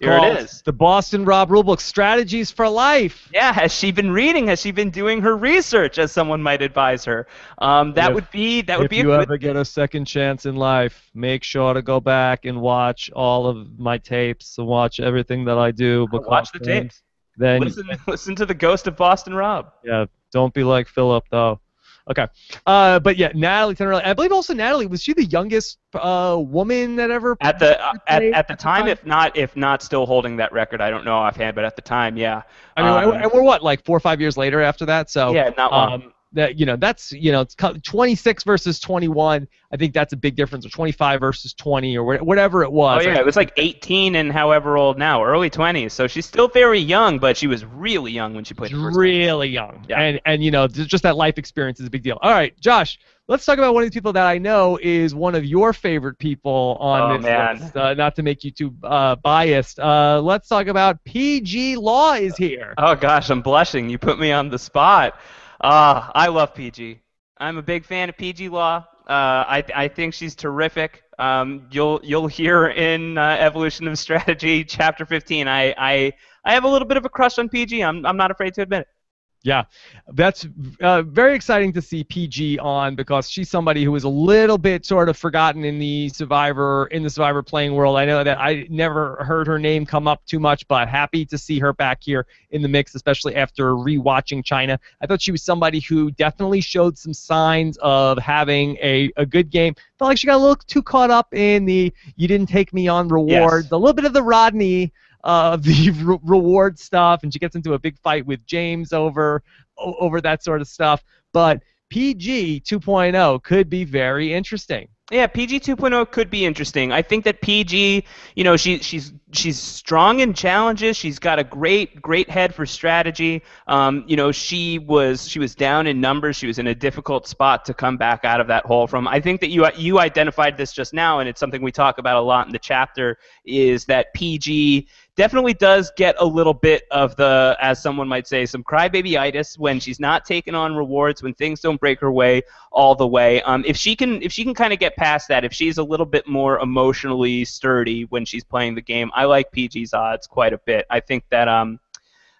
Speaker 2: Cesternino. Here it is.
Speaker 1: The Boston Rob Rulebook Strategies for Life.
Speaker 2: Yeah, has she been reading? Has she been doing her research, as someone might advise her? Um, that
Speaker 1: if,
Speaker 2: would be that would be.
Speaker 1: If you
Speaker 2: good...
Speaker 1: ever get a second chance in life, make sure to go back and watch all of my tapes and watch everything that I do.
Speaker 2: Watch the tapes.
Speaker 1: Then
Speaker 2: listen, listen to the Ghost of Boston Rob.
Speaker 1: Yeah, don't be like Phillip though. Okay. Uh, but yeah, Natalie Tenerelli. I believe also Natalie was she the youngest uh, woman that ever
Speaker 2: at the uh, at, at the time, if not if not still holding that record. I don't know offhand, but at the time, yeah.
Speaker 1: I mean, um, and we're what like four or five years later after that. So
Speaker 2: yeah, not long.
Speaker 1: Um, that you know that's you know it's 26 versus 21 i think that's a big difference or 25 versus 20 or whatever it was.
Speaker 2: Oh yeah it was like 18 and however old now early 20s so she's still very young but she was really young when she played
Speaker 1: really young. Yeah. and and you know just that life experience is a big deal. All right josh let's talk about one of these people that i know is one of your favorite people on
Speaker 2: oh,
Speaker 1: this
Speaker 2: man.
Speaker 1: list uh, not to make you too uh, biased uh, let's talk about Peih-Gee Law is here.
Speaker 2: Oh gosh i'm blushing. You put me on the spot Ah, I love Peih-Gee. I'm a big fan of Peih-Gee Law. Uh, I I think she's terrific. Um, you'll you'll hear in uh, Evolution of Strategy, (laughs) Chapter 15. I, I I have a little bit of a crush on Peih-Gee. I'm I'm not afraid to admit it.
Speaker 1: Yeah, that's uh, very exciting to see Peih-Gee on because she's somebody who was a little bit sort of forgotten in the Survivor in the Survivor playing world. I know that I never heard her name come up too much, but happy to see her back here in the mix, especially after rewatching China. I thought she was somebody who definitely showed some signs of having a, a good game. Felt like she got a little too caught up in the "you didn't take me on" rewards, yes. a little bit of the Rodney uh, (laughs) the re- reward stuff, and she gets into a big fight with James over over that sort of stuff. But Peih-Gee 2.0 could be very interesting.
Speaker 2: Yeah, Peih-Gee 2.0 could be interesting. I think that Peih-Gee, you know, she she's she's strong in challenges. She's got a great great head for strategy. Um, you know, she was she was down in numbers. She was in a difficult spot to come back out of that hole from. I think that you you identified this just now, and it's something we talk about a lot in the chapter. Is that Peih-Gee definitely does get a little bit of the, as someone might say, some crybaby-itis when she's not taking on rewards, when things don't break her way all the way. Um, if she can, if she can kind of get past that, if she's a little bit more emotionally sturdy when she's playing the game, I like Peih-Gee's odds quite a bit. I think that um,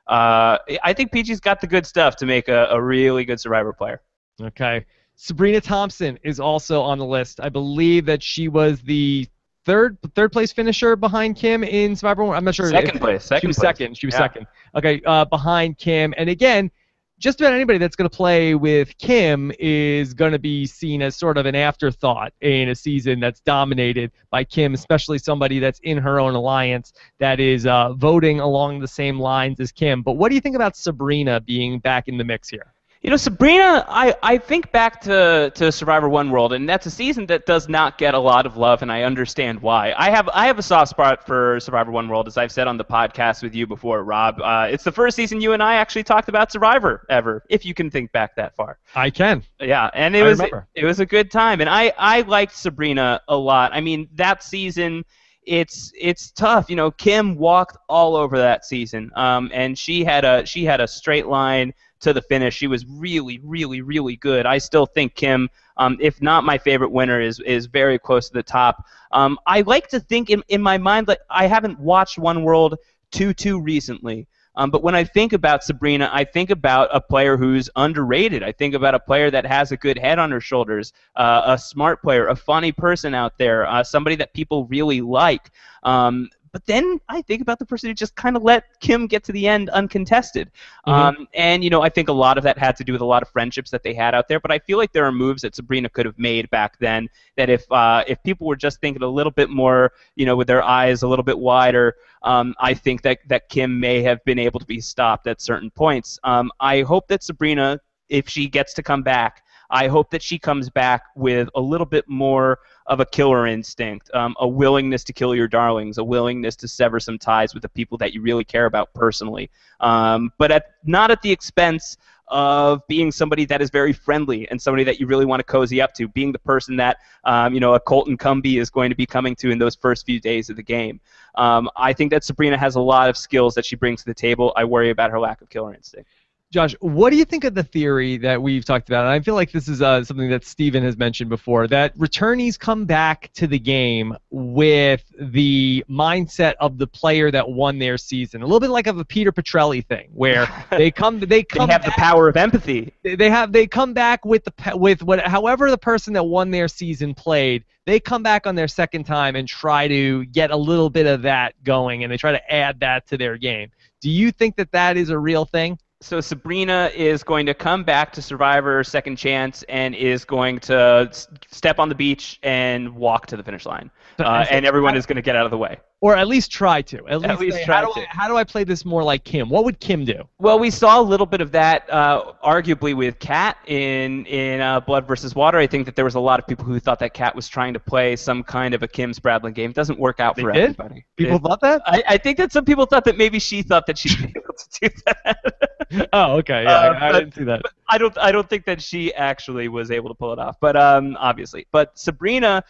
Speaker 2: uh, I think Peih-Gee's got the good stuff to make a, a really good Survivor player.
Speaker 1: Okay. Sabrina Thompson is also on the list. I believe that she was the third third place finisher behind Kim in Survivor. I'm not sure.
Speaker 2: Second place. Second
Speaker 1: she was
Speaker 2: place.
Speaker 1: second. She was
Speaker 2: Yeah.
Speaker 1: second. Okay, uh, behind Kim. And again, just about anybody that's going to play with Kim is going to be seen as sort of an afterthought in a season that's dominated by Kim, especially somebody that's in her own alliance that is uh, voting along the same lines as Kim. But what do you think about Sabrina being back in the mix here?
Speaker 2: You know, Sabrina, I, I think back to, to Survivor One World, and that's a season that does not get a lot of love, and I understand why. I have I have a soft spot for Survivor One World, as I've said on the podcast with you before, Rob. Uh, it's the first season you and I actually talked about Survivor ever, if you can think back that far.
Speaker 1: I can.
Speaker 2: Yeah, and it
Speaker 1: I
Speaker 2: was
Speaker 1: remember.
Speaker 2: it was a good time, and I I liked Sabrina a lot. I mean, that season. It's it's tough, you know. Kim walked all over that season, um, and she had a she had a straight line to the finish. She was really, really, really good. I still think Kim, um, if not my favorite winner, is is very close to the top. Um, I like to think in, in my mind that I haven't watched One World too too recently. Um, but when I think about Sabrina, I think about a player who's underrated. I think about a player that has a good head on her shoulders, uh, a smart player, a funny person out there, uh, somebody that people really like. Um, but then I think about the person who just kind of let Kim get to the end uncontested. Um, and, you know, I think a lot of that had to do with a lot of friendships that they had out there. But I feel like there are moves that Sabrina could have made back then that if uh, if people were just thinking a little bit more, you know, with their eyes a little bit wider, um, I think that, that Kim may have been able to be stopped at certain points. Um, I hope that Sabrina, if she gets to come back, I hope that she comes back with a little bit more of a killer instinct, um, a willingness to kill your darlings, a willingness to sever some ties with the people that you really care about personally, um, but at, not at the expense of being somebody that is very friendly and somebody that you really want to cozy up to, being the person that um, you know a Colton Cumbie is going to be coming to in those first few days of the game. Um, I think that Sabrina has a lot of skills that she brings to the table. I worry about her lack of killer instinct.
Speaker 1: Josh, what do you think of the theory that we've talked about? And I feel like this is uh, something that Steven has mentioned before that returnees come back to the game with the mindset of the player that won their season. A little bit like of a Peter Petrelli thing, where (laughs) they come they come They
Speaker 2: have the
Speaker 1: back-
Speaker 2: power of empathy.
Speaker 1: they they have they come back with the with what however the person that won their season played they come back on their second time and try to get a little bit of that going and they try to add that to their game do you think that that is a real thing
Speaker 2: So Sabrina is going to come back to Survivor Second Chance and is going to s- step on the beach and walk to the finish line, uh, and everyone is going to get out of the way.
Speaker 1: Or at least try to at least,
Speaker 2: least
Speaker 1: say,
Speaker 2: try
Speaker 1: how, do
Speaker 2: to.
Speaker 1: I, how do I play this more like Kim what would Kim do
Speaker 2: Well, we saw a little bit of that, uh, arguably with Kat in in uh, Blood versus Water. I think that there was a lot of people who thought that Kat was trying to play some kind of a Kim Spradlin game. It doesn't work out
Speaker 1: They
Speaker 2: for
Speaker 1: did?
Speaker 2: everybody.
Speaker 1: people
Speaker 2: It-
Speaker 1: thought that
Speaker 2: I, I think that some people thought that maybe she thought that she'd be (laughs) able to do that. (laughs)
Speaker 1: oh okay yeah
Speaker 2: Uh,
Speaker 1: I, I
Speaker 2: but-
Speaker 1: didn't see that
Speaker 2: I don't I don't think that she actually was able to pull it off. But um obviously. But Sabrina,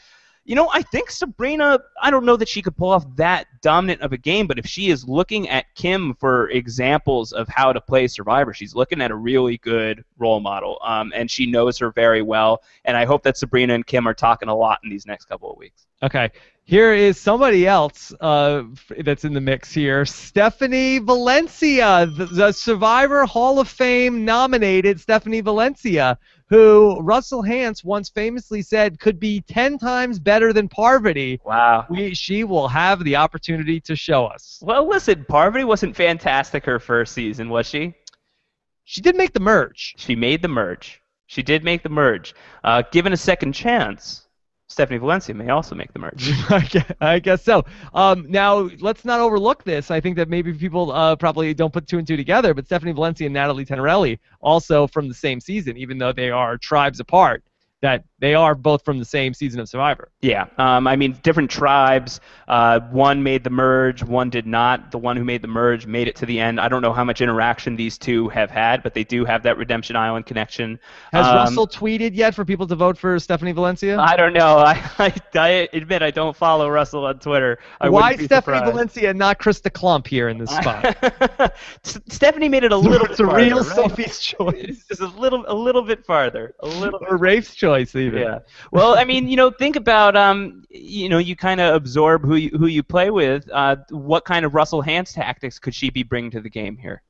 Speaker 2: you know, I think Sabrina, I don't know that she could pull off that dominant of a game, but if she is looking at Kim for examples of how to play Survivor, she's looking at a really good role model. Um, and she knows her very well. And I hope that Sabrina and Kim are talking a lot in these next couple of weeks.
Speaker 1: Okay. Here is somebody else uh, that's in the mix here. Stephanie Valencia, the, the Survivor Hall of Fame nominated Stephanie Valencia, who Russell Hantz once famously said could be 10 times better than Parvati.
Speaker 2: Wow.
Speaker 1: We, she will have the opportunity to show us.
Speaker 2: Well, listen, Parvati wasn't fantastic her first season, was she?
Speaker 1: She did make the merge.
Speaker 2: She made the merge. She did make the merge. Uh, given a second chance, Stephanie Valencia may also make the (laughs)
Speaker 1: guess, I guess so. Um, now, let's not overlook this. I think that maybe people uh, probably don't put two and two together, but Stephanie Valencia and Natalie Tenerelli also from the same season, even though they are tribes apart, that they are both from the same season of Survivor.
Speaker 2: Yeah, um, I mean, different tribes. Uh, one made the merge, one did not. The one who made the merge made it to the end. I don't know how much interaction these two have had, but they do have that Redemption Island connection.
Speaker 1: Has
Speaker 2: Um,
Speaker 1: Russell tweeted yet for people to vote for Stephanie Valencia?
Speaker 2: I don't know. (laughs) I, I, I admit I don't follow Russell on Twitter. I
Speaker 1: Why
Speaker 2: wouldn't be
Speaker 1: Stephanie
Speaker 2: surprised.
Speaker 1: Valencia and not Krista Klumpp here in this (laughs) spot?
Speaker 2: Stephanie made it a little
Speaker 1: it's
Speaker 2: bit
Speaker 1: a real
Speaker 2: farther, right?
Speaker 1: Sophie's (laughs) choice.
Speaker 2: It's just a little, a little bit farther, a little.
Speaker 1: Or Rafe's choice, even.
Speaker 2: Yeah. Well, I mean, you know, think about, um, you know, you kind of absorb who you, who you play with. Uh, what kind of Russell Hantz tactics could she be bringing to the game here?